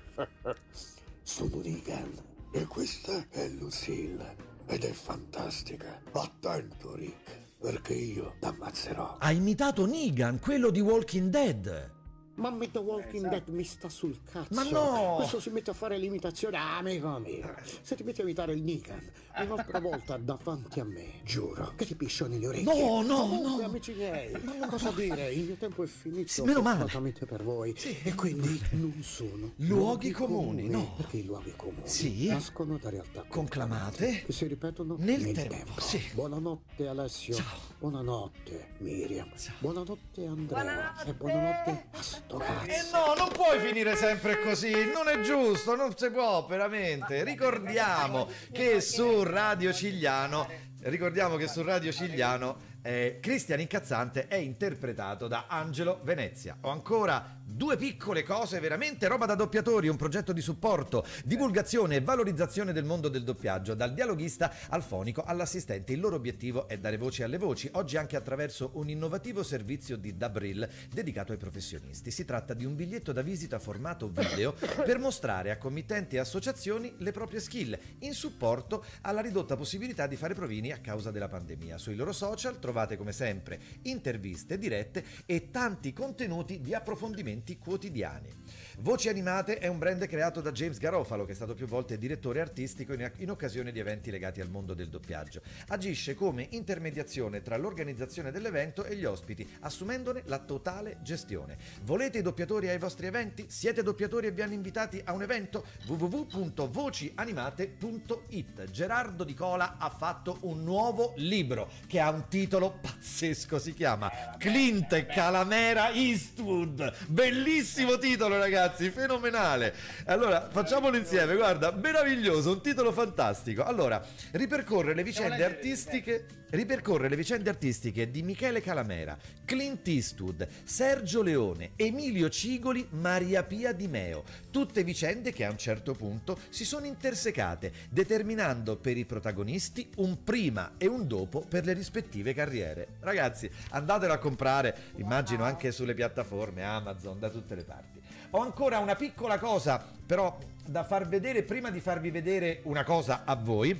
sono Regan e questa è Lucille ed è fantastica attento Rick perché io t'ammazzerò Ha imitato Negan, quello di Walking Dead. Ma The Walking Dead mi sta sul cazzo Ma no! questo si mette a fare l'imitazione ah, amico mio se ti metti a imitare il Negan un'altra volta davanti a me giuro che ti piscio nelle orecchie No, no, Comunque, no. amici miei cosa dire il mio tempo è finito Sì, meno male. per voi e quindi non sono Luoghi comuni, no. perché i luoghi comuni Sì. nascono da realtà Conclamate. che si ripetono Nel nel, tempo, tempo, sì. buonanotte Alessio Ciao. buonanotte Miriam Ciao. buonanotte Andrea e buonanotte a sto cazzo E no, non puoi finire sempre così, non è giusto, non si può veramente. Ricordiamo che su Radio Cigliano, ricordiamo che su Radio Cigliano eh, Cristian Incazzante è interpretato da Angelo Venezia. Ho ancora due piccole cose, veramente roba da doppiatori, un progetto di supporto, divulgazione e valorizzazione del mondo del doppiaggio, dal dialoghista al fonico all'assistente. Il loro obiettivo è dare voce alle voci, oggi anche attraverso un innovativo servizio di Dabril dedicato ai professionisti. Si tratta di un biglietto da visita formato video per mostrare a committenti e associazioni le proprie skill in supporto alla ridotta possibilità di fare provini a causa della pandemia. Sui loro social trovate come sempre interviste dirette e tanti contenuti di approfondimenti quotidiani. Voci Animate è un brand creato da James Garofalo, che è stato più volte direttore artistico in, in occasione di eventi legati al mondo del doppiaggio. Agisce come intermediazione tra l'organizzazione dell'evento e gli ospiti, assumendone la totale gestione. Volete i doppiatori ai vostri eventi? Siete doppiatori e vi hanno invitati a un evento? www.vocianimate.it Gerardo Di Cola ha fatto un nuovo libro che ha un titolo pazzesco, si chiama Clint Calamera Eastwood. Bellissimo titolo ragazzi, fenomenale. Allora, facciamolo insieme, guarda, meraviglioso, un titolo fantastico. Allora, ripercorre le vicende artistiche, ripercorre le vicende artistiche di Michele Calamera, Clint Eastwood, Sergio Leone, Emilio Cigoli, Maria Pia Di Meo. Tutte vicende che a un certo punto si sono intersecate, determinando per i protagonisti un prima e un dopo per le rispettive carriere. Ragazzi, andatelo a comprare, immagino anche sulle piattaforme Amazon, da tutte le parti. Ho ancora una piccola cosa, però, da far vedere prima di farvi vedere una cosa a voi.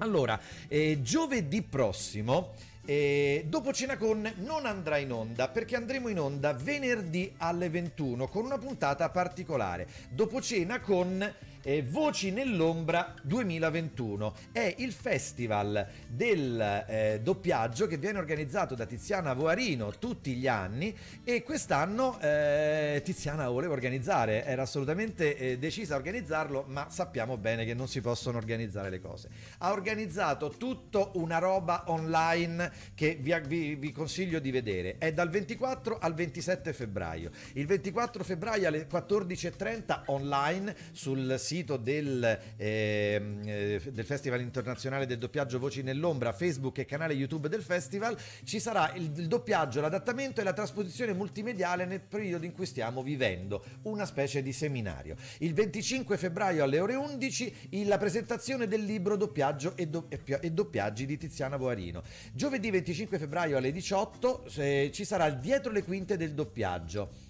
Allora, eh, giovedì prossimo, eh, dopo cena con non andrà in onda perché andremo in onda venerdì alle 21 con una puntata particolare. Dopo cena con eh, Voci nell'ombra 2021. È il festival del eh, doppiaggio che viene organizzato da Tiziana Voarino tutti gli anni e quest'anno eh, Tiziana voleva organizzare, era assolutamente eh, decisa a organizzarlo, ma sappiamo bene che non si possono organizzare le cose. Ha organizzato tutta una roba online che vi, vi- vi consiglio di vedere. È dal 24 al 27 febbraio. Il 24 febbraio alle 14.30 online sul sito del, ehm, eh, del Festival Internazionale del Doppiaggio Voci nell'Ombra, Facebook e canale YouTube del festival, ci sarà il, il doppiaggio, l'adattamento e la trasposizione multimediale nel periodo in cui stiamo vivendo, una specie di seminario. Il 25 febbraio alle ore 11 il- la presentazione del libro Doppiaggio e, do- e e doppiaggi di Tiziana Boarino. Giovedì 25 febbraio alle 18 eh, ci sarà il dietro le quinte del doppiaggio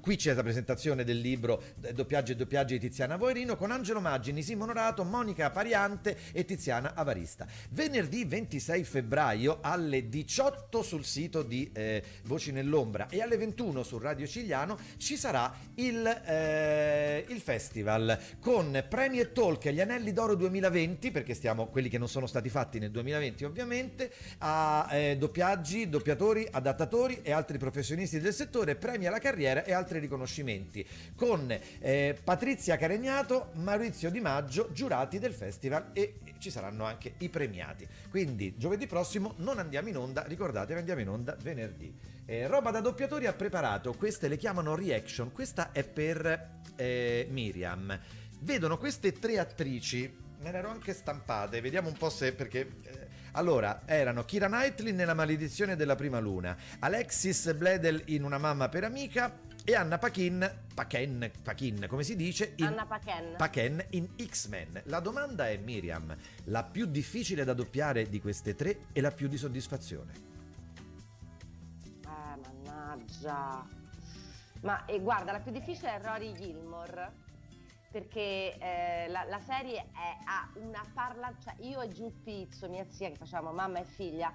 qui c'è la presentazione del libro eh, Doppiaggi e doppiaggi di Tiziana Voerino con Angelo Maggi, Nisimo Onorato, Monica Pariante e Tiziana Avarista. Venerdì 26 febbraio alle 18 sul sito di eh, Voci nell'ombra e alle 21 su Radio Cigliano ci sarà il, eh, il festival con premi e talk agli Anelli d'Oro 2020 perché stiamo quelli che non sono stati fatti nel 2020 ovviamente a eh, doppiaggi, doppiatori, adattatori e altri professionisti del settore, premi alla carriera e altri riconoscimenti con eh, Patrizia Caregnato, Maurizio Di Maggio, giurati del festival e ci saranno anche i premiati. Quindi giovedì prossimo non andiamo in onda, ricordatevi andiamo in onda venerdì. Eh, roba da doppiatori ha preparato, queste le chiamano reaction, questa è per eh, Miriam. Vedono queste tre attrici, me le ero anche stampate, vediamo un po' se perché... eh, allora, erano Kira Knightley nella maledizione della prima luna, Alexis Bledel in Una mamma per amica e Anna Paquin, Paquin, Paquin come si dice, in Anna Paquin. Paquin in X-Men. La domanda è Miriam, la più difficile da doppiare di queste tre e la più di soddisfazione? Eh, mannaggia. Ma eh, guarda, la più difficile è Rory Gilmore. Perché eh, la, la serie è, ha una parla, cioè io e Giù Pizzo, mia zia che facciamo mamma e figlia,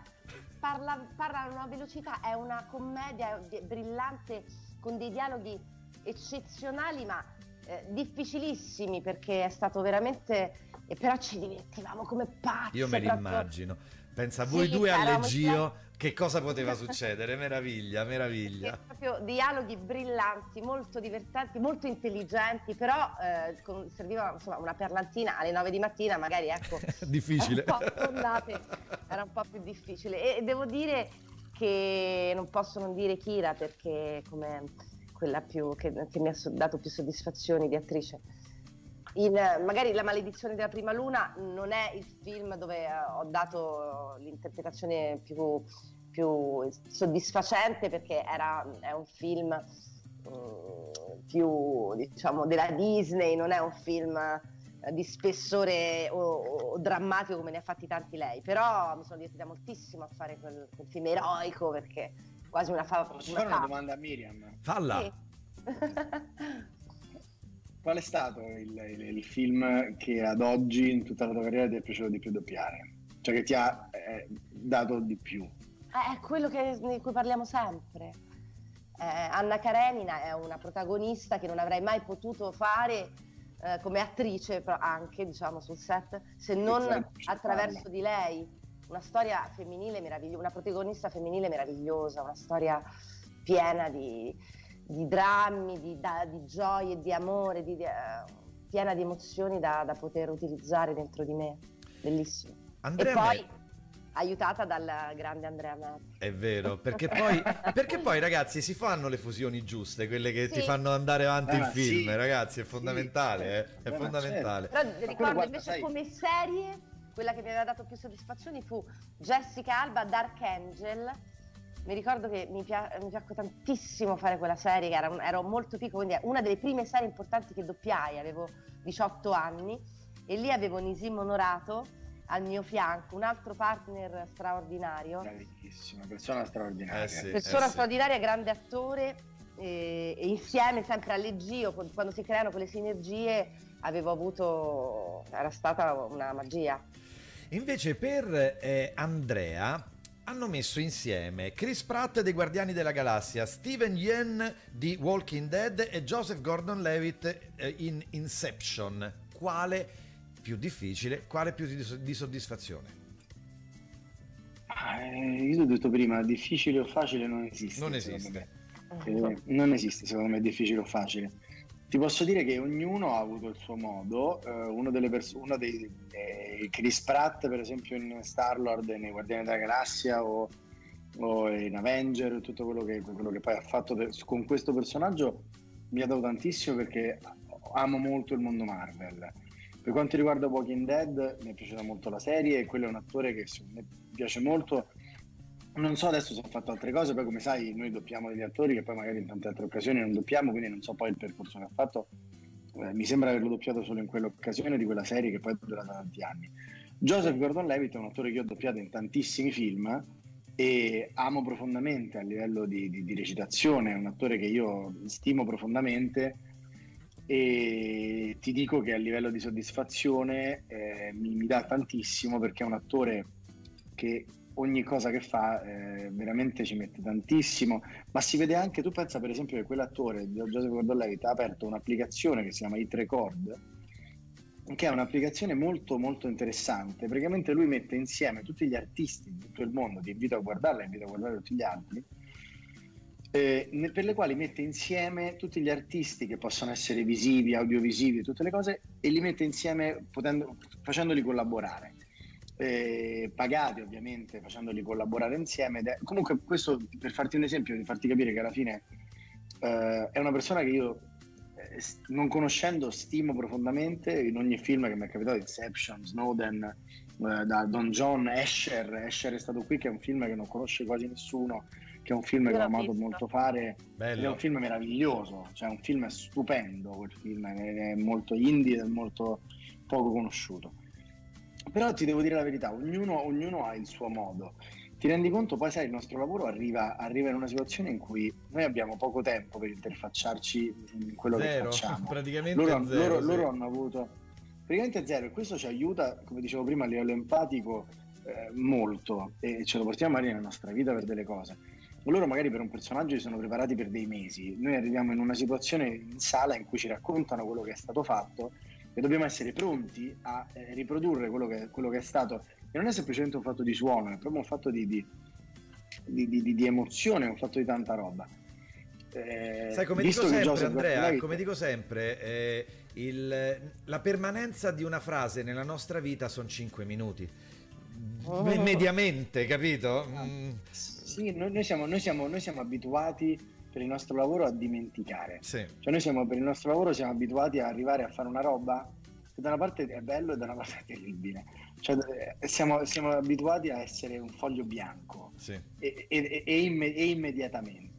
parla, parla a una velocità, è una commedia di- brillante con dei dialoghi eccezionali ma eh, difficilissimi perché è stato veramente, e però ci divertivamo come pazzi. Io me proprio- l'immagino. Pensa a Sì, voi due alle eravamo Gio, che cosa poteva succedere? Meraviglia, meraviglia. Proprio dialoghi brillanti, molto divertenti, molto intelligenti, però eh, con- serviva insomma, una perlantina alle 9 di mattina, magari ecco, Difficile. un po' affondate, era un po' più difficile. E devo dire che non posso non dire Kira perché come quella più, che, che mi ha dato più soddisfazioni di attrice. In, magari La maledizione della prima luna non è il film dove eh, ho dato l'interpretazione più, più soddisfacente perché era, è un film mm, più diciamo della Disney, non è un film di spessore o, o drammatico come ne ha fatti tanti lei, però mi sono divertita moltissimo a fare quel, quel film eroico perché quasi una fa Posso una fare una domanda a Miriam? Falla. Sì. Qual è stato il, il- il film che ad oggi in tutta la tua carriera ti è piaciuto di più doppiare? Cioè che ti ha eh, dato di più? Eh, È quello che- di cui parliamo sempre. Eh, Anna Karenina è una protagonista che non avrei mai potuto fare eh, come attrice, però anche diciamo sul set, se non piaciuto attraverso di lei. Una storia femminile meravigliosa, una protagonista femminile meravigliosa, una storia piena di, di drammi, di, da- di gioie, di amore, di- eh, piena di emozioni da, da poter utilizzare dentro di me. Bellissimo. Andrea e poi aiutata dal grande Andrea Merli. È vero, perché poi, perché poi ragazzi si fanno le fusioni giuste, quelle che ti Sì. fanno andare avanti Eh, il ma film, sì. ragazzi, è fondamentale, Sì, eh, certo. è Eh, ma fondamentale. Però ricordo guarda, invece sai- come serie, quella che mi aveva dato più soddisfazioni fu Jessica Alba Dark Angel. Mi ricordo che mi, pia- mi piacque tantissimo fare quella serie, che era un- ero molto piccola, quindi è una delle prime serie importanti che doppiai, avevo 18 anni e lì avevo Nisim Onorato al mio fianco, un altro partner straordinario. Bravissima, persona straordinaria. Eh sì. persona sì. straordinaria, grande attore e, e insieme sempre alle Gio, con- quando si creano quelle sinergie avevo avuto, era stata una magia. Invece per eh, Andrea hanno messo insieme Chris Pratt dei Guardiani della Galassia, Steven Yeun di Walking Dead e Joseph Gordon-Levitt eh, in Inception. Quale più difficile, quale più di, di soddisfazione? Ah, io ti ho detto prima, difficile o facile non esiste. Non esiste. Eh, non esiste secondo me difficile o facile. Ti posso dire che ognuno ha avuto il suo modo. eh, uno, delle pers- uno dei eh, Chris Pratt, per esempio, in Star Lord nei Guardiani della Galassia o, o in Avenger, tutto quello che, quello che poi ha fatto per- con questo personaggio mi ha dato tantissimo perché amo molto il mondo Marvel. Per quanto riguarda Walking Dead, mi è piaciuta molto la serie e quello è un attore che secondo piace molto. Non so adesso se ha fatto altre cose, poi come sai noi doppiamo degli attori che poi magari in tante altre occasioni non doppiamo, quindi non so poi il percorso che ha fatto. Eh, mi sembra averlo doppiato solo in quell'occasione di quella serie che poi è durata tanti anni. Joseph Gordon-Levitt è un attore che ho doppiato in tantissimi film e amo profondamente a livello di, di, di recitazione, è un attore che io stimo profondamente e ti dico che a livello di soddisfazione eh, mi, mi, dà tantissimo perché è un attore che ogni cosa che fa eh, veramente ci mette tantissimo, ma si vede anche, tu pensa per esempio che quell'attore, Joseph Gordon-Levitt, ha aperto un'applicazione che si chiama Hit Record, che è un'applicazione molto molto interessante. Praticamente lui mette insieme tutti gli artisti di tutto il mondo, ti invito a guardarla, invito a guardare tutti gli altri, eh, per le quali mette insieme tutti gli artisti che possono essere visivi, audiovisivi, tutte le cose, e li mette insieme potendo, facendoli collaborare. Eh, pagati ovviamente, facendoli collaborare insieme. È, comunque questo per farti un esempio, per farti capire che alla fine eh, è una persona che io non conoscendo stimo profondamente in ogni film che mi è capitato, Inception, Snowden, eh, da Don John, Escher, Escher è stato qui che è un film che non conosce quasi nessuno, che è un film che ho amato visto. molto fare, Bello. è un film meraviglioso, cioè un film stupendo quel film, è molto indie ed è molto poco conosciuto. Però ti devo dire la verità, ognuno, ognuno ha il suo modo ti rendi conto poi sai il nostro lavoro arriva, arriva, in una situazione in cui noi abbiamo poco tempo per interfacciarci in quello zero, che facciamo praticamente loro, zero, loro, sì. loro, hanno avuto praticamente zero e questo ci aiuta come dicevo prima a livello empatico eh, molto e ce lo portiamo magari nella nostra vita per delle cose loro magari per un personaggio si sono preparati per dei mesi noi arriviamo in una situazione in sala in cui ci raccontano quello che è stato fatto e dobbiamo essere pronti a eh, riprodurre quello che, quello che è stato e non è semplicemente un fatto di suono, è proprio un fatto di, di, di, di emozione, un fatto di tanta roba. Eh, Sai, come dico sempre, Andrea, come dico sempre, eh, il, la permanenza di una frase nella nostra vita sono 5 minuti. Oh. Mediamente, capito? Mm. Sì, noi, noi, siamo, noi, siamo, noi, siamo, abituati per il nostro lavoro a dimenticare. Sì. Cioè noi siamo, per il nostro lavoro siamo abituati a arrivare a fare una roba che da una parte è bello e da una parte è terribile. Cioè, eh, siamo, siamo, abituati a essere un foglio bianco sì. e, e, e, imme, e, immediatamente.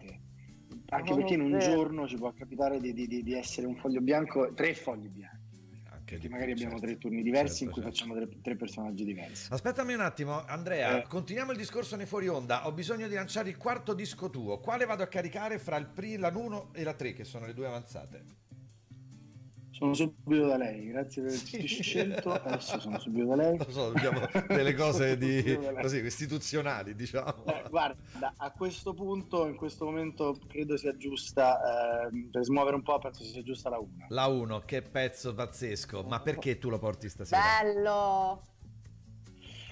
Anche oh, perché in un giorno ci può capitare di, di, di, essere un foglio bianco, tre fogli bianchi. Anche perché magari abbiamo certo. tre turni diversi certo, in cui certo. facciamo tre, tre, personaggi diversi. Aspettami un attimo, Andrea. Eh. Continuiamo il discorso nei fuori onda. Ho bisogno di lanciare il quarto disco tuo. Quale vado a caricare fra il pri, la 1 e la 3, che sono le due avanzate? Sono subito da lei, grazie per averci scelto. Adesso sono subito da lei. Lo so, abbiamo delle cose di, così, istituzionali, diciamo. Eh, guarda, a questo punto, in questo momento, credo sia giusta, eh, per smuovere un po', penso sia giusta la 1. La 1, che pezzo pazzesco. Ma perché tu lo porti stasera? Bello!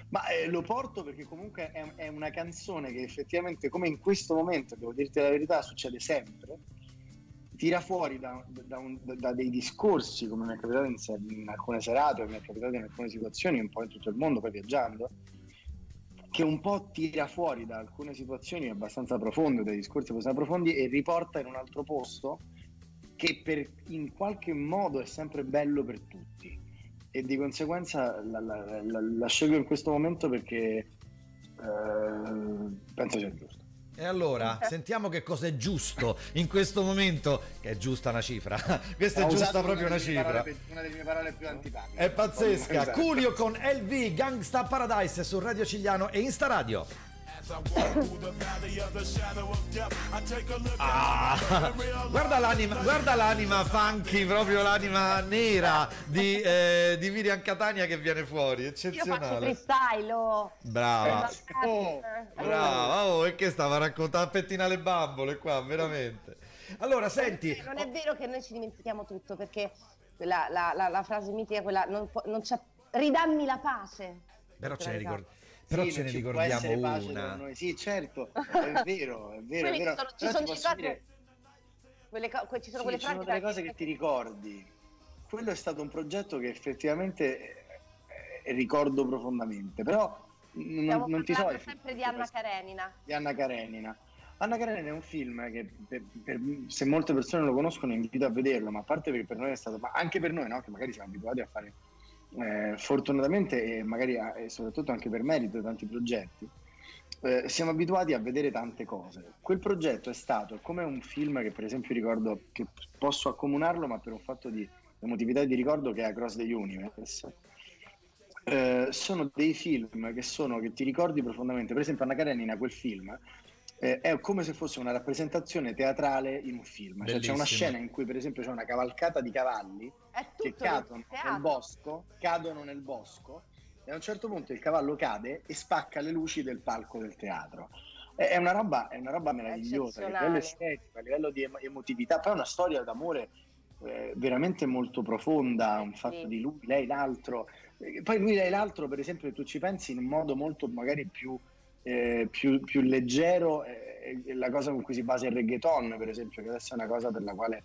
Ma eh, lo porto perché comunque è, è una canzone che effettivamente, come in questo momento, devo dirti la verità, succede sempre tira fuori da, da, un, da, dei discorsi, come mi è capitato in, in alcune serate, mi è capitato in alcune situazioni, un po' in tutto il mondo, poi viaggiando, che un po' tira fuori da alcune situazioni abbastanza profonde, dai discorsi abbastanza profondi e riporta in un altro posto che per, in qualche modo è sempre bello per tutti e di conseguenza la, la, la, la scelgo in questo momento perché eh, penso sia giusto. E allora, sentiamo che cosa è giusto in questo momento, che è giusta una cifra. Questa è giusta proprio una, una cifra. Parole, una delle mie parole più antipatiche. È pazzesca. Culio con LV, Gangsta Paradise su Radio Cigliano e Insta Radio. Ah, guarda l'anima, guarda l'anima funky, proprio l'anima nera di, eh, di Miriam Catania che viene fuori, eccezionale. Io faccio freestyle, oh. Brava. Oh, brava, oh, e che stava a raccontare a pettina le bambole qua, veramente. Allora, senti... Non è vero che noi ci dimentichiamo tutto, perché la, la, la, la frase mitica, quella, non, non c'è... ridammi la pace. Però ce ne ricordiamo però sì, ce ne ricordiamo una. Sì, certo, è vero, è vero, è vero. Sono, ci sono, dire... quelle, ci sono sì, quelle ci sono delle cose che ti ricordi. Quello è stato un progetto che effettivamente eh, ricordo profondamente, però non, non ti so... sempre di Anna Karenina. Di Anna Karenina. Anna Karenina è un film che per, per, se molte persone lo conoscono invito a vederlo, ma a parte perché per noi è stato, ma anche per noi, no? che magari siamo abituati a fare eh, fortunatamente e magari e soprattutto anche per merito di tanti progetti, eh, siamo abituati a vedere tante cose. Quel progetto è stato come un film che per esempio ricordo che posso accomunarlo, ma per un fatto di emotività e di ricordo che è Across the Universe. eh, sono dei film che, sono, che ti ricordi profondamente. Per esempio, Anna Karenina, quel film, eh, è come se fosse una rappresentazione teatrale in un film. Cioè, c'è una scena in cui, per esempio, c'è una cavalcata di cavalli che cadono nel bosco, cadono nel bosco, e a un certo punto il cavallo cade e spacca le luci del palco del teatro. È una roba, è una roba meravigliosa a livello estetico, a livello di emotività, poi è una storia d'amore eh, veramente molto profonda, un fatto sì. di lui, lei, l'altro. Poi lui, lei, l'altro, per esempio, tu ci pensi in un modo molto magari più, eh, più, più leggero, eh, la cosa con cui si basa il reggaeton, per esempio, che adesso è una cosa per la quale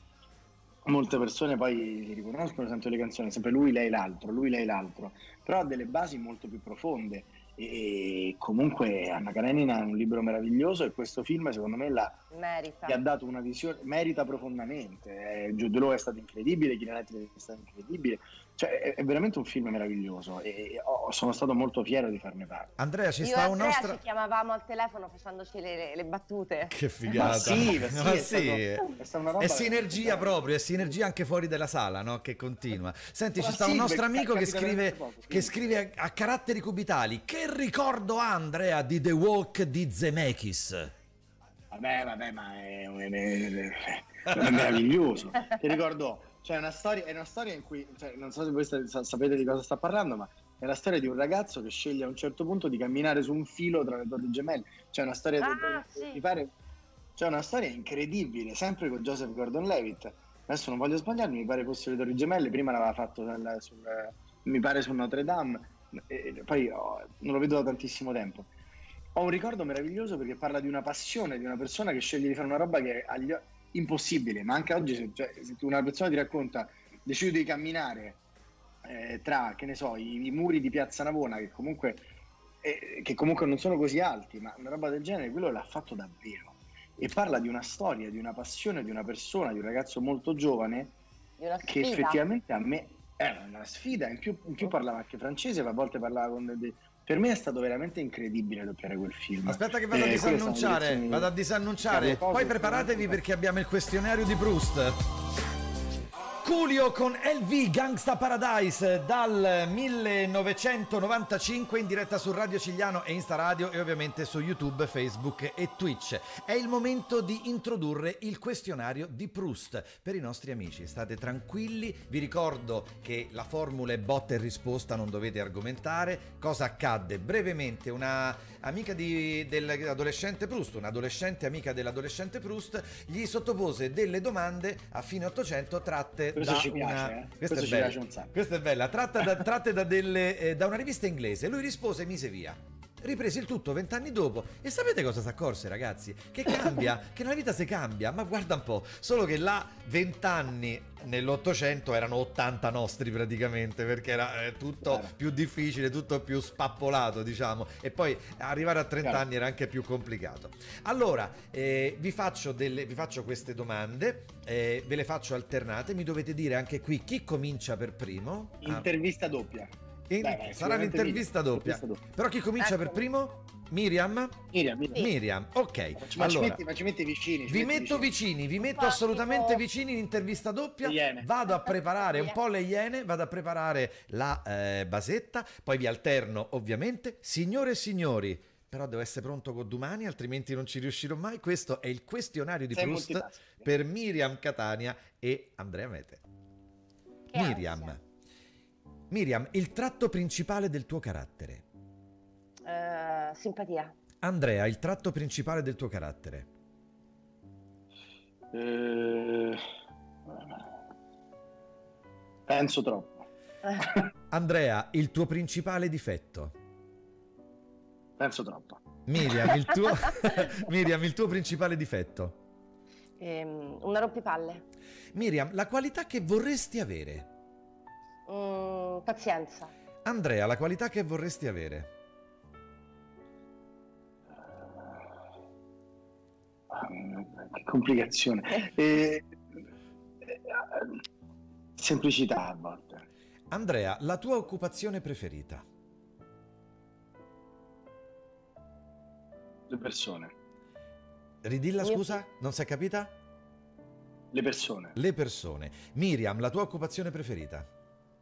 molte persone poi riconoscono, sentono le canzoni, sempre lui, lei, l'altro, lui, lei, l'altro, però ha delle basi molto più profonde e comunque Anna Karenina è un libro meraviglioso e questo film secondo me la, merita. gli ha dato una visione, merita profondamente. Eh, Jude Law è stato incredibile, Knightley è stato incredibile, cioè, è, è, veramente un film meraviglioso e oh, sono stato molto fiero di farne parte. Andrea, ci Io sta un nostro. ci chiamavamo al telefono facendoci le, le battute. Che figata! Ma sì, ma sì, Ma è, sì. stato, è, è sinergia proprio, è sinergia anche fuori dalla sala, no? Che continua. Senti, ci sta sì, un nostro amico che scrive, poco, che scrive a, a, caratteri cubitali. Che ricordo ha Andrea di The Walk di Zemeckis? Vabbè, vabbè, ma è, è, è, è meraviglioso. Ti ricordo cioè, una storia, è una storia in cui, cioè, non so se voi sapete di cosa sta parlando, ma è la storia di un ragazzo che sceglie a un certo punto di camminare su un filo tra le torri gemelle. C'è una storia, ah, di, sì. mi pare, c'è una storia incredibile, sempre con Joseph Gordon-Levitt. Adesso non voglio sbagliarmi, mi pare fosse le torri gemelle, prima l'aveva fatto sul, sul, mi pare su Notre Dame, e poi oh, non lo vedo da tantissimo tempo. Ho un ricordo meraviglioso perché parla di una passione di una persona che sceglie di fare una roba che agli, impossibile, ma anche oggi se, cioè, se una persona ti racconta decidi di camminare eh, tra, che ne so, i, i, muri di Piazza Navona, che comunque, eh, che comunque non sono così alti, ma una roba del genere, quello l'ha fatto davvero. E parla di una storia, di una passione, di una persona, di un ragazzo molto giovane, che effettivamente a me è una sfida, in più, in più parlava anche francese, a volte parlava con dei, per me è stato veramente incredibile doppiare quel film. Aspetta che vado eh, a disannunciare, vado a disannunciare. Poi preparatevi perché abbiamo il questionario di Proust. Coolio con LV Gangsta Paradise dal 1995 in diretta su Radio Cigliano e Insta Radio e ovviamente su YouTube, Facebook e Twitch. È il momento di introdurre il questionario di Proust per i nostri amici. State tranquilli, vi ricordo che la formula è botta e risposta, non dovete argomentare. Cosa accadde? Brevemente, una amica di, dell'adolescente Proust, un'adolescente amica dell'adolescente Proust, gli sottopose delle domande a fine 800 tratte questo da ci piace, una... eh? Questa, questo è ci bella. piace un sacco. Questa è bella, tratta da, tratte da, delle, eh, da una rivista inglese. Lui rispose e mise via riprese il tutto vent'anni dopo e sapete cosa si accorse ragazzi? Che cambia, che nella vita si cambia, ma guarda un po', solo che là vent'anni nell'Ottocento erano 80 nostri praticamente perché era eh, tutto Chiaro. più difficile, tutto più spappolato diciamo e poi arrivare a 30 Chiaro. anni era anche più complicato. Allora eh, vi, faccio delle, vi faccio queste domande, eh, ve le faccio alternate, mi dovete dire anche qui chi comincia per primo. Intervista ah. doppia. In... Beh, sarà un'intervista doppia. doppia. Però chi comincia ecco. per primo? Miriam? Miriam, Miriam. Miriam. ok. Ma, allora, ci metti, ma ci metti vicini. Ci vi metti metto vicini, vicini vi metto Infatti, assolutamente no. vicini in intervista doppia. Vado a preparare un po' le iene, vado a preparare la eh, basetta, poi vi alterno ovviamente. Signore e signori, però devo essere pronto con domani, altrimenti non ci riuscirò mai. Questo è il questionario di Sei Proust per Miriam Catania e Andrea Mete. Che Miriam. Ansia. Miriam, il tratto principale del tuo carattere? Uh, simpatia. Andrea, il tratto principale del tuo carattere? Uh, penso troppo. Andrea, il tuo principale difetto? Penso troppo. Miriam, il tuo, Miriam, il tuo principale difetto? Um, una rompipalle. Miriam, la qualità che vorresti avere? Mm, pazienza. Andrea, la qualità che vorresti avere? Che complicazione. Eh, semplicità a volte. Andrea, la tua occupazione preferita? Le persone. Ridilla, scusa? Non si è capita? Le persone. Le persone. Miriam, la tua occupazione preferita?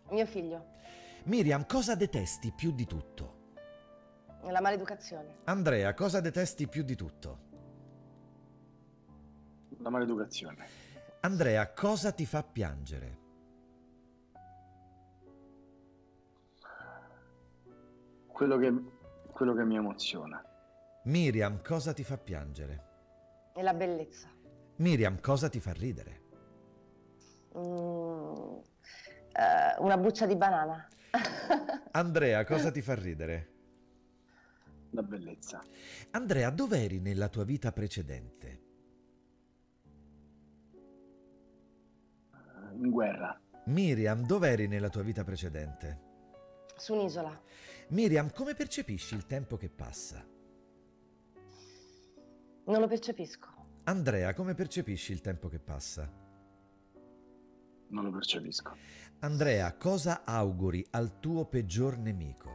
Mio figlio. Miriam, cosa detesti più di tutto? La maleducazione. Andrea, cosa detesti più di tutto? La maleducazione. Andrea, cosa ti fa piangere? Quello che, quello che mi emoziona. Miriam, cosa ti fa piangere? E la bellezza. Miriam, cosa ti fa ridere? Mm, eh, una buccia di banana. Andrea, cosa ti fa ridere? La bellezza. Andrea, dov'eri nella tua vita precedente? In guerra. Miriam, dov'eri nella tua vita precedente? Su un'isola. Miriam, come percepisci il tempo che passa? Non lo percepisco. Andrea, come percepisci il tempo che passa? Non lo percepisco. Andrea, cosa auguri al tuo peggior nemico?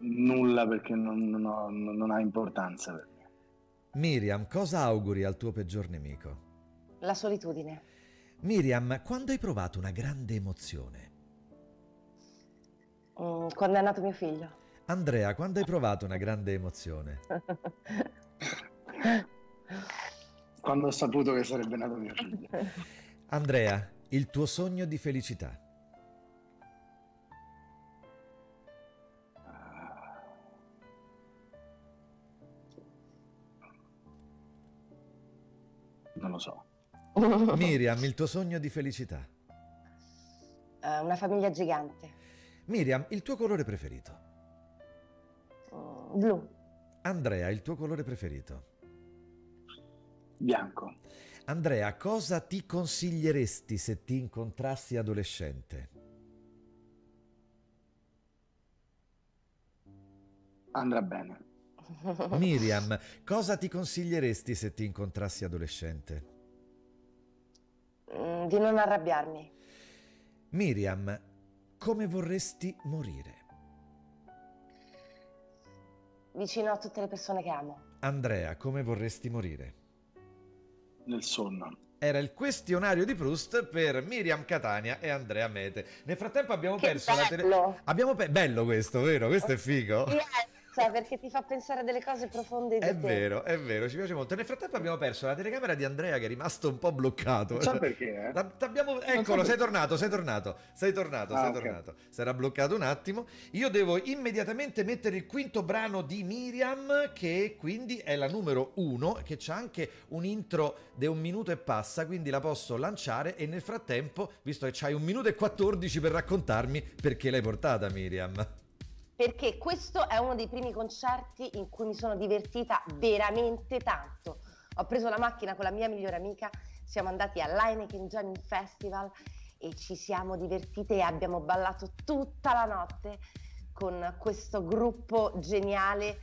Nulla perché non, non ho- non ha importanza per me. Miriam, cosa auguri al tuo peggior nemico? La solitudine. Miriam, quando hai provato una grande emozione? Mm, quando è nato mio figlio. Andrea, quando hai provato una grande emozione? Quando ho saputo che sarebbe nato mio figlio. Andrea, il tuo sogno di felicità? Non lo so. Miriam, il tuo sogno di felicità? Eh, una famiglia gigante. Miriam, il tuo colore preferito? Mm, blu. Andrea, il tuo colore preferito? Bianco. Andrea, cosa ti consiglieresti se ti incontrassi adolescente? Andrà bene. Miriam, cosa ti consiglieresti se ti incontrassi adolescente? Mm, di non arrabbiarmi. Miriam, come vorresti morire? Vicino a tutte le persone che amo. Andrea, come vorresti morire? Nel sonno. Era il questionario di Proust per Miriam Catania e Andrea Mete. Nel frattempo abbiamo Che perso la tele... bello! Abbiamo pe- bello questo, vero? Questo è figo. Yes, cioè, perché ti fa pensare a delle cose profonde È te. vero, è vero, ci piace molto. Nel frattempo abbiamo perso la telecamera di Andrea che è rimasto un po' bloccato. Non so perché, eh. T'abbiamo- so Eccolo, perché. sei tornato, sei tornato, sei tornato, Ah, sei ok. tornato. Era bloccato un attimo. Io devo immediatamente mettere il quinto brano di Miriam, che quindi è la numero uno, che c'ha anche un intro di un minuto e passa, quindi la posso lanciare e nel frattempo, visto che c'hai un minuto e 14 per raccontarmi perché l'hai portata Miriam. Perché questo è uno dei primi concerti in cui mi sono divertita veramente tanto. Ho preso la macchina con la mia migliore amica, siamo andati all'Heineken Jamming Festival e ci siamo divertite e abbiamo ballato tutta la notte con questo gruppo geniale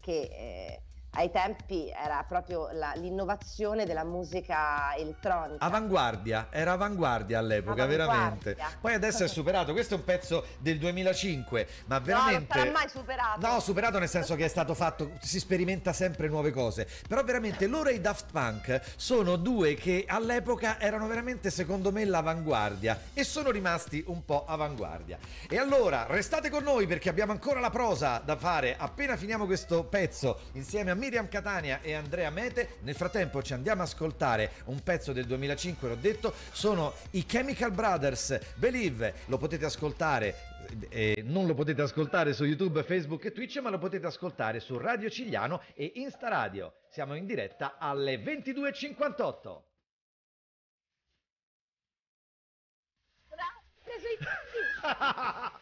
che eh, ai tempi era proprio la- l'innovazione della musica elettronica. Avanguardia, era avanguardia all'epoca, Avanguardia. veramente. Poi adesso è superato, questo è un pezzo del 2005, ma veramente... No, non sarà mai superato. No, superato nel senso che è stato fatto, si sperimenta sempre nuove cose. Però veramente loro e i Daft Punk sono due che all'epoca erano veramente, secondo me, l'avanguardia e sono rimasti un po' avanguardia. E allora restate con noi perché abbiamo ancora la prosa da fare appena finiamo questo pezzo insieme a Miriam Catania e Andrea Mete. Nel frattempo ci andiamo a ascoltare un pezzo del 2005, l'ho detto, sono i Chemical Brothers, Believe, lo potete ascoltare eh, non lo potete ascoltare su YouTube, Facebook e Twitch, ma lo potete ascoltare su Radio Cigliano e Insta Radio. Siamo in diretta alle 22.58.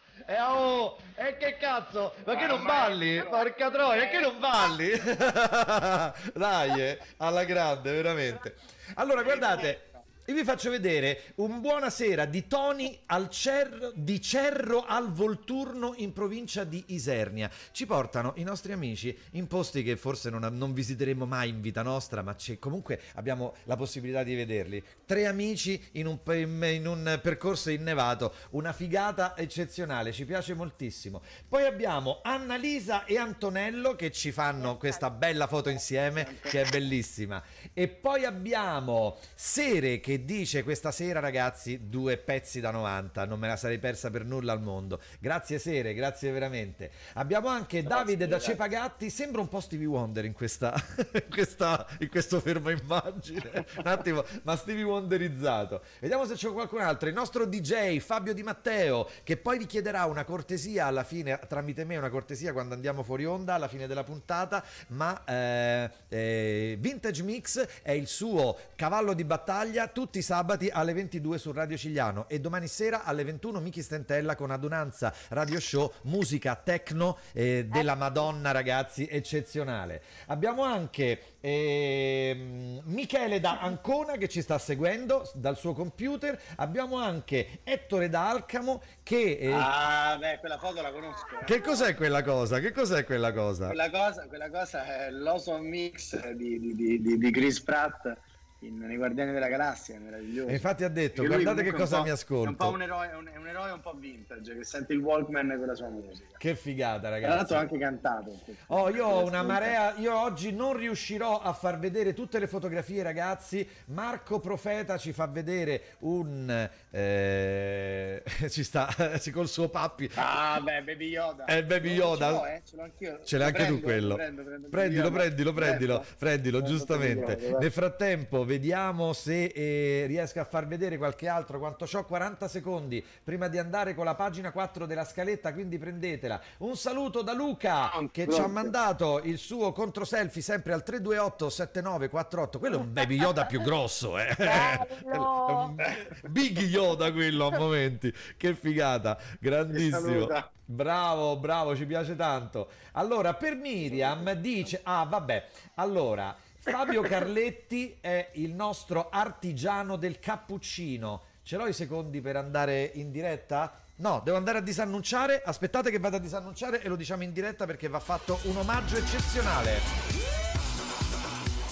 E oh, e che cazzo? Ma che non balli? Porca troia, che non balli? Dai, eh, alla grande, veramente. Allora, guardate, io vi faccio vedere un buonasera di Tony al Cerro, di Cerro al Volturno in provincia di Isernia. Ci portano i nostri amici in posti che forse non, non visiteremo mai in vita nostra, ma c'è- comunque abbiamo la possibilità di vederli. Tre amici in un, in un percorso innevato, una figata eccezionale, ci piace moltissimo. Poi abbiamo Annalisa e Antonello che ci fanno questa bella foto insieme, che è bellissima. E poi abbiamo Sere che dice questa sera ragazzi due pezzi da 90, non me la sarei persa per nulla al mondo. Grazie Sere, grazie veramente. Abbiamo anche Davide da Cepagatti, sembra un po' Stevie Wonder in, questa, in, questa, in questo fermo immagine, un attimo, ma Stevie Wonderizzato. Vediamo se c'è qualcun altro, il nostro DJ Fabio Di Matteo che poi vi chiederà una cortesia alla fine, tramite me una cortesia quando andiamo fuori onda alla fine della puntata, ma eh, eh, Vintage Mix è il suo cavallo di battaglia tutti i sabati alle 22 su Radio Cigliano e domani sera alle 21 Miki Stentella con Adunanza Radio Show, musica techno eh, della Madonna ragazzi, eccezionale. Abbiamo anche eh, Michele da Ancona che ci sta seguendo dal suo computer, abbiamo anche Ettore da Alcamo che... Eh... Ah, beh, quella foto la conosco. Che cos'è quella cosa? Che cos'è quella cosa? Quella cosa, quella cosa è l'Oson Mix di, di, di, di Chris Pratt in, nei Guardiani della Galassia, è meraviglioso. E infatti ha detto, guardate che cosa mi ascolto. È un po' un eroe, un, un eroe un po' vintage, che sente il Walkman con la sua musica. Che figata, ragazzi. Tra l'altro ha anche cantato. Oh, io ho una marea, io oggi non riuscirò a far vedere tutte le fotografie, ragazzi. Marco Profeta ci fa vedere un... Eh, ci sta col suo pappi. Ah, beh, Baby Yoda. È Baby Yoda. Ce l'ho, eh, ce l'ho anch'io. Ce l'hai anche tu quello. Prendo, prendo, prendilo, prendilo, prendilo, prendilo, giustamente. Nel frattempo vediamo se eh, riesco a far vedere qualche altro quanto ho 40 secondi prima di andare con la pagina 4 della scaletta quindi prendetela. Un saluto da Luca che ci ha mandato il suo contro selfie sempre al 328 7948 quello è un baby Yoda più grosso eh. Big Yoda quello a momenti. Che figata. Grandissimo. Bravo bravo ci piace tanto. Allora per Miriam dice ah vabbè. Allora Fabio Carletti è il nostro artigiano del cappuccino. Ce l'ho i secondi per andare in diretta? No, devo andare a disannunciare. Aspettate che vada a disannunciare e lo diciamo in diretta perché va fatto un omaggio eccezionale.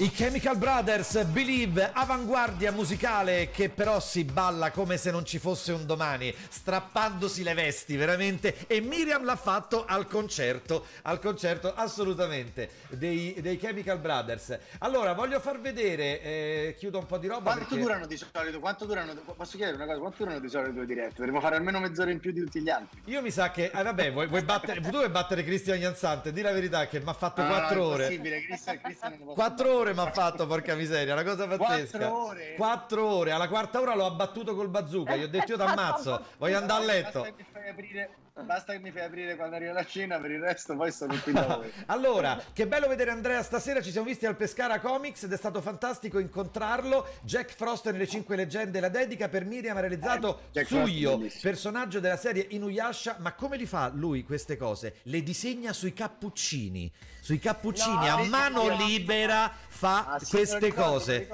I Chemical Brothers, Believe, avanguardia musicale che però si balla come se non ci fosse un domani, strappandosi le vesti veramente e Miriam l'ha fatto al concerto, al concerto assolutamente dei, dei Chemical Brothers. Allora voglio far vedere, eh, chiudo un po' di roba. Quanto perché... durano di solito? Quanto durano? Posso chiedere una cosa? Quanto durano di solito due dirette? Dovremmo fare almeno mezz'ora in più di tutti gli altri. Io mi sa che, eh, vabbè, vuoi, vuoi battere, tu vuoi battere Cristian Ianzante, di la verità che mi ha fatto 4 no, no, ore. Christian, Christian 4 ore mi ha fatto, porca miseria, una cosa pazzesca. 4 ore. 4 ore, alla quarta ora l'ho abbattuto col bazooka, gli ho detto io ti ammazzo, voglio andare a letto. Aprire, basta che mi fai aprire quando arriva la cena, per il resto poi sono qui da voi. allora, che bello vedere Andrea stasera, ci siamo visti al Pescara Comics ed è stato fantastico incontrarlo. Jack Frost nelle 5 leggende, la dedica per Miriam ha realizzato eh, Suyo, personaggio della serie Inuyasha, ma come li fa lui queste cose? Le disegna sui cappuccini, sui cappuccini no, a mano libera fa ah, sì, queste ricordo, cose.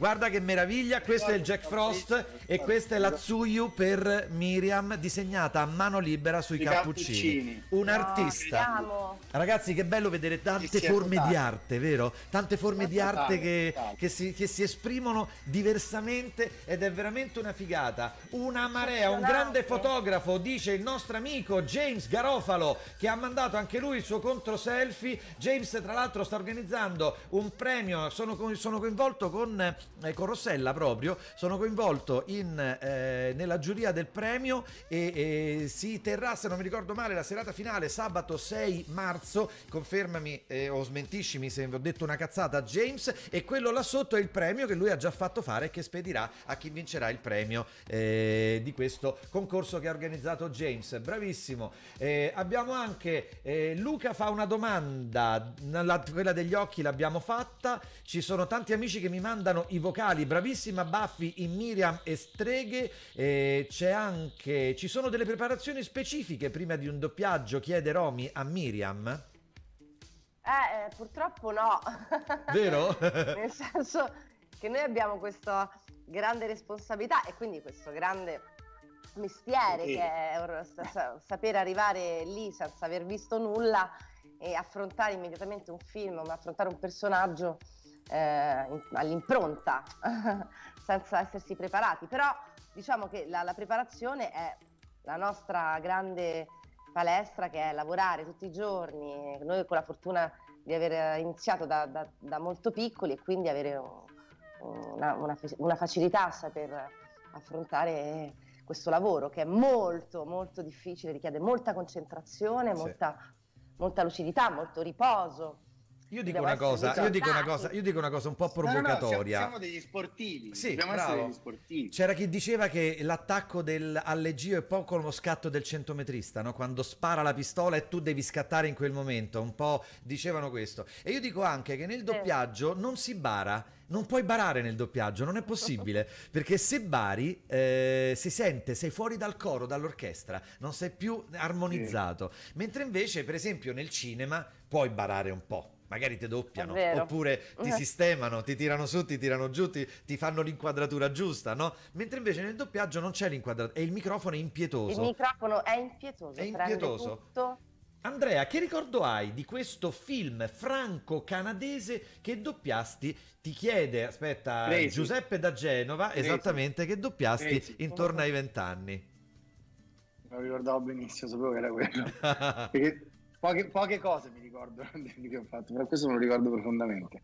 Guarda che meraviglia, questo è il Jack Frost e questa è la Tsuyu per Miriam disegnata a mano libera sui cappuccini. Un artista. Ragazzi, che bello vedere tante forme di arte, vero? Tante forme di arte che, che, si, che, si, esprimono diversamente ed è veramente una figata. Una marea, un grande fotografo, dice il nostro amico James Garofalo, che ha mandato anche lui il suo contro selfie. James, tra l'altro, sta organizzando un premio. Sono, sono coinvolto con eh, con Rossella proprio, sono coinvolto in, eh, nella giuria del premio e, e, si terrà, se non mi ricordo male, la serata finale sabato 6 marzo, confermami eh, o smentiscimi se ho detto una cazzata James, e quello là sotto è il premio che lui ha già fatto fare e che spedirà a chi vincerà il premio eh, di questo concorso che ha organizzato James. Bravissimo. Eh, abbiamo anche eh, Luca fa una domanda, la, quella degli occhi l'abbiamo fatta, ci sono tanti amici che mi mandano i vocali, bravissima Buffy in Miriam e Streghe. Eh, c'è anche. Ci sono delle preparazioni specifiche prima di un doppiaggio? Chiede Romy a Miriam. Eh, eh purtroppo no. Vero? Nel senso che noi abbiamo questa grande responsabilità e quindi questo grande mestiere sì. che è sapere arrivare lì senza aver visto nulla e affrontare immediatamente un film, ma affrontare un personaggio eh, all'impronta senza essersi preparati, però diciamo che la, la preparazione è la nostra grande palestra che è lavorare tutti i giorni, noi con la fortuna di aver iniziato da, da, da molto piccoli e quindi avere un, una, una, una facilità a saper affrontare questo lavoro che è molto molto difficile, richiede molta concentrazione, molta, molta lucidità, molto riposo. Io dico, una cosa, io, dico una cosa, io dico una cosa un po' No, no, no, siamo, provocatoria. siamo degli sportivi. Sì, degli sportivi. C'era chi diceva che l'attacco del allegio è poco lo scatto del centometrista, no? quando spara la pistola e tu devi scattare in quel momento, un po' dicevano questo. E io dico anche che nel doppiaggio non si bara, non puoi barare nel doppiaggio, non è possibile, perché se bari eh, si sente, sei fuori dal coro, dall'orchestra, non sei più armonizzato. Mentre invece, per esempio, nel cinema puoi barare un po'. Magari ti doppiano, oppure ti Eh. sistemano, ti tirano su, ti tirano giù, ti, ti fanno l'inquadratura giusta, no? Mentre invece nel doppiaggio non c'è l'inquadratura e il microfono è Il impietoso. microfono è impietoso, È impietoso. tutto. Andrea, che ricordo hai di questo film franco-canadese che doppiasti? Ti chiede, aspetta, Crazy. Giuseppe da Genova, Crazy. esattamente, che doppiasti Crazy. intorno ai vent'anni. Me lo ricordavo benissimo, sapevo che era quello. Perché poche, poche cose mi ricordo che ho fatto, però questo me lo ricordo profondamente.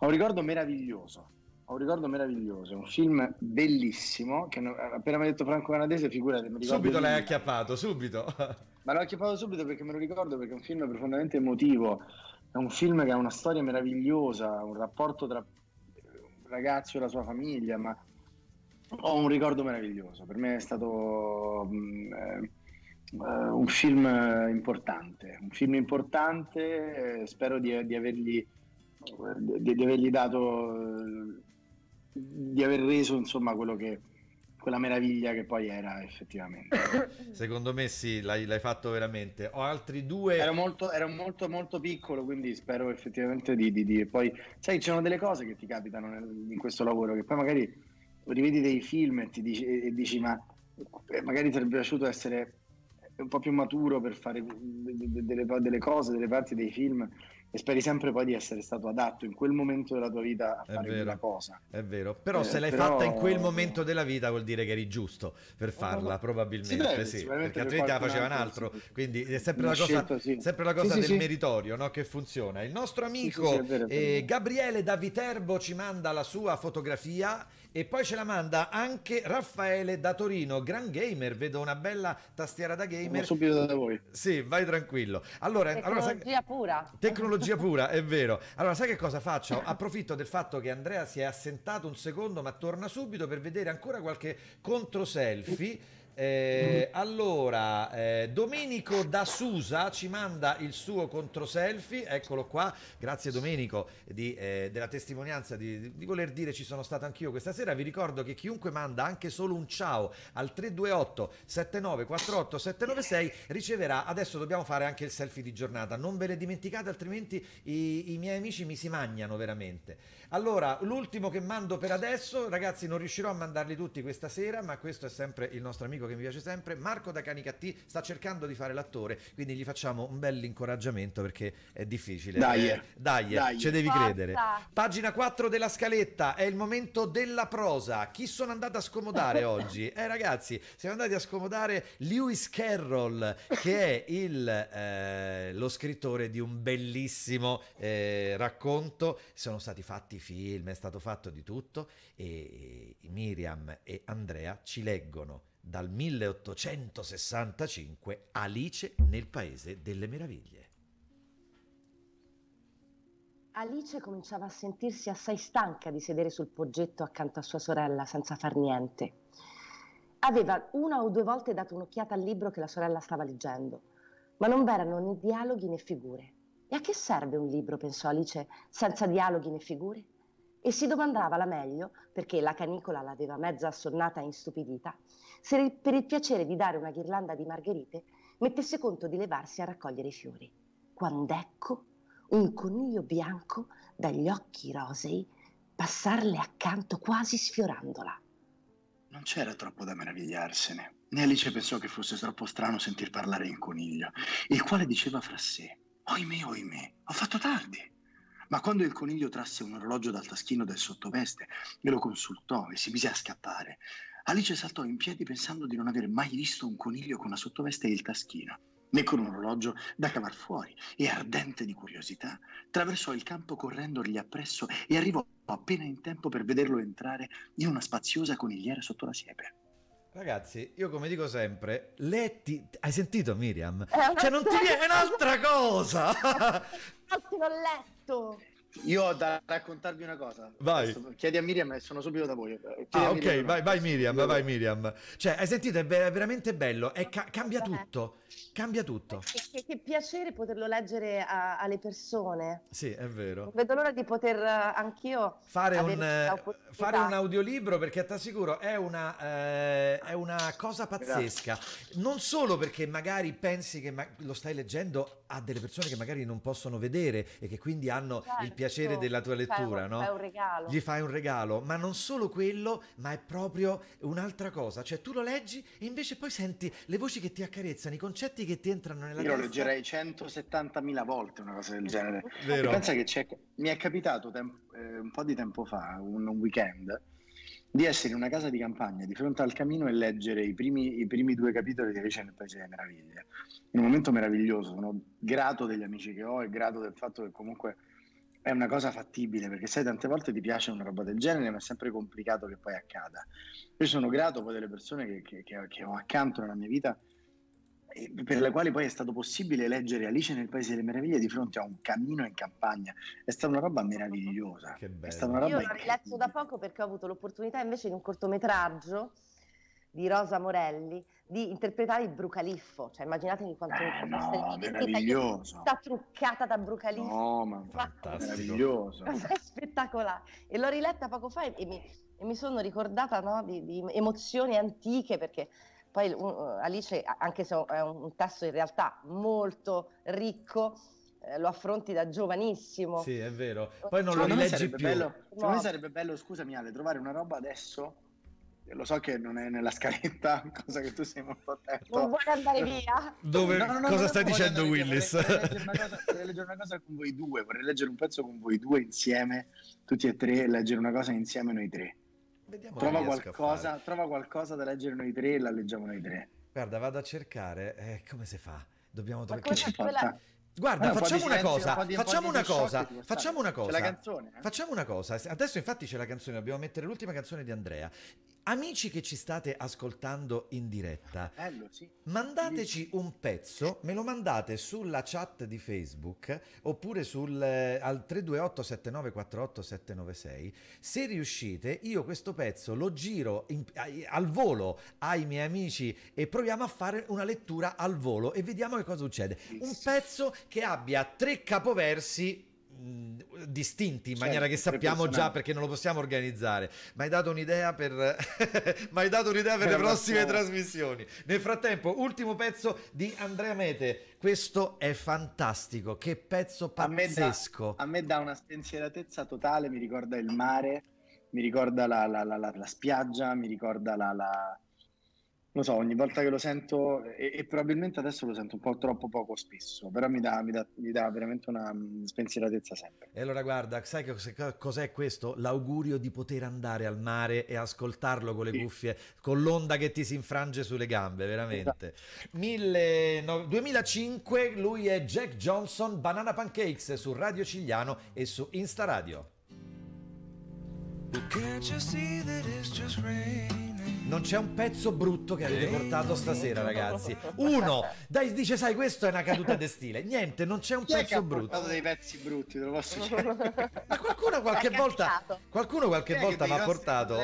Ho un ricordo meraviglioso. Ho un ricordo meraviglioso, è un film bellissimo che appena mi ha detto franco canadese, figurati, mi ricordo subito l'hai acchiappato, subito. Ma l'ho acchiappato subito perché me lo ricordo perché è un film profondamente emotivo, è un film che ha una storia meravigliosa, un rapporto tra un ragazzo e la sua famiglia, ma ho un ricordo meraviglioso. Per me è stato mm, eh, eh, un film eh, importante, un film importante, eh, spero di, di avergli, di, di avergli dato, eh, di aver reso insomma quello che, quella meraviglia che poi era effettivamente. Secondo me sì, l'hai, l'hai fatto veramente. Ho altri due... Ero molto, ero molto, molto piccolo, quindi spero effettivamente di, di, di- Poi, sai, c'erano delle cose che ti capitano nel- in questo lavoro, che poi magari rivedi dei film e, ti dici, e dici, ma magari ti sarebbe piaciuto essere un po' più maturo per fare de- de- delle, delle cose, delle parti dei film, e speri sempre poi di essere stato adatto in quel momento della tua vita a È fare vero. quella cosa. È vero, però Eh, se l'hai però- fatta in quel momento della vita vuol dire che eri giusto per farla, Sì, probabilmente beh, sì, perché per altrimenti la faceva un altro, sì, quindi è sempre Una la cosa, scelta, sì. sempre la cosa del meritorio no? che funziona. Il nostro amico vero, eh. Gabriele da Viterbo ci manda la sua fotografia e poi ce la manda anche Raffaele da Torino, gran gamer, vedo una bella tastiera da Sono gamer. subito da voi. Sì, vai tranquillo. Allora, allora sai- Tecnologia pura. Tecnologia pura, è vero. Allora, sai che cosa faccio? Approfitto del fatto che Andrea si è assentato un secondo, ma torna subito per vedere ancora qualche contro selfie. Eh, allora, eh, Domenico da Susa ci manda il suo contro selfie, eccolo qua, grazie Domenico di, eh, della testimonianza di, di voler dire ci sono stato anch'io questa sera, vi ricordo che chiunque manda anche solo un ciao al 328 7948 796 riceverà, adesso dobbiamo fare anche il selfie di giornata, non ve le dimenticate altrimenti i, i miei amici mi si mangiano veramente. Allora, l'ultimo che mando per adesso, ragazzi non riuscirò a mandarli tutti questa sera, ma questo è sempre il nostro amico che mi piace sempre, Marco da Canicattì sta cercando di fare l'attore, quindi gli facciamo un bel incoraggiamento perché è difficile. Dai, Eh, dai, dai. ci devi Forza. credere. Pagina 4 della scaletta, è il momento della prosa. Chi sono andato a scomodare oggi? Eh ragazzi, siamo andati a scomodare Lewis Carroll, che è il, eh, lo scrittore di un bellissimo eh, racconto. Sono stati fatti film, è stato fatto di tutto e Miriam e Andrea ci leggono dal 1865 Alice nel Paese delle Meraviglie. Alice cominciava a sentirsi assai stanca di sedere sul poggetto accanto a sua sorella senza far niente. Aveva una o due volte dato un'occhiata al libro che la sorella stava leggendo, ma non v'erano né dialoghi né figure. E a che serve un libro, pensò Alice, senza dialoghi né figure? E si domandava la meglio, perché la canicola l'aveva mezza assonnata e instupidita, se per il piacere di dare una ghirlanda di margherite mettesse conto di levarsi a raccogliere i fiori. Quando ecco un coniglio bianco dagli occhi rosei passarle accanto quasi sfiorandola. Non c'era troppo da meravigliarsene, né Alice pensò che fosse troppo strano sentir parlare in coniglio, il quale diceva fra sé: Oimè, oimè, ho fatto tardi. Ma quando il coniglio trasse un orologio dal taschino del sottoveste e lo consultò e si mise a scappare, Alice saltò in piedi pensando di non aver mai visto un coniglio con la sottoveste e il taschino. né con un orologio da cavar fuori, e ardente di curiosità, attraversò il campo correndogli appresso e arrivò appena in tempo per vederlo entrare in una spaziosa conigliera sotto la siepe. Ragazzi, io come dico sempre, letti... Hai sentito Miriam? Una Cioè non ti viene un'altra cosa! Infatti l'ho letto. Io ho da raccontarvi una cosa. Vai. Adesso Chiedi a Miriam e sono subito da voi. Chiedi Ah, ok, Miriam vai, vai. Miriam, Io- vai Miriam. Cioè, hai sentito, è ve- veramente bello, è ca- cambia tutto, cambia tutto. Che, che- che piacere poterlo leggere a- alle persone. Sì, è vero. Non vedo l'ora di poter eh, anch'io Fare un, eh, fare un audiolibro perché ti assicuro è una, eh, è una cosa pazzesca. Non solo perché magari pensi che ma- lo stai leggendo a delle persone che magari non possono vedere e che quindi hanno il Certo, piacere della tua fai lettura, un- no? fai un regalo. Gli fai un regalo, ma non solo quello, ma è proprio un'altra cosa. Cioè, tu lo leggi e invece poi senti le voci che ti accarezzano, i concetti che ti entrano nella Io lo testa. leggerei 170.000 volte una cosa del genere. Vero. Pensa che c'è- mi è capitato tem- eh, un po' di tempo fa, un, un weekend, di essere in una casa di campagna di fronte al camino e leggere i primi, i primi due capitoli di Alice nel Paese delle Meraviglie. In un momento meraviglioso, sono grato degli amici che ho e grato del fatto che comunque è una cosa fattibile, perché sai, tante volte ti piace una roba del genere, ma è sempre complicato che poi accada. Io sono grato poi delle persone che, che- che- che ho accanto nella mia vita e per le quali poi è stato possibile leggere Alice nel Paese delle Meraviglie di fronte a un camino in campagna. È stata una roba meravigliosa. Che bello. È stata una roba Io l'ho riletto da poco perché ho avuto l'opportunità invece di un cortometraggio di Rosa Morelli di interpretare il Brucaliffo. Cioè immaginatevi quanto Eh, no, meraviglioso. Io Tutta truccata da Brucaliffo. No, ma Fantastico. meraviglioso. È spettacolare. E l'ho riletta poco fa e, e mi, e mi sono ricordata no, di, di emozioni antiche perché poi uh, Alice, anche se è un testo in realtà molto ricco, eh, lo affronti da giovanissimo. Sì, è vero. Poi non lo Secondo me rileggi più. bello, secondo me No. sarebbe bello, scusami Ale, trovare una roba adesso. Lo so che non è nella scaletta, cosa che tu sei molto attento. Non vuoi andare via? Dove, No, no, no, cosa stai dicendo Willis? via, Vorrei, vorrei leggere una cosa, vorrei leggere una cosa con voi due, vorrei leggere un pezzo con voi due insieme, tutti e tre, leggere una cosa insieme noi tre. Vediamo Trova qualcosa, trova qualcosa da leggere noi tre e la leggiamo noi tre. Guarda, vado a cercare. Eh, come si fa? Dobbiamo trovare. Che quella-? Guarda, un facciamo una cosa. un di- un facciamo di una cosa. ci può stare. Facciamo una C'è cosa. la canzone, eh? Facciamo una cosa. Adesso infatti c'è la canzone, dobbiamo mettere l'ultima canzone di Andrea. Amici che ci state ascoltando in diretta, Bello, sì. mandateci un pezzo, me lo mandate sulla chat di Facebook oppure sul, eh, al 328 7948 796. Se riuscite, io questo pezzo lo giro in- al volo ai miei amici e proviamo a fare una lettura al volo e vediamo che cosa succede. Un pezzo che abbia tre capoversi mh, distinti in Certo, maniera che tre sappiamo già perché non lo possiamo organizzare. Ma hai dato un'idea per hai dato un'idea per Per le prossime prossima. trasmissioni. Nel frattempo ultimo pezzo di Andrea Mete. Questo è fantastico che pezzo pazzesco. a me dà una spensieratezza totale, mi ricorda il mare, mi ricorda la, la- la- la- la spiaggia, mi ricorda la, Non so, ogni volta che lo sento, e, e probabilmente adesso lo sento un po' troppo poco spesso, però mi dà, mi dà- mi dà veramente una mm, spensieratezza sempre. E allora guarda, sai che cos- cos'è questo? L'augurio di poter andare al mare e ascoltarlo con le Sì. cuffie, con l'onda che ti si infrange sulle gambe, veramente. Mille no- 2005, lui è Jack Johnson, Banana Pancakes su Radio Cigliano e su Insta Radio. Non c'è un pezzo brutto che avete portato stasera, ragazzi. Uno, dai, dice, sai, questo è una caduta di stile. Niente, non c'è un Chi è che pezzo ha brutto. portato dei pezzi brutti, te lo posso dire? Ma qualcuno qualche volta, qualcuno qualche Chi volta mi ha portato.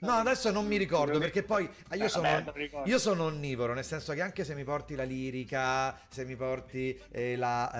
No, adesso non mi ricordo perché poi ah, io Eh, sono, vabbè, io sono onnivoro, nel senso che anche se mi porti la lirica, se mi porti eh, la,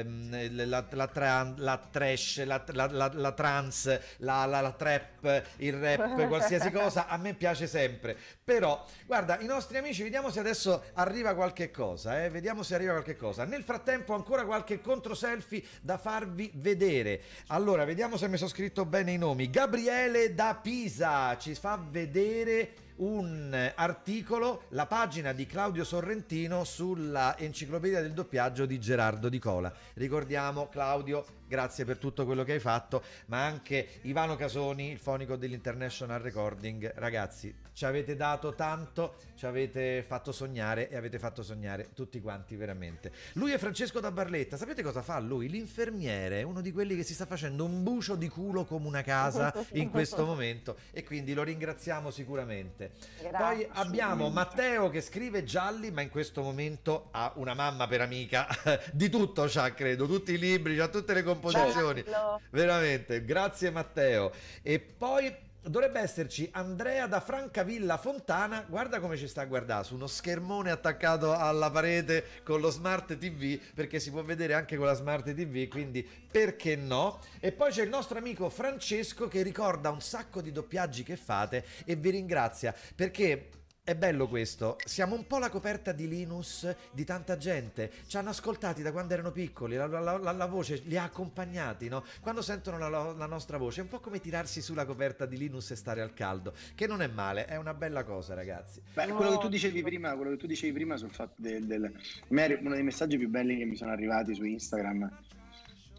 ehm, la, la, tran- la trash, la, la, la, la trance, la, la, la trap, il rap, qualsiasi cosa, a me piace sempre. Però, guarda, i nostri amici, vediamo se adesso arriva qualche cosa, eh? vediamo se arriva qualche cosa. Nel frattempo ancora qualche contro selfie da farvi vedere. Allora, vediamo se mi sono scritto bene i nomi. Gabriele da Pisa ci fa vedere un articolo, la pagina di Claudio Sorrentino sulla enciclopedia del doppiaggio di Gerardo Di Cola. Ricordiamo Claudio grazie per tutto quello che hai fatto, ma anche Ivano Casoni, il fonico dell'International Recording, ragazzi, ci avete dato tanto, ci avete fatto sognare e avete fatto sognare tutti quanti veramente. Lui è Francesco da Barletta, sapete cosa fa lui? L'infermiere, uno di quelli che si sta facendo un bucio di culo come una casa in questo momento e quindi lo ringraziamo sicuramente. Grazie. Poi abbiamo Matteo che scrive gialli, ma in questo momento ha una mamma per amica, di tutto c'ha credo, tutti i libri, c'ha tutte le composizioni. Bello. Veramente, grazie Matteo. E poi dovrebbe esserci Andrea da Francavilla Fontana. Guarda come ci sta a guardare su uno schermone attaccato alla parete con lo smart TV, perché si può vedere anche con la smart TV, quindi perché no? E poi c'è il nostro amico Francesco che ricorda un sacco di doppiaggi che fate e vi ringrazia perché è bello questo, siamo un po' la coperta di Linus di tanta gente, ci hanno ascoltati da quando erano piccoli, la, la- la- la voce li ha accompagnati, no? Quando sentono la, nostra voce è un po' come tirarsi sulla coperta di Linus e stare al caldo, che non è male, è una bella cosa ragazzi. Beh, quello che tu dicevi prima, quello che tu dicevi prima sul fatto del, del... uno dei messaggi più belli che mi sono arrivati su Instagram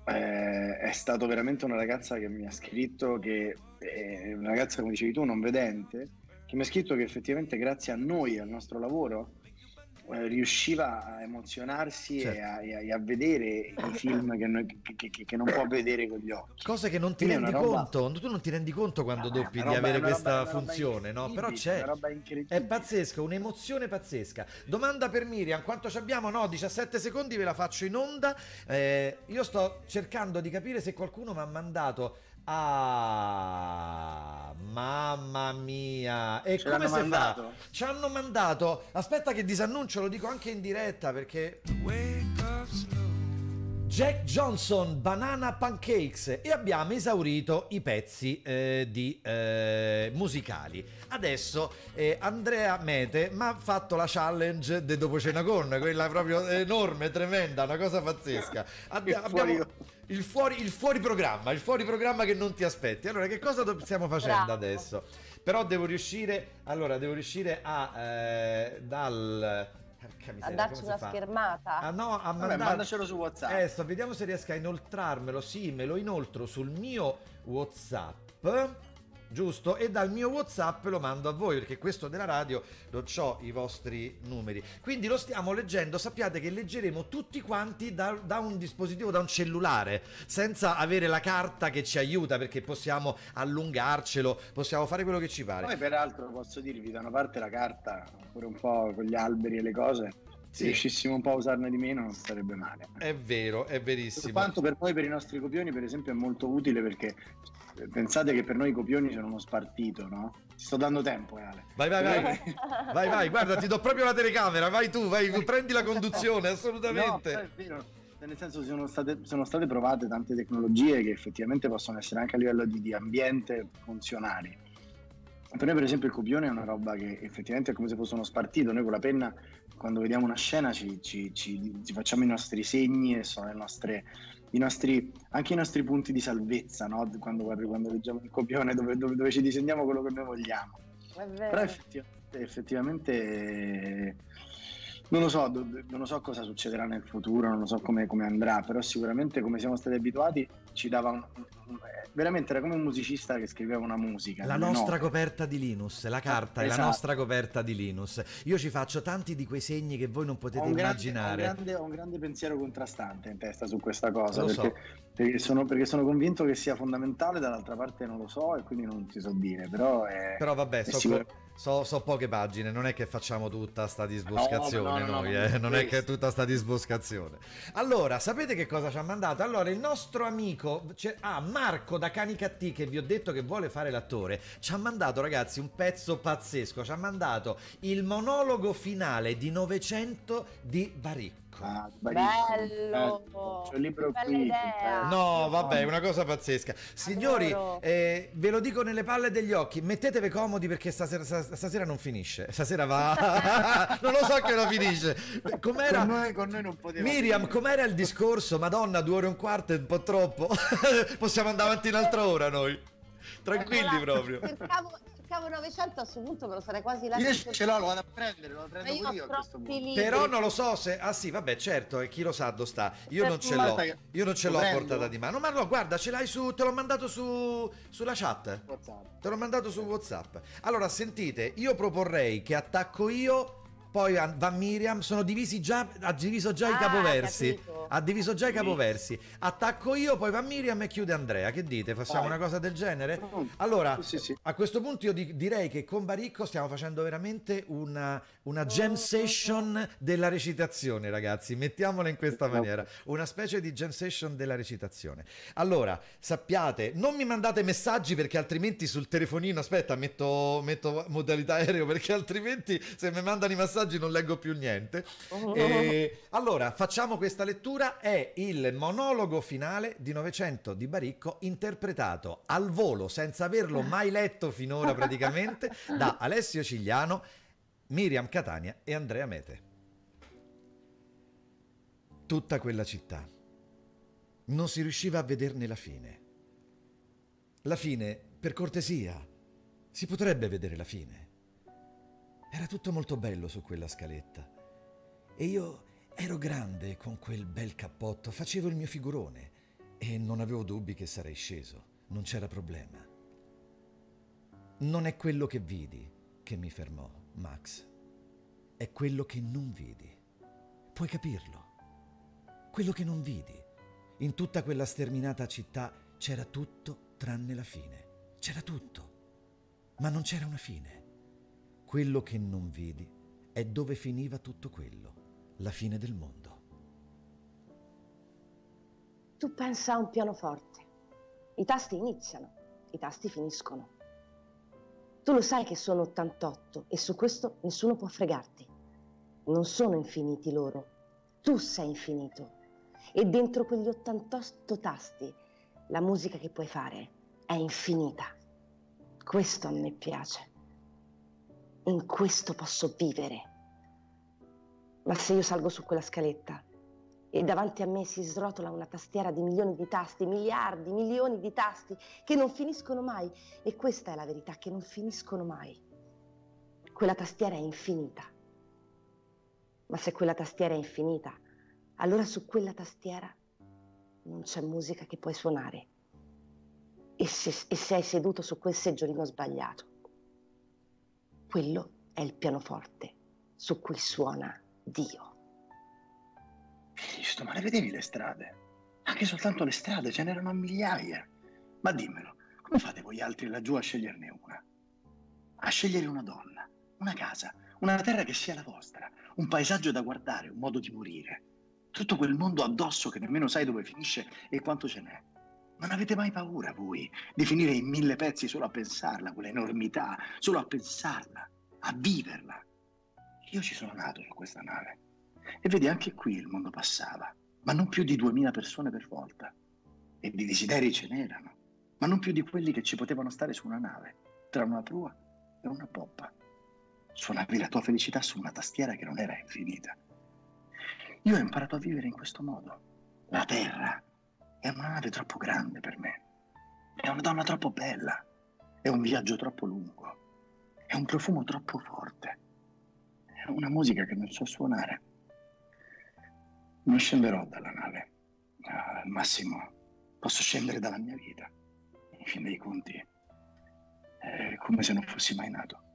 eh, è stato veramente una ragazza che mi ha scritto che è una ragazza come dicevi tu non vedente che mi ha scritto che effettivamente grazie a noi al nostro lavoro eh, riusciva a emozionarsi Certo. e, a, e a- vedere i film che, noi- che- che- che non può vedere con gli occhi Cose che non ti Quindi rendi roba- conto, tu non ti rendi conto quando è doppi di avere questa roba- funzione, no? Però c'è. È pazzesco, un'emozione pazzesca. Domanda per Miriam, quanto ci abbiamo? No, 17 secondi ve la faccio in onda. Eh, io sto cercando di capire se qualcuno mi ha mandato Ah, mamma mia! E Ce come si mandato? fa? Ci hanno mandato. Aspetta che disannuncio, lo dico anche in diretta perché Jack Johnson Banana Pancakes e abbiamo esaurito i pezzi eh, di, eh, musicali. Adesso eh, Andrea Mete mi ha fatto la challenge de Dopo Cena Con, quella proprio enorme, tremenda, una cosa pazzesca. Abbi- Il abbiamo fuori- il fuori, il fuori programma, il fuori programma che non ti aspetti. Allora, che cosa do- stiamo facendo Bravo. adesso? Però devo riuscire, allora, devo riuscire a eh, dal... porca A miseria, darci come si una fa? schermata. Ah no, a Vabbè, mandare... mandacelo su WhatsApp. Eh, sto, vediamo se riesco a inoltrarmelo. Sì, me lo inoltro sul mio WhatsApp. Giusto? E dal mio WhatsApp lo mando a voi perché questo della radio non ho i vostri numeri. Quindi lo stiamo leggendo. Sappiate che leggeremo tutti quanti da, da un dispositivo, da un cellulare, senza avere la carta che ci aiuta perché possiamo allungarcelo, possiamo fare quello che ci pare. Poi peraltro posso dirvi da una parte la carta, pure un po' con gli alberi e le cose, Sì. se riuscissimo un po' a usarne di meno non sarebbe male. È vero, è verissimo. quanto per noi, per i nostri copioni, per esempio, è molto utile perché pensate che per noi i copioni sono uno spartito, no? Ti sto dando tempo, Ale. Vai, vai, vai. Vai, vai, guarda, ti do proprio la telecamera. Vai tu, vai, prendi la conduzione, No, assolutamente. è vero. Nel senso sono state, sono state provate tante tecnologie che effettivamente possono essere anche a livello di, di ambiente funzionali. Per noi per esempio il copione è una roba che effettivamente è come se fosse uno spartito, noi con la penna quando vediamo una scena ci, ci- ci- ci facciamo i nostri segni e sono le nostre, i nostri, anche i nostri punti di salvezza no? quando, quando leggiamo il copione dove, dove- dove ci disegniamo quello che noi vogliamo. Però effettivamente, effettivamente, non lo so, non lo so cosa succederà nel futuro, non lo so come, come andrà, però sicuramente come siamo stati abituati ci dava un, un- veramente era come un musicista che scriveva una musica. La nostra note. coperta di Linus, la carta è la Esatto. nostra coperta di Linus. Io ci faccio tanti di quei segni che voi non Ho potete un, grande, ho, un immaginare. grande, ho un grande pensiero contrastante in testa su questa cosa Lo so. perché, perché sono, perché sono convinto che sia fondamentale, dall'altra parte non lo so e quindi non ti so dire, però è, Però vabbè, so, sicuro- so- so poche pagine, non è che facciamo tutta sta disboscazione No, no, no, noi, no, eh, non è che è tutta sta disboscazione. Allora, sapete che cosa ci ha mandato? Allora, il nostro amico, c'è- ah, Marco da Canicattì, che vi ho detto che vuole fare l'attore, ci ha mandato, ragazzi, un pezzo pazzesco, ci ha mandato il monologo finale di 900 di Baricco. Ah, barissimo. Bello. Eh, c'ho il libro Che bella qui, idea. No, vabbè, è una cosa pazzesca. Signori, eh, ve lo dico nelle palle degli occhi, mettetevi comodi perché stasera, stas- stasera non finisce. Stasera va. non lo so che la finisce. Com'era? Con noi, con noi non poteva Miriam, finire. com'era il discorso? Madonna, due ore e un quarto è un po' troppo. Possiamo andare avanti un'altra ora noi. Tranquilli Allora, proprio. Cercavo, cavo 900 a questo punto me lo sarei quasi Io lasciato. ce l'ho, lo vado a prendere, lo prendo io io. Però non lo so se. Ah sì, vabbè, certo, e chi lo sa dove sta. Io non ce l'ho. Io non ce l'ho a portata di mano. Ma no, guarda, ce l'hai su. Te l'ho mandato su. sulla chat. WhatsApp. Te l'ho mandato su WhatsApp. Allora, sentite, io proporrei che attacco io. Poi va Miriam, sono divisi già, ha diviso già i Ah, capoversi. capito. Ha diviso già i capoversi. Attacco io, poi va Miriam e chiude Andrea. Che dite? Facciamo Vai. una cosa del genere? Allora, Sì, sì, sì. a questo punto io di- direi che con Baricco stiamo facendo veramente una, una jam session della recitazione, ragazzi. Mettiamola in questa maniera. Una specie di jam session della recitazione. Allora, sappiate, non mi mandate messaggi perché altrimenti sul telefonino, aspetta, metto, metto modalità aereo perché altrimenti se mi mandano i messaggi non leggo più niente. E, allora, facciamo questa lettura. È il monologo finale di Novecento di Baricco, interpretato al volo, senza averlo mai letto finora praticamente, da Alessio Cigliano, Miriam Catania e Andrea Mete. Tutta quella città. Non si riusciva a vederne la fine. La fine, per cortesia, si potrebbe vedere la fine. Era tutto molto bello su quella scaletta. E io ero grande con quel bel cappotto, facevo il mio figurone e non avevo dubbi che sarei sceso, non c'era problema. Non è quello che vidi che mi fermò, Max. È quello che non vidi. Puoi capirlo? Quello che non vidi. In tutta quella sterminata città c'era tutto tranne la fine. C'era tutto. Ma non c'era una fine. Quello che non vidi è dove finiva tutto quello, la fine del mondo. Tu pensa a un pianoforte. I tasti iniziano, i tasti finiscono. Tu lo sai che sono 88 e su questo nessuno può fregarti. Non sono infiniti loro. Tu sei infinito. E dentro quegli 88 tasti la musica che puoi fare è infinita. Questo a me piace. In questo posso vivere. Ma se io salgo su quella scaletta e davanti a me si srotola una tastiera di milioni di tasti, miliardi, milioni di tasti che non finiscono mai. E questa è la verità, che non finiscono mai. Quella tastiera è infinita. Ma se quella tastiera è infinita, allora su quella tastiera non c'è musica che puoi suonare. E se, e sei seduto su quel seggiolino sbagliato, quello è il pianoforte su cui suona Dio. Cristo, ma le vedevi le strade? Anche soltanto le strade, ce n'erano migliaia. Ma dimmelo, come fate voi altri laggiù a sceglierne una? A scegliere una donna, una casa, una terra che sia la vostra, un paesaggio da guardare, un modo di morire. Tutto quel mondo addosso che nemmeno sai dove finisce e quanto ce n'è. Non avete mai paura voi di finire in mille pezzi solo a pensarla, quella enormità, solo a pensarla, a viverla. Io ci sono nato su questa nave. E vedi, anche qui il mondo passava, ma non più di duemila persone per volta. E di desideri ce n'erano, ma non più di quelli che ci potevano stare su una nave, tra una prua e una poppa. Suonavi la tua felicità su una tastiera che non era infinita. Io ho imparato a vivere in questo modo. La terra è una nave troppo grande per me. È una donna troppo bella. È un viaggio troppo lungo. È un profumo troppo forte. È una musica che non so suonare. Non scenderò dalla nave. Al massimo posso scendere dalla mia vita. In fin dei conti è come se non fossi mai nato.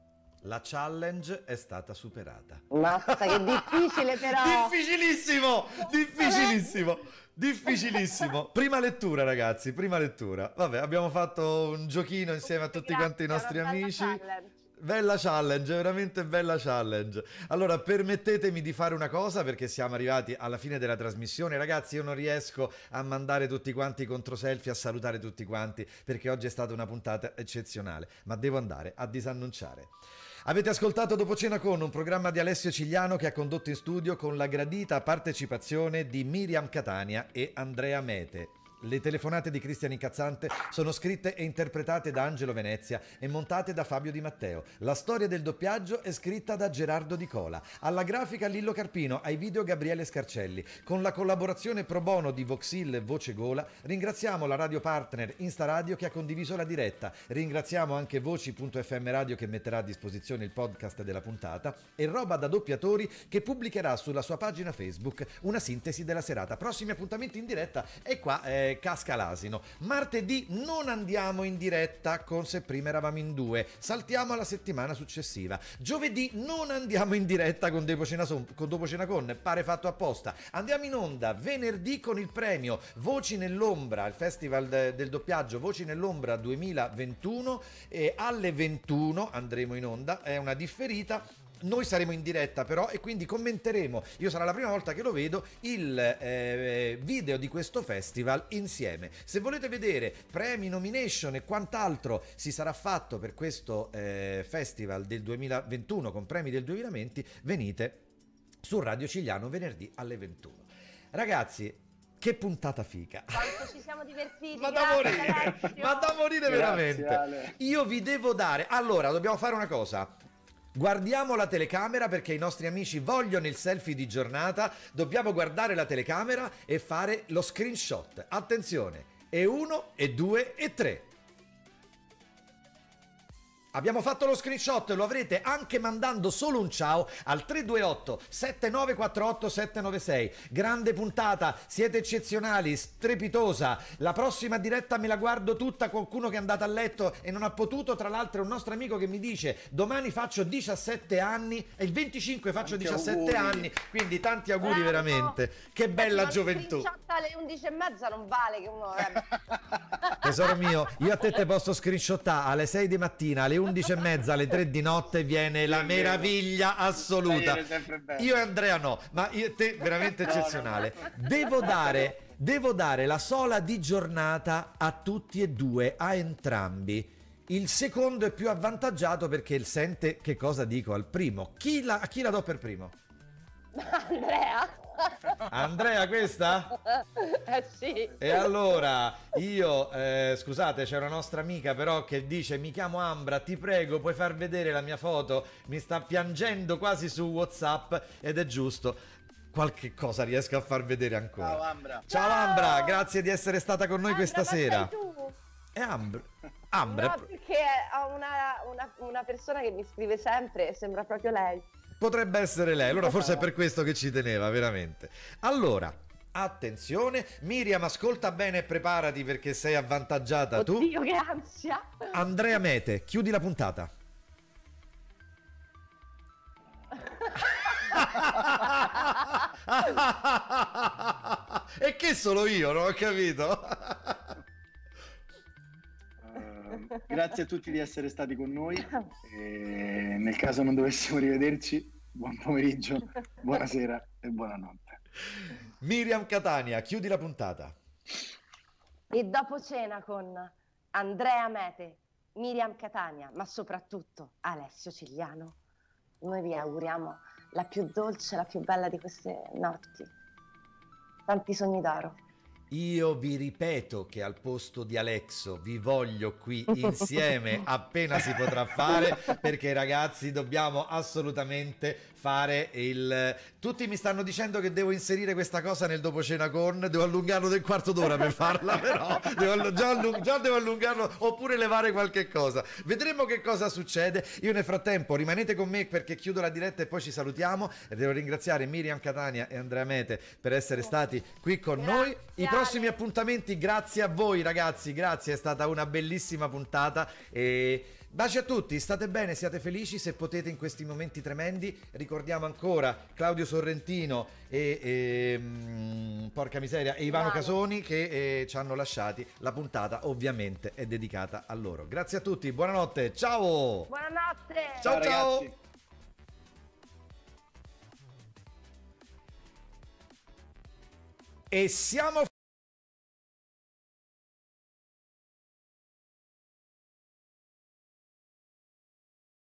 La challenge è stata superata. Mazza, che difficile però! Difficilissimo! Difficilissimo! Difficilissimo! Prima lettura, ragazzi, prima lettura. Vabbè, abbiamo fatto un giochino insieme a tutti quanti i nostri Grazie, amici. challenge. Bella challenge, veramente bella challenge. Allora, permettetemi di fare una cosa perché siamo arrivati alla fine della trasmissione. Ragazzi, io non riesco a mandare tutti quanti contro selfie, a salutare tutti quanti perché oggi è stata una puntata eccezionale, ma devo andare a disannunciare. Avete ascoltato Dopo Cena con un programma di Alessio Cigliano che ha condotto in studio con la gradita partecipazione di Miriam Catania e Andrea Mete. Le telefonate di Cristian Incazzante sono scritte e interpretate da Angelo Venezia e montate da Fabio Di Matteo. La storia del doppiaggio è scritta da Gerardo Di Cola. Alla grafica Lillo Carpino, ai video Gabriele Scarcelli. Con la collaborazione pro bono di Voxil Voce Gola, ringraziamo la radio partner Insta Radio che ha condiviso la diretta. Ringraziamo anche Voci.fm Radio che metterà a disposizione il podcast della puntata e Roba da doppiatori che pubblicherà sulla sua pagina Facebook una sintesi della serata. Prossimi appuntamenti in diretta e qua casca l'asino. Martedì non andiamo in diretta con se prima eravamo in due, saltiamo alla settimana successiva. Giovedì non andiamo in diretta con Dopo Cena, Son- con, Dopo Cena Con, pare fatto apposta. Andiamo in onda venerdì con il premio Voci nell'ombra, il festival de- del doppiaggio Voci nell'ombra 2021 e alle 21 andremo in onda, è una differita noi saremo in diretta però e quindi commenteremo, io sarà la prima volta che lo vedo, il eh, video di questo festival insieme. Se volete vedere premi, nomination e quant'altro si sarà fatto per questo eh, festival del 2021 con premi del 2020, venite su Radio Cigliano venerdì alle 21. Ragazzi, che puntata fica! Quanto ci siamo divertiti. Ma da grazie, morire, ma da morire Grazie, veramente. Ale. Io vi devo dare. Allora, dobbiamo fare una cosa. Guardiamo la telecamera perché i nostri amici vogliono il selfie di giornata. Dobbiamo guardare la telecamera e fare lo screenshot. Attenzione, e uno, e due, e tre. Abbiamo fatto lo screenshot, lo avrete anche mandando solo un ciao al 328 7948 796. Grande puntata, siete eccezionali, strepitosa. La prossima diretta me la guardo tutta, qualcuno che è andato a letto e non ha potuto, tra l'altro è un nostro amico che mi dice "Domani faccio 17 anni e il 25 faccio Tanti 17 auguri. anni". Quindi tanti auguri Bravo. veramente. Che bella Ma gioventù. screenshot alle 11 e mezza non vale che uno... eh, Tesoro mio, io a te te posso screenshottare alle 6 di mattina, alle 11 e mezza, alle 3 di notte viene la meraviglia assoluta. Io e Andrea no, ma io e te veramente eccezionale. Devo dare, devo dare la sola di giornata a tutti e due, a entrambi. Il secondo è più avvantaggiato perché sente che cosa dico al primo. Chi la, a chi la do per primo? Andrea? Andrea questa? eh sì. E allora io, eh, scusate, c'è una nostra amica però che dice mi chiamo Ambra, ti prego puoi far vedere la mia foto? Mi sta piangendo quasi su Whatsapp ed è giusto. Qualche cosa riesco a far vedere ancora. Ciao Ambra. Ciao Ciao! Ambra, grazie di essere stata con noi Andrea, questa ma sei sera. tu? E Ambra, Ambra No, perché ho una, una- una persona che mi scrive sempre e sembra proprio lei. Potrebbe essere lei, allora forse è per questo che ci teneva, veramente. Allora, attenzione, Miriam ascolta bene e preparati perché sei avvantaggiata tu. Oddio, che ansia! Andrea Mete, chiudi la puntata. e che solo io, non ho capito. Eh, grazie a tutti di essere stati con noi. E nel caso non dovessimo rivederci, buon pomeriggio, buonasera e buonanotte. Miriam Catania, chiudi la puntata. E dopo cena con Andrea Mete, Miriam Catania, ma soprattutto Alessio Cigliano, noi vi auguriamo la più dolce, la più bella di queste notti. Tanti sogni d'oro. Io vi ripeto che al posto di Alexo vi voglio qui insieme appena si potrà fare perché ragazzi dobbiamo assolutamente fare il tutti mi stanno dicendo che devo inserire questa cosa nel dopo cena con devo allungarlo del quarto d'ora per farla però devo già, allung- già devo allungarlo oppure levare qualche cosa. Vedremo che cosa succede. Io nel frattempo rimanete con me perché chiudo la diretta e poi ci salutiamo. E devo ringraziare Miriam Catania e Andrea Mete per essere stati qui con noi. I. prossimi appuntamenti grazie a voi ragazzi grazie è stata una bellissima puntata e baci a tutti state bene siate felici se potete in questi momenti tremendi ricordiamo ancora Claudio Sorrentino e, e, mm, porca miseria e Ivano Ivano. Casoni che eh, ci hanno lasciati la puntata ovviamente è dedicata a loro grazie a tutti buonanotte ciao Buonanotte! Ciao, ciao. ragazzi. e siamo